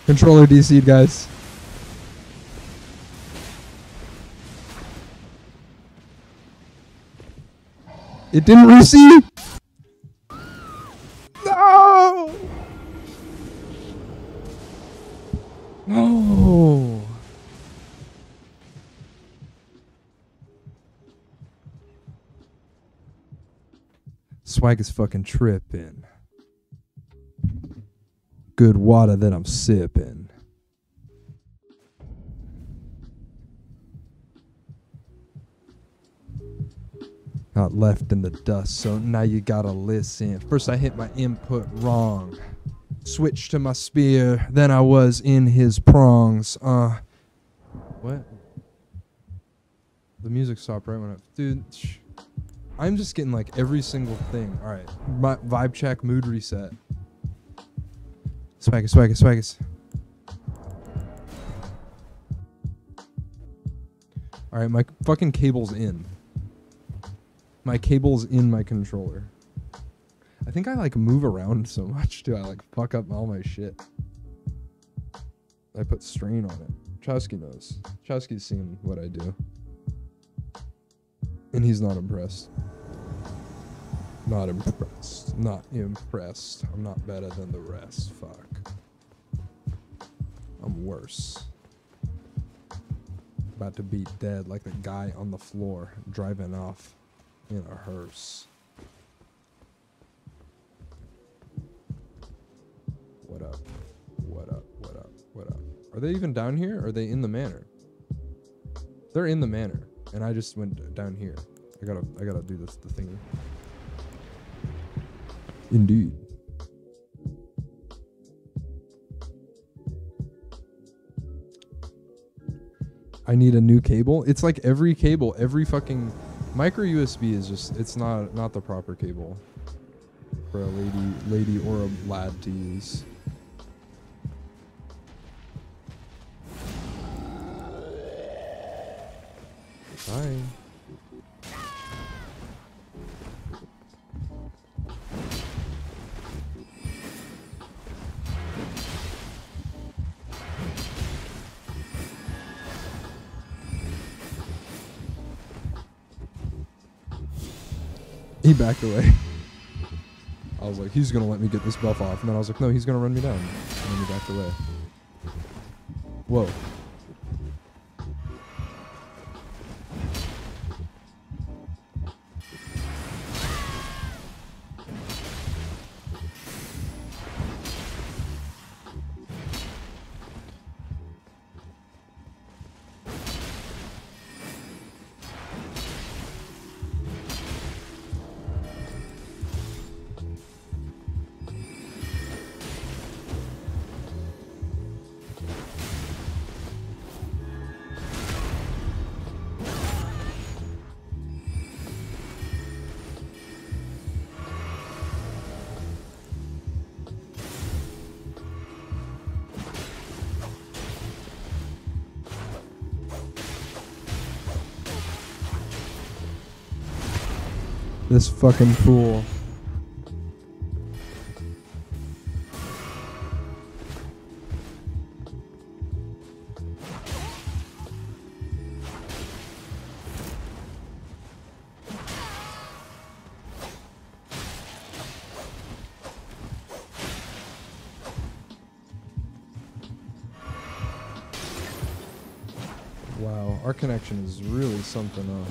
Controller DC'd, guys. It didn't receive. No. No. Swag is fucking tripping. Good water that I'm sipping. Got left in the dust, so now you gotta listen. First, I hit my input wrong. Switched to my spear, then I was in his prongs. Uh, what? The music stopped right when I. Dude, I'm just getting like every single thing. All right, my vibe check, mood reset. Swaggis, Swaggis, Swaggis. All right, my fucking cable's in. My cable's in my controller. I think I like move around so much too. I like fuck up all my shit. I put strain on it. Chowsky knows. Chowsky's seen what I do. And he's not impressed. Not impressed. Not impressed. I'm not better than the rest. Fuck. I'm worse. About to be dead like the guy on the floor driving off in a hearse. What up? What up? What up? What up? Are they even down here? Are they in the manor? They're in the manor, and I just went down here. I gotta, I gotta do this, the thingy. Indeed. I need a new cable. It's like every cable, every fucking micro USB is just it's not not the proper cable for a lady lady or a lad to use. Backed away. I was like, he's gonna let me get this buff off, and then I was like, no, he's gonna run me down, and then he backed away. Whoa. This fucking fool. Wow, our connection is really something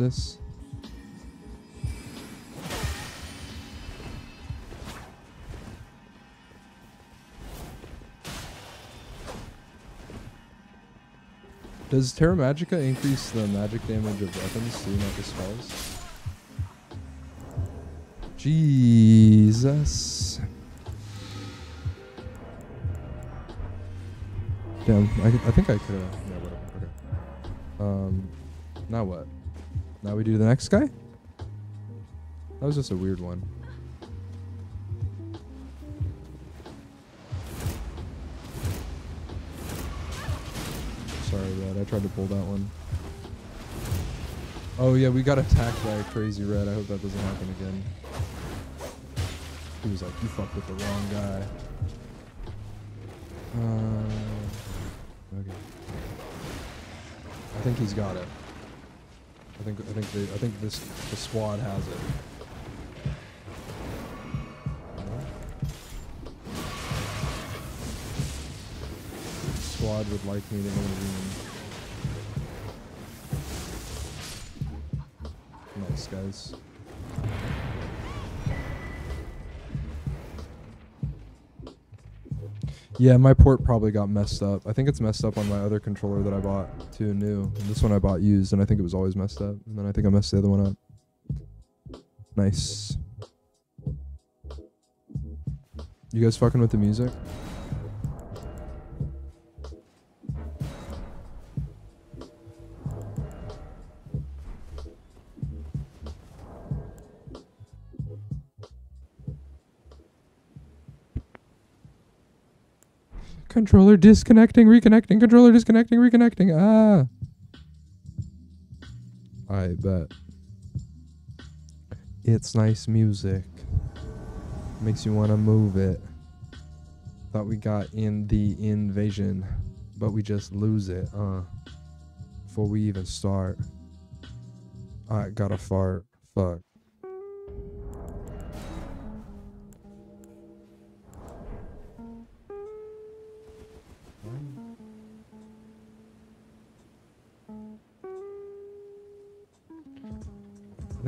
Estus. Does Terra Magica increase the magic damage of weapons too, not just spells? Jesus. Damn, I, I think I could have. We do the next guy? That was just a weird one. Sorry, Red. I tried to pull that one. Oh yeah, we got attacked by a crazy red. I hope that doesn't happen again. He was like, "You fucked with the wrong guy." Uh, okay. I think he's got it. I think I think the I think this the squad has it. Squad would like me to intervene. Nice guys. Yeah, my port probably got messed up. I think it's messed up on my other controller that I bought too new. And this one I bought used, and I think it was always messed up. And then I think I messed the other one up. Nice. You guys fucking with the music? Controller disconnecting, reconnecting, controller disconnecting, reconnecting. Ah. I bet. It's nice music. Makes you want to move it. Thought we got in the invasion, but we just lose it, uh. Before we even start. I got a fart. Fuck.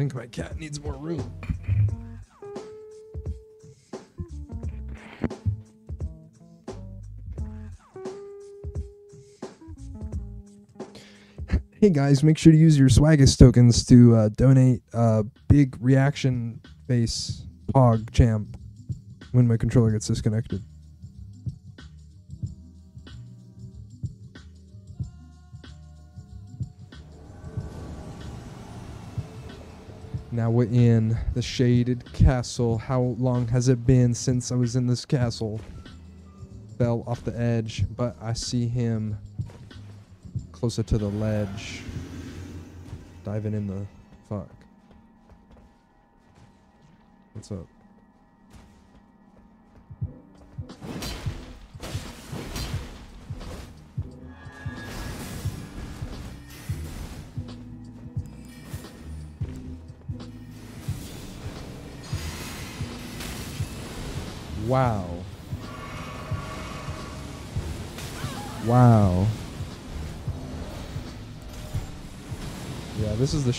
Think my cat needs more room. Hey guys, make sure to use your Swaggis tokens to uh, donate uh, big reaction face hog champ when my controller gets disconnected. Now we're in the shaded castle. How long has it been since I was in this castle? Fell off the edge, but I see him closer to the ledge. Diving in the fuck. What's up?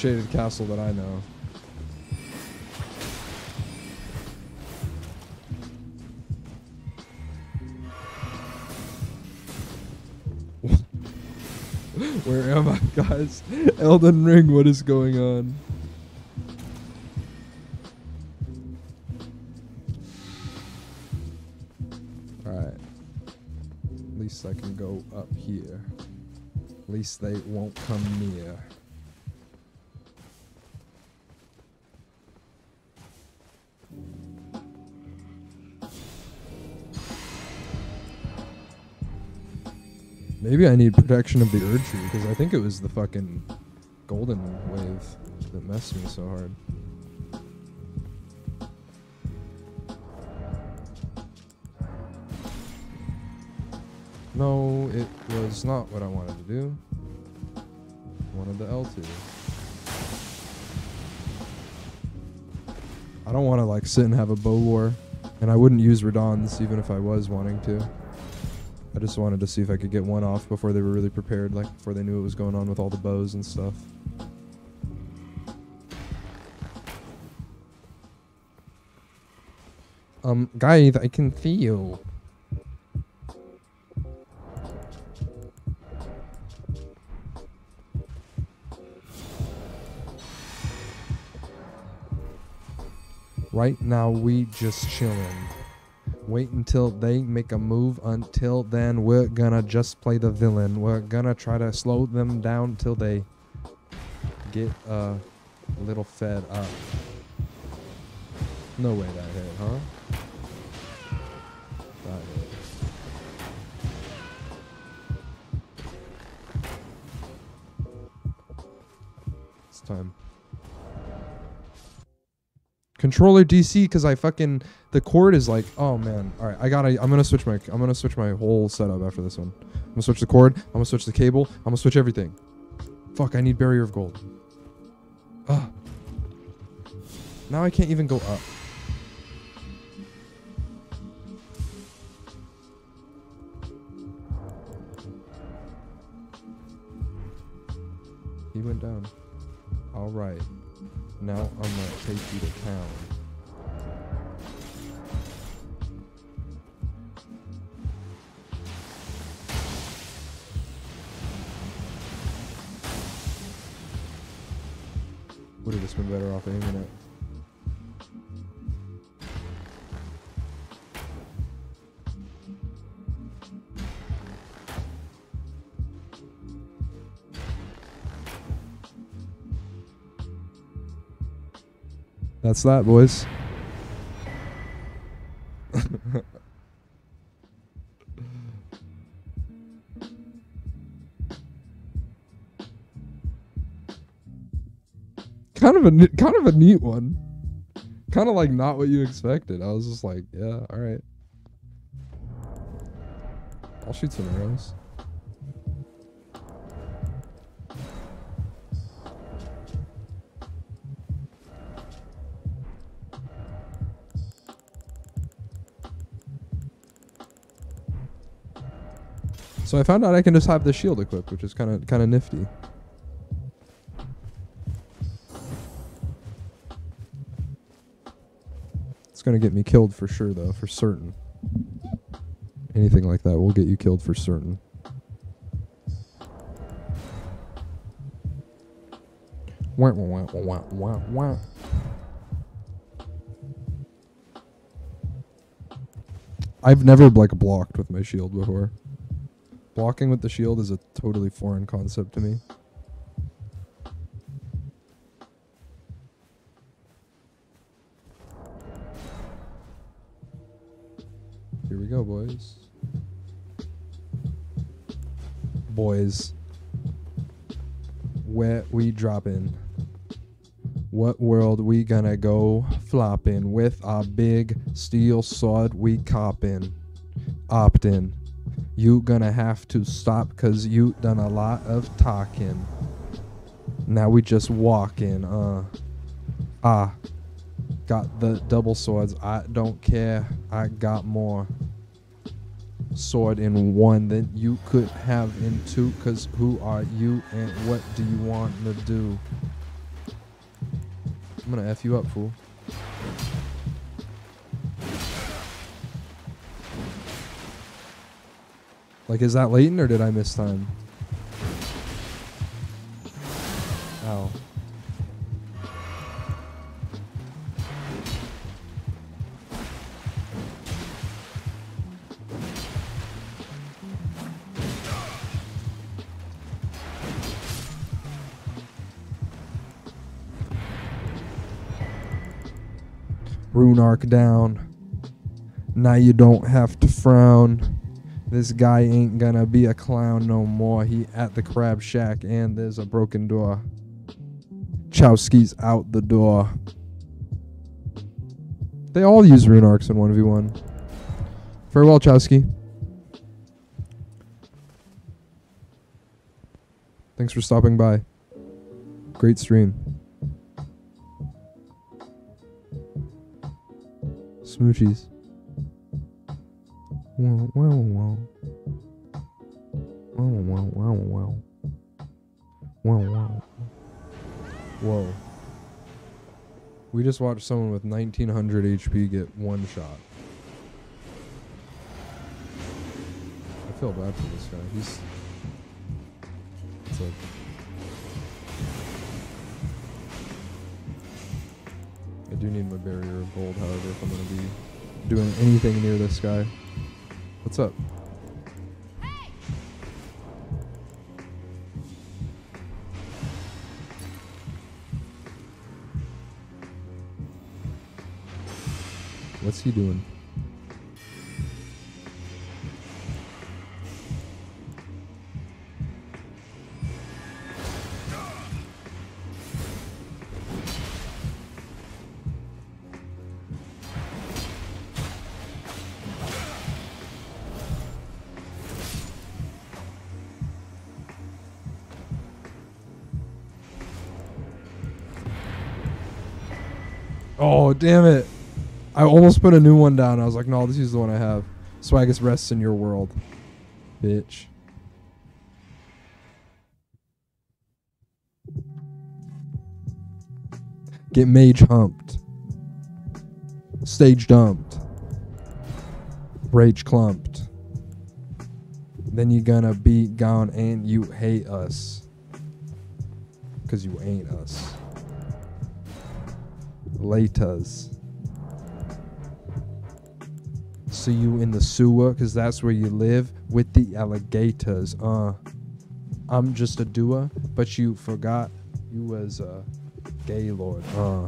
Shaded castle that I know. [LAUGHS] Where am I, guys? Elden Ring, what is going on? Alright. At least I can go up here. At least they won't come near. Maybe I need protection of the Erdtree because I think it was the fucking golden wave that messed me so hard. No, it was not what I wanted to do. I wanted the L2. I don't want to like sit and have a bow war, and I wouldn't use Radahn's even if I was wanting to. I just wanted to see if I could get one off before they were really prepared, like before they knew what was going on with all the bows and stuff. Um, guys, I can see you. Right now, we just chilling. Wait until they make a move. Until then, we're gonna just play the villain. We're gonna try to slow them down till they get uh, a little fed up. No way that hit, huh? That hit. Controller DC because I fucking the cord is like oh man. All right I gotta I'm gonna switch my I'm gonna switch my whole setup after this one. I'm gonna switch the cord. I'm gonna switch the cable. I'm gonna switch everything. Fuck I need barrier of gold. Ah. Now I can't even go up. He went down. All right now I'm gonna take you to town. Would have just been better off aiming it. That's that, boys. [LAUGHS] kind of a kind of a neat one. Kind of like not what you expected. I was just like, yeah, all right. I'll shoot some arrows. So I found out I can just have the shield equipped, which is kind of kind of nifty. It's gonna get me killed for sure, though, for certain. Anything like that will get you killed for certain. Wah, wah, wah, wah, wah. I've never like blocked with my shield before. Blocking with the shield is a totally foreign concept to me. Here we go, boys. Boys. Where we dropping? What world we gonna go flopping with our big steel sword we copping? Opt-in. You gonna have to stop cause you done a lot of talking. Now we just walking, uh. Ah. Got the double swords. I don't care. I got more sword in one than you could have in two. Cause who are you and what do you want to do? I'm gonna F you up, fool. Like, is that latent or did I miss time? Rune arc down. Now you don't have to frown. This guy ain't gonna be a clown no more. He at the crab shack and there's a broken door. Chowski's out the door. They all use rune arcs in 1v1. Farewell, Chowski. Thanks for stopping by. Great stream. Smoochies. Wow. Wow, wow, wow, wow. Wow, wow. Whoa. We just watched someone with 1900 HP get one shot. I feel bad for this guy. He's. It's like. I do need my barrier of gold, however, if I'm going to be doing anything near this guy. What's up? What's he doing? Damn it. I almost put a new one down. I was like, no, this is the one I have. Swaggis rests in your world. Bitch. Get mage humped. Stage dumped. Rage clumped. Then you're gonna be gone and you hate us. Cause you ain't us. Latas. See you in the sewer, cause that's where you live with the alligators. Uh, I'm just a doer, but you forgot you was a gay lord. Uh.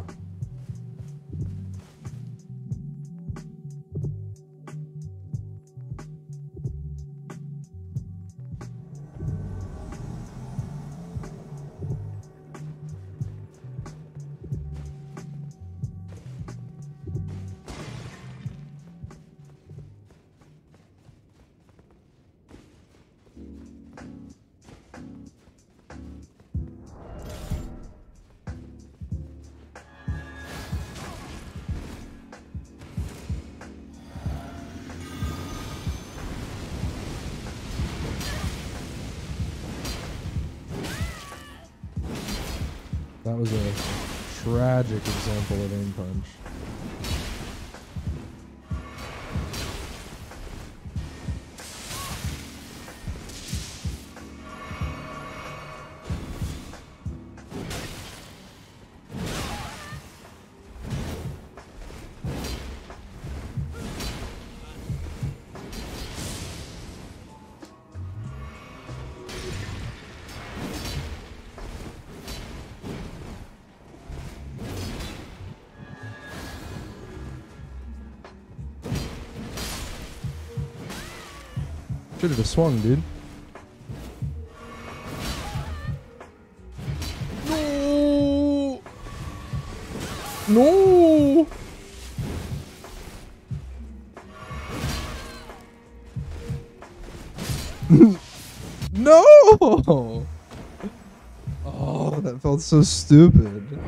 Should have swung, dude. No. No. [LAUGHS] no. Oh, that felt so stupid.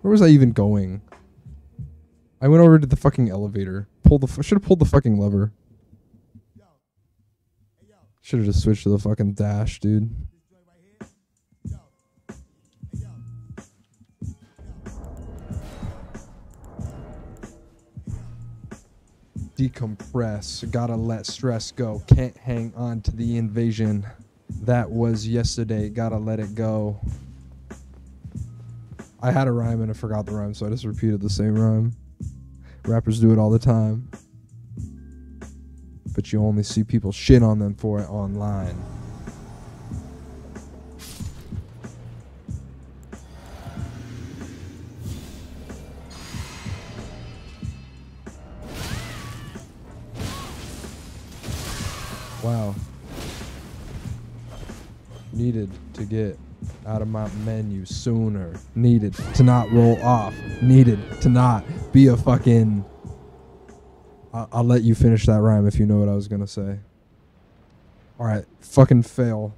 Where was I even going? I went over to the fucking elevator. Pulled the. Should have pulled the fucking lever. Should have just switched to the fucking dash, dude. Decompress. Gotta let stress go. Can't hang on to the invasion. That was yesterday. Gotta let it go. I had a rhyme and I forgot the rhyme, so I just repeated the same rhyme. Rappers do it all the time. But you only see people shit on them for it online. Wow. Needed to get out of my menu sooner. Needed to not roll off. Needed to not be a fucking. I'll, I'll let you finish that rhyme if you know what I was gonna say. All right, fucking fail.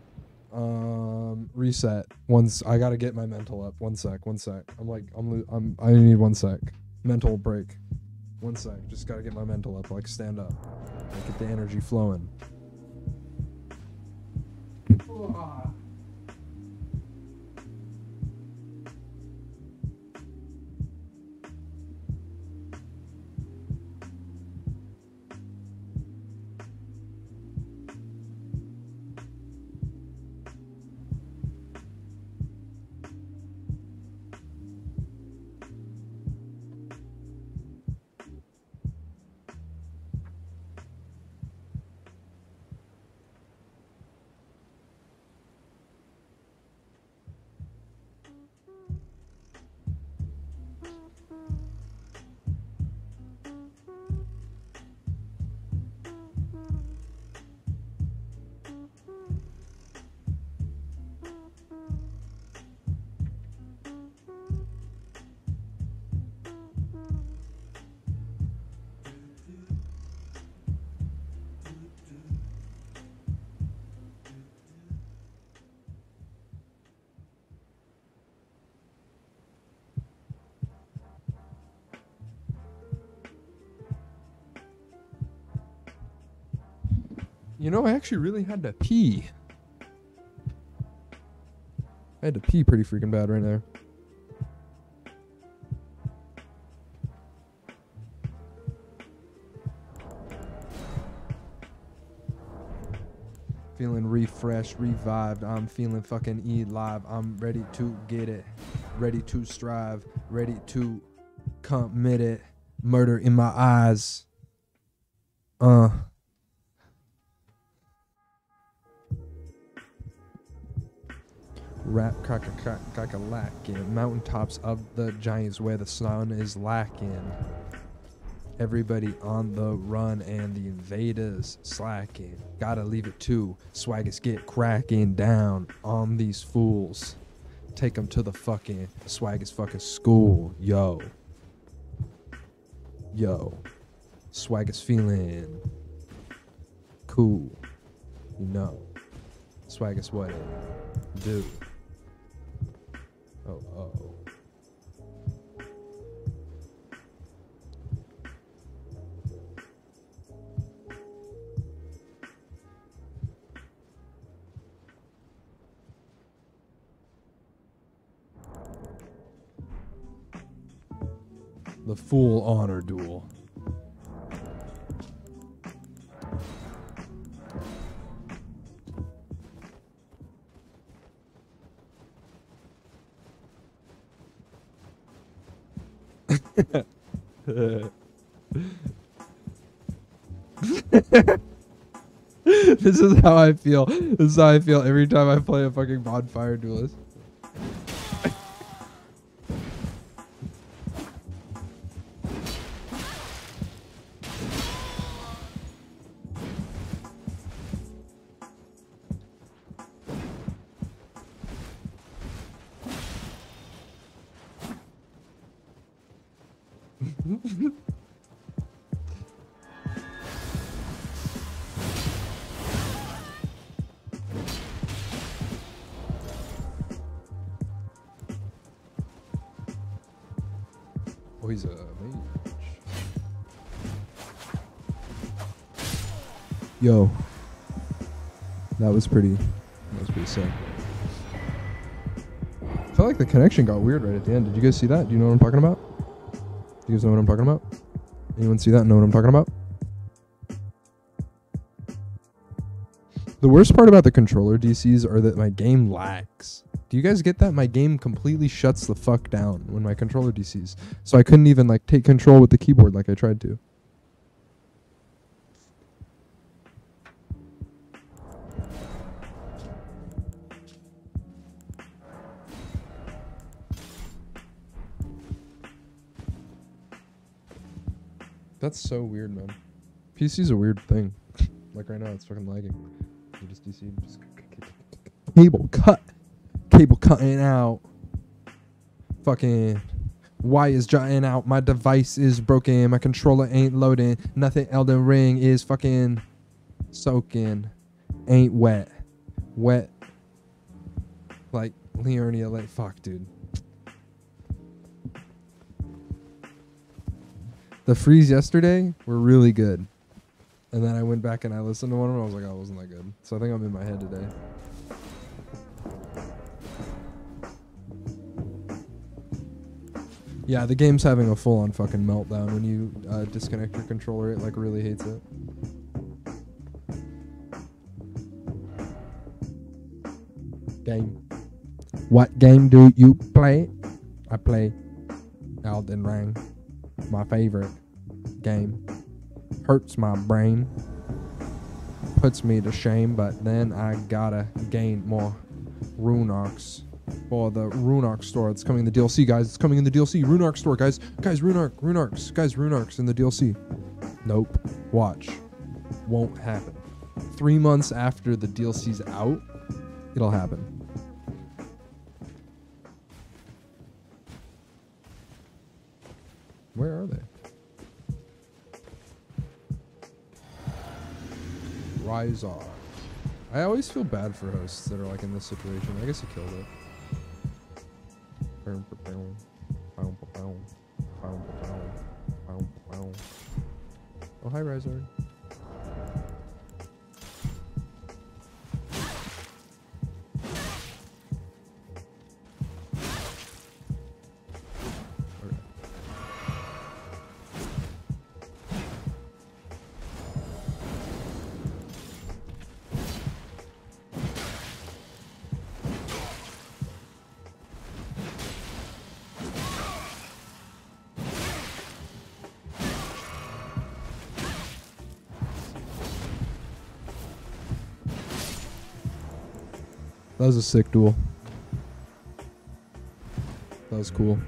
Um, reset. Once I gotta get my mental up. One sec. One sec. I'm like I'm I'm I need one sec. Mental break. One sec. Just gotta get my mental up. Like stand up. Like, get the energy flowing. You know, I actually really had to pee. I had to pee pretty freaking bad right there. Feeling refreshed, revived. I'm feeling fucking E live. I'm ready to get it. Ready to strive. Ready to commit it. Murder in my eyes. Uh. Rap crack a crack crack a lacking. Mountaintops of the giants where the sun is lacking. Everybody on the run and the invaders slacking. Gotta leave it to Swaggis get cracking down on these fools. Take 'em to the fucking Swaggis fucking school. Yo. Yo. Swaggis feeling cool. You know. Swaggis what it do. Oh, oh. The full honor duel. This is how I feel. This is how I feel every time I play a fucking bonfire duelist. That was pretty. That was pretty sick. I felt like the connection got weird right at the end. Did you guys see that? Do you know what I'm talking about? Do you guys know what I'm talking about? Anyone see that? Know what I'm talking about? The worst part about the controller DCs are that my game lags. Do you guys get that? My game completely shuts the fuck down when my controller DCs. So I couldn't even like take control with the keyboard like I tried to. That's so weird, man. PC's a weird thing. like right now, it's fucking lagging. You just DC, just cable cut, cable cutting out. Fucking wires jutting out. My device is broken. My controller ain't loading. Nothing. Elden Ring is fucking soaking. Ain't wet. Wet. Like Leonia. Like fuck, dude. The freeze yesterday were really good. And then I went back and I listened to one of them. I was like, oh, it wasn't that good. So I think I'm in my head today. Yeah, the game's having a full-on fucking meltdown when you uh, disconnect your controller. It like really hates it. Game. What game do you play? I play Elden Ring. My favorite game. Hurts my brain. Puts me to shame, but then I gotta gain more Rune Arcs for the Rune Arc store. It's coming in the DLC, guys. It's coming in the DLC. Rune Arc store, guys. Guys, Runark, Rune Arcs. Guys, Rune Arcs in the DLC. Nope. Watch. Won't happen. Three months after the DLC's out, it'll happen. Where are they? On. I always feel bad for hosts that are like in this situation. I guess he killed it. Oh, hi, Rizard. That was a sick duel. That was cool.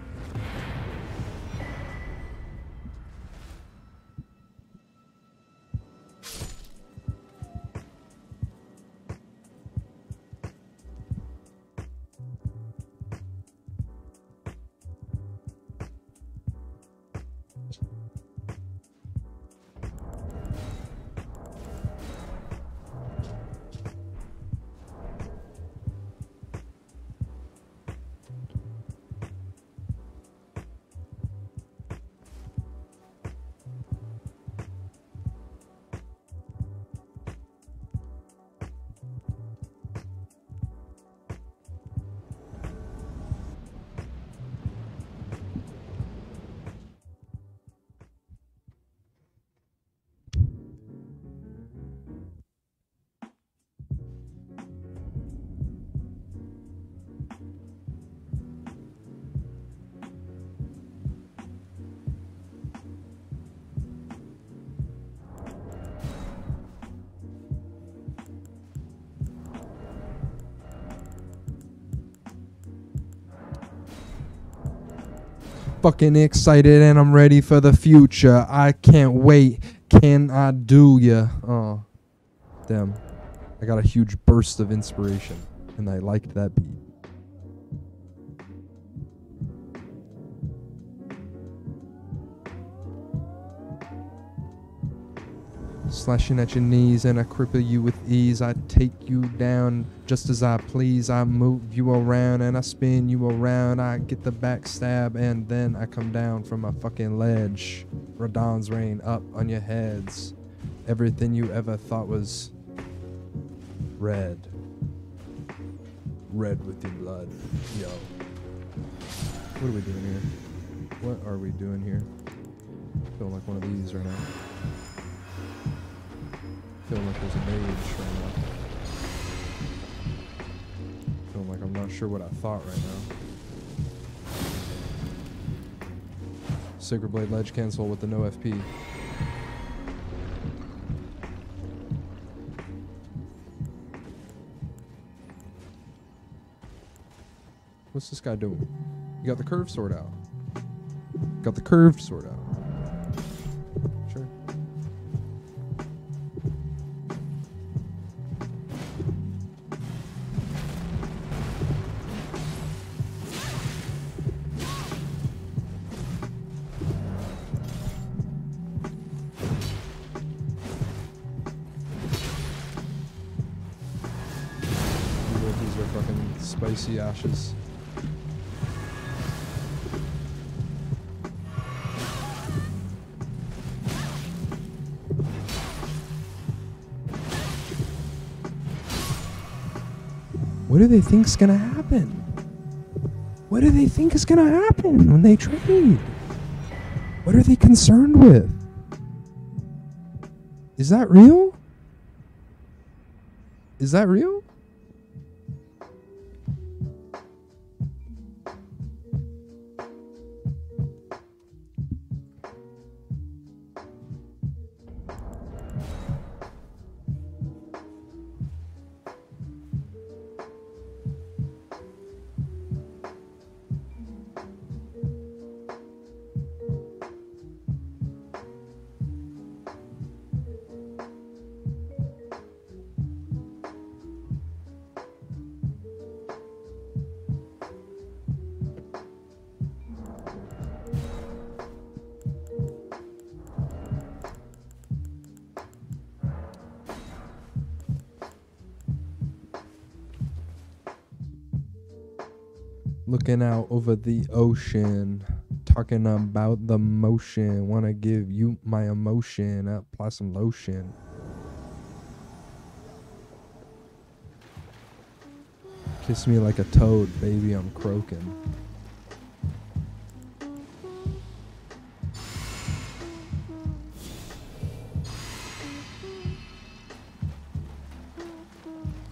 Fucking excited and I'm ready for the future. I can't wait. Can I do ya? Oh, damn. I got a huge burst of inspiration and I liked that beat. Slashing at your knees and I cripple you with ease. I take you down just as I please. I move you around and I spin you around. I get the backstab and then I come down from a fucking ledge. Radahn's rain up on your heads. Everything you ever thought was red. Red with your blood. Yo. What are we doing here? What are we doing here? Feeling like one of these right now. Feeling like there's a mage right now. Feeling like I'm not sure what I thought right now. Sacred Blade Ledge cancel with the no FP. What's this guy doing? You got the curved sword out. Got the curved sword out. They think's gonna happen? What do they think is gonna happen when they trade? What are they concerned with? Is that real? Is that real? Looking out over the ocean, talking about the motion. Wanna give you my emotion, apply some lotion. Kiss me like a toad, baby, I'm croaking.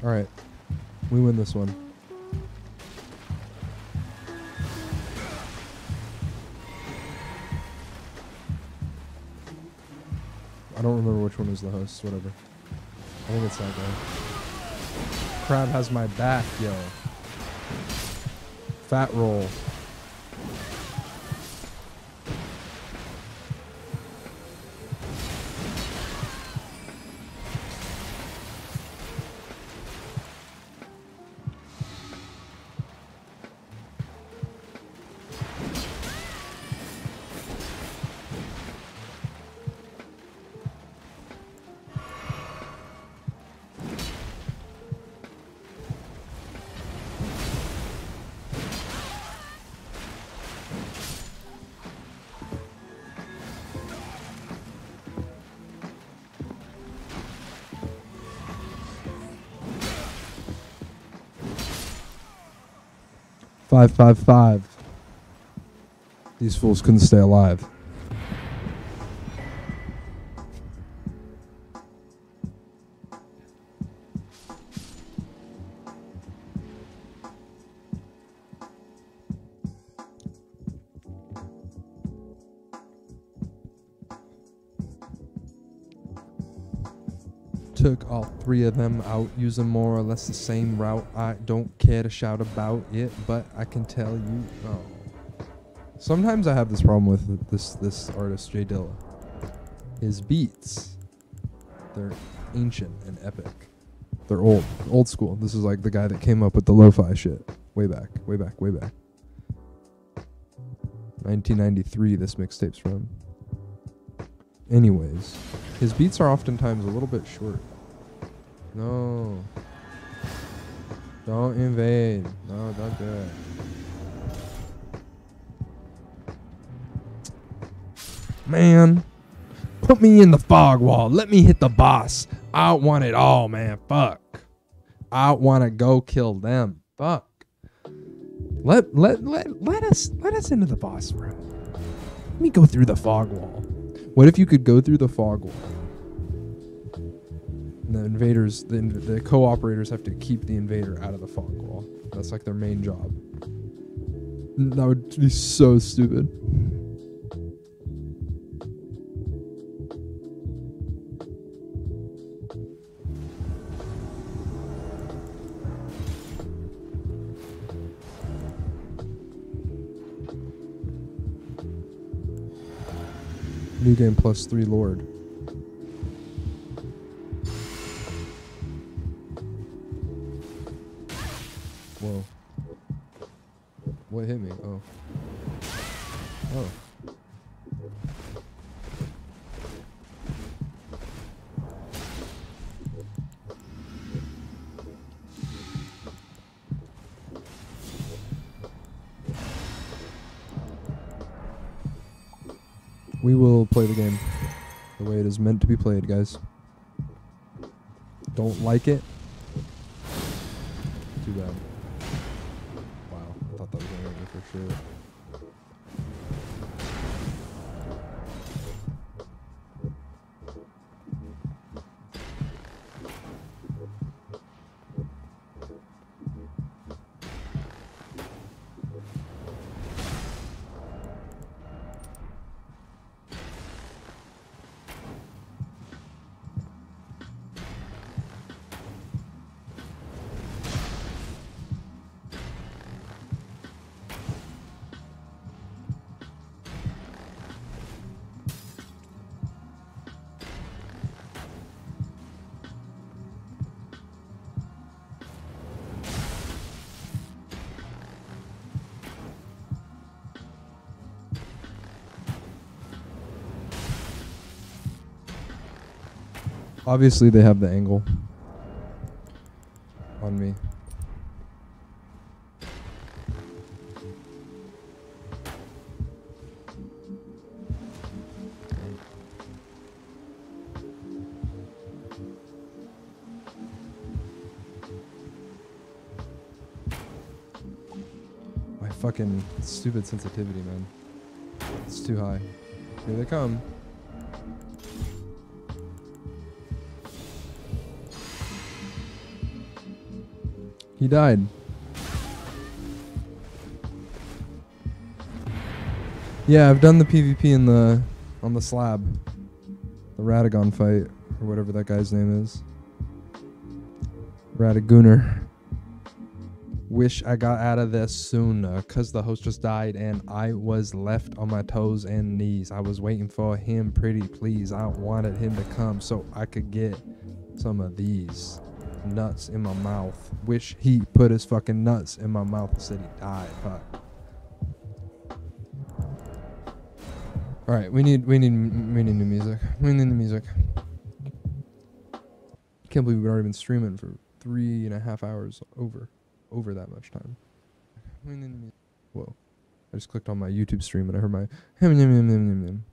Alright, we win this one. Which one was the host, whatever. I think it's that guy. Crab has my back, yo. Fat roll. Five five five. These fools couldn't stay alive. Them out using more or less the same route. I don't care to shout about it, but I can tell you. Oh. Sometimes I have this problem with this this artist Jay Dilla. His beats, they're ancient and epic. They're old, old school. This is like the guy that came up with the lo-fi shit way back, way back, way back. 1993. This mixtape's from. Anyways, his beats are oftentimes a little bit short. No. Don't invade. No, don't do it. Man, put me in the fog wall. Let me hit the boss. I want it all, man. Fuck. I want to go kill them. Fuck. Let let let let us let us into the boss room. Let me go through the fog wall. What if you could go through the fog wall? The invaders, the, the co-operators have to keep the invader out of the fog wall. That's like their main job. That would be so stupid. New game plus three lord. Be played, guys. Don't like it? Obviously, they have the angle on me. My fucking stupid sensitivity, man. It's too high. Here they come. Died. Yeah, I've done the PvP in the on the slab. The Radagon fight or whatever that guy's name is. Radagooner. Wish I got out of this sooner, cause the host just died and I was left on my toes and knees. I was waiting for him, pretty please. I wanted him to come so I could get some of these nuts in my mouth. Wish he put his fucking nuts in my mouth and said he died. Fuck. All right, we need we need we need new music. We need new music. Can't believe we've already been streaming for three and a half hours over over that much time. We need new music. Whoa. I just clicked on my YouTube stream and I heard my [LAUGHS] him him him him him.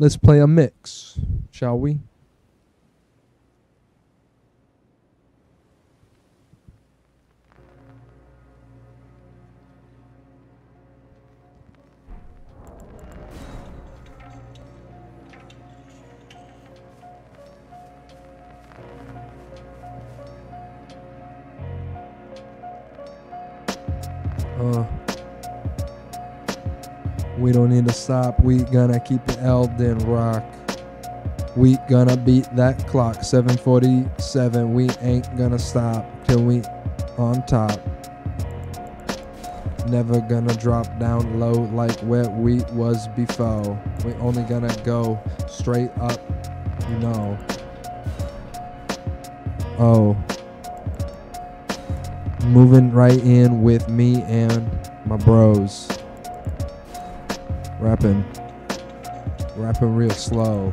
Let's play a mix, shall we? Uh, we don't need to stop. We gonna keep it Elden Rock. We gonna beat that clock. 747. We ain't gonna stop till we on top. Never gonna drop down low like where we was before. We only gonna go straight up, you know. Oh. Moving right in with me and my bros. Rapping. Rapping real slow.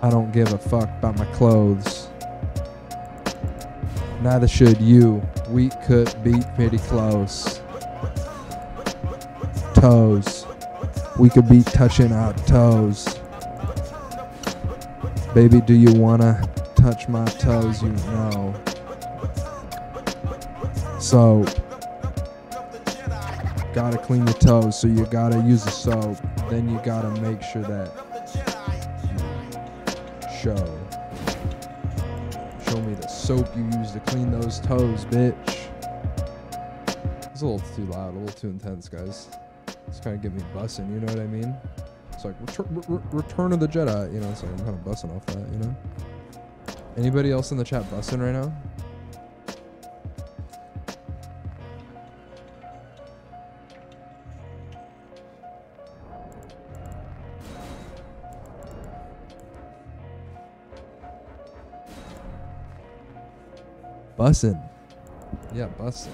I don't give a fuck about my clothes. Neither should you. We could be pretty close. Toes. We could be touching our toes. Baby, do you wanna touch my toes? You know. So, gotta clean your toes, so you gotta use the soap. Then you gotta make sure that show. Show me the soap you use to clean those toes, bitch. It's a little too loud, a little too intense, guys. It's kind of getting me bussing, you know what I mean? It's like return, re- Return of the Jedi, you know. So I'm kind of bussing off that, you know. Anybody else in the chat bussing right now? Bussin'. Yeah, bussin'.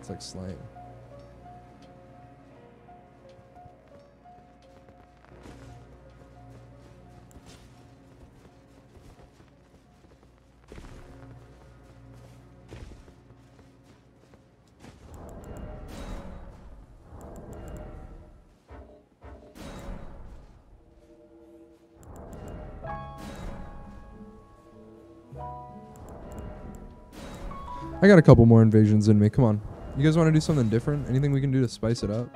It's like slang. I got a couple more invasions in me. Come on. You guys want to do something different? Anything we can do to spice it up?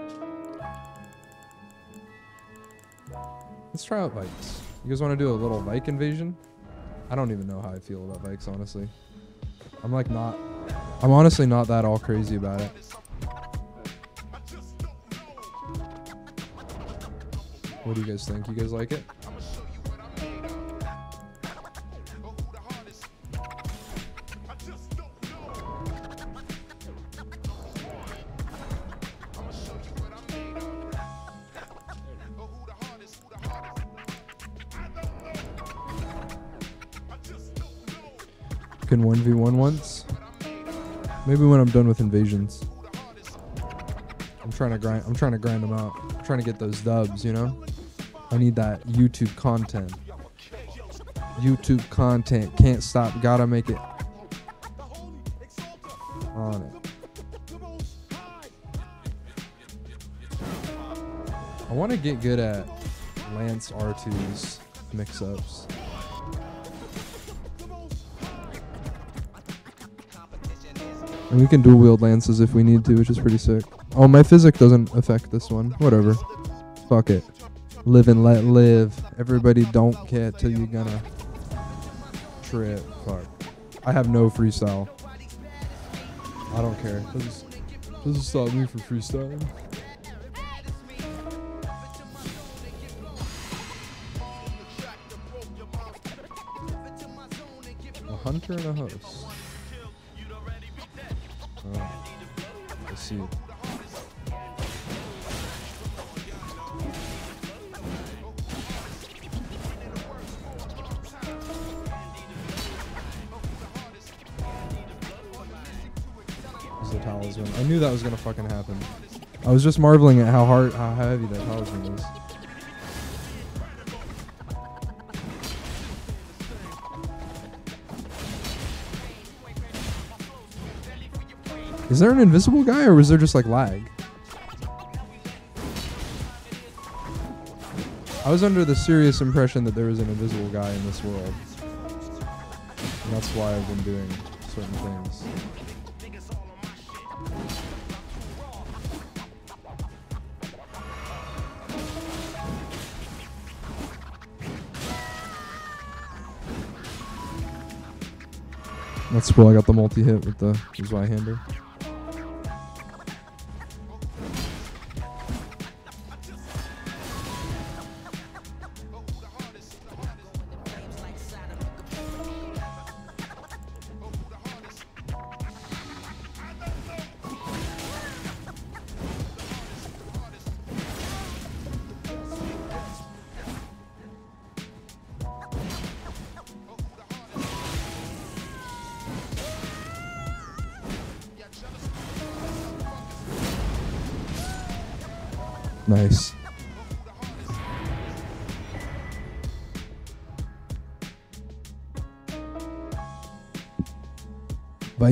Let's try out Vyke's. You guys want to do a little Vyke invasion? I don't even know how I feel about Vyke's, honestly. I'm like not... I'm honestly not that all crazy about it. What do you guys think? You guys like it? Maybe when I'm done with invasions. I'm trying to grind I'm trying to grind them out. I'm trying to get those dubs, you know? I need that YouTube content. YouTube content. Can't stop. Gotta make it on it. I want to get good at Lance R2's mix-ups. And we can dual wield lances if we need to, which is pretty sick. Oh, my physick doesn't affect this one. Whatever. Fuck it. Live and let live. Everybody don't care till you're gonna trip. Fuck. I have no freestyle. I don't care. Doesn't, stop me from freestyling. A hunter and a host. Talisman. I knew that was gonna fucking happen. I was just marveling at how hard, how heavy that talisman is. Is there an invisible guy or was there just like lag? I was under the serious impression that there was an invisible guy in this world. And that's why I've been doing certain things. That's cool. I got the multi hit with the Y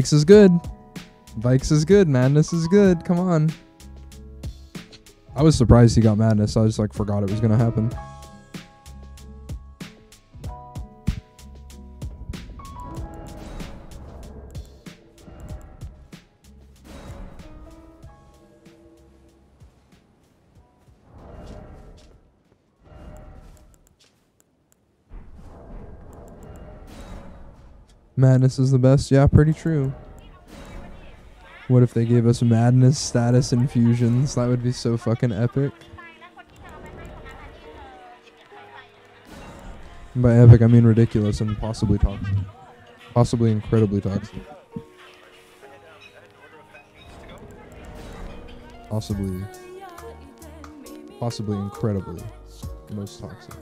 Vyke's is good. Vyke's is good. Madness is good. Come on. I was surprised he got madness. I just like forgot it was gonna happen. Madness is the best. Yeah, pretty true. What if they gave us madness status infusions? That would be so fucking epic. And by epic, I mean ridiculous and possibly toxic. Possibly incredibly toxic. Possibly. Possibly incredibly most toxic.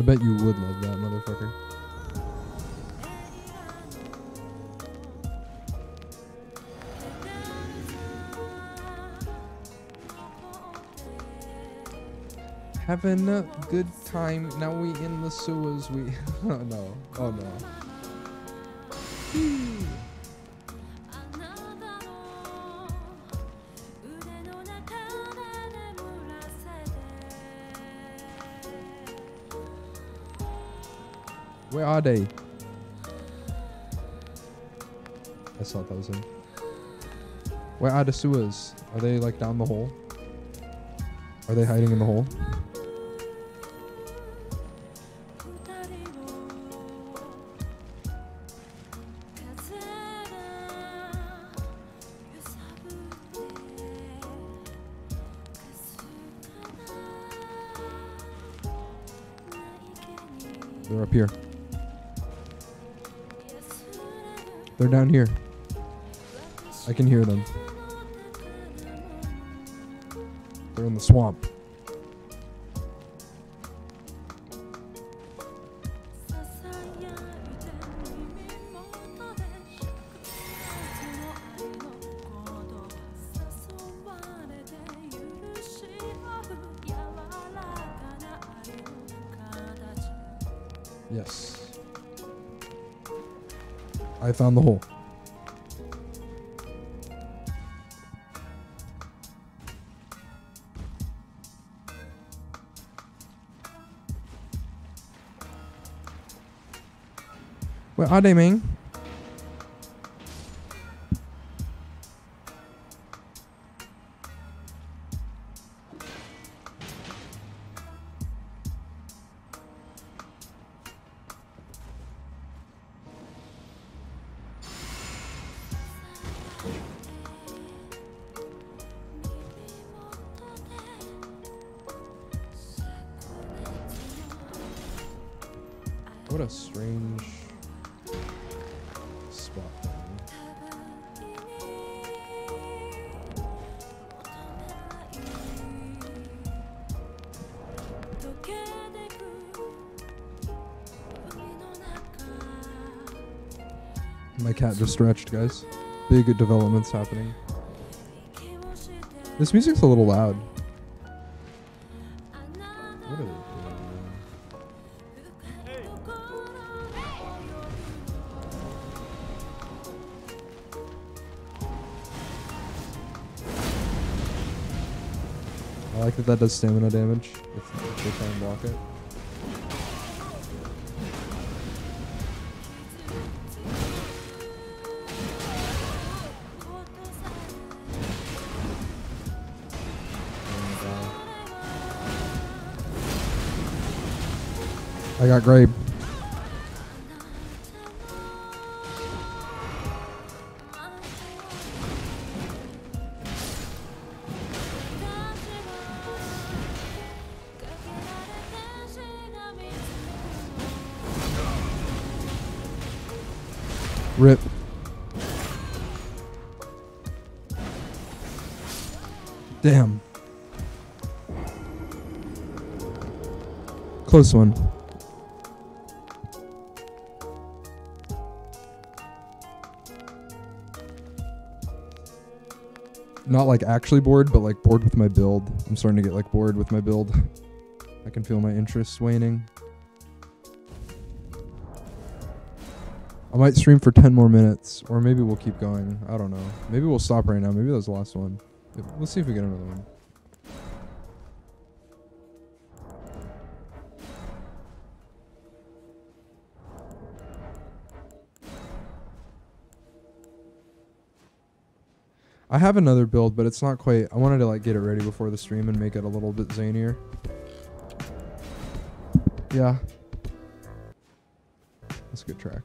I bet you would love that motherfucker. Having a good time. Now we in the sewers. We [LAUGHS] oh no. Oh no. Where are they? I thought that was him. Where are the sewers? Are they like down the hole? Are they hiding in the hole? Down here. I can hear them. They're in the swamp. The hole. Where are they, man? Stretched, guys. Big developments happening. This music's a little loud. What are they doing? I like that that does stamina damage if, if they try and block it. I got grape. Rip. Damn. Close one. Not like actually bored, but like bored with my build. I'm starting to get like bored with my build. I can feel my interest waning. I might stream for 10 more minutes, or maybe we'll keep going. I don't know. Maybe we'll stop right now. Maybe that was the last one. Let's see if we get another one. I have another build, but it's not quite. I wanted to like get it ready before the stream and make it a little bit zanier. Yeah. That's a good track.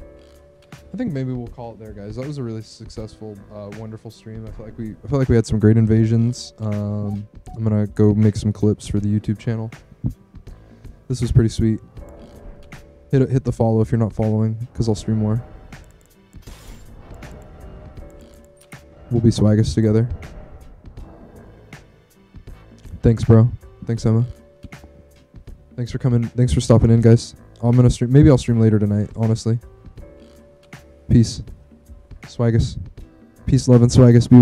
I think maybe we'll call it there, guys. That was a really successful, uh, wonderful stream. I feel like we, I feel like we had some great invasions. Um, I'm gonna go make some clips for the YouTube channel. This was pretty sweet. Hit hit the follow if you're not following, cause I'll stream more. We'll be swaggers together. Thanks, bro. Thanks, Emma. Thanks for coming. Thanks for stopping in, guys. I'm gonna stream. Maybe I'll stream later tonight. Honestly. Peace. Swaggis. Peace, love, and Swaggis. Be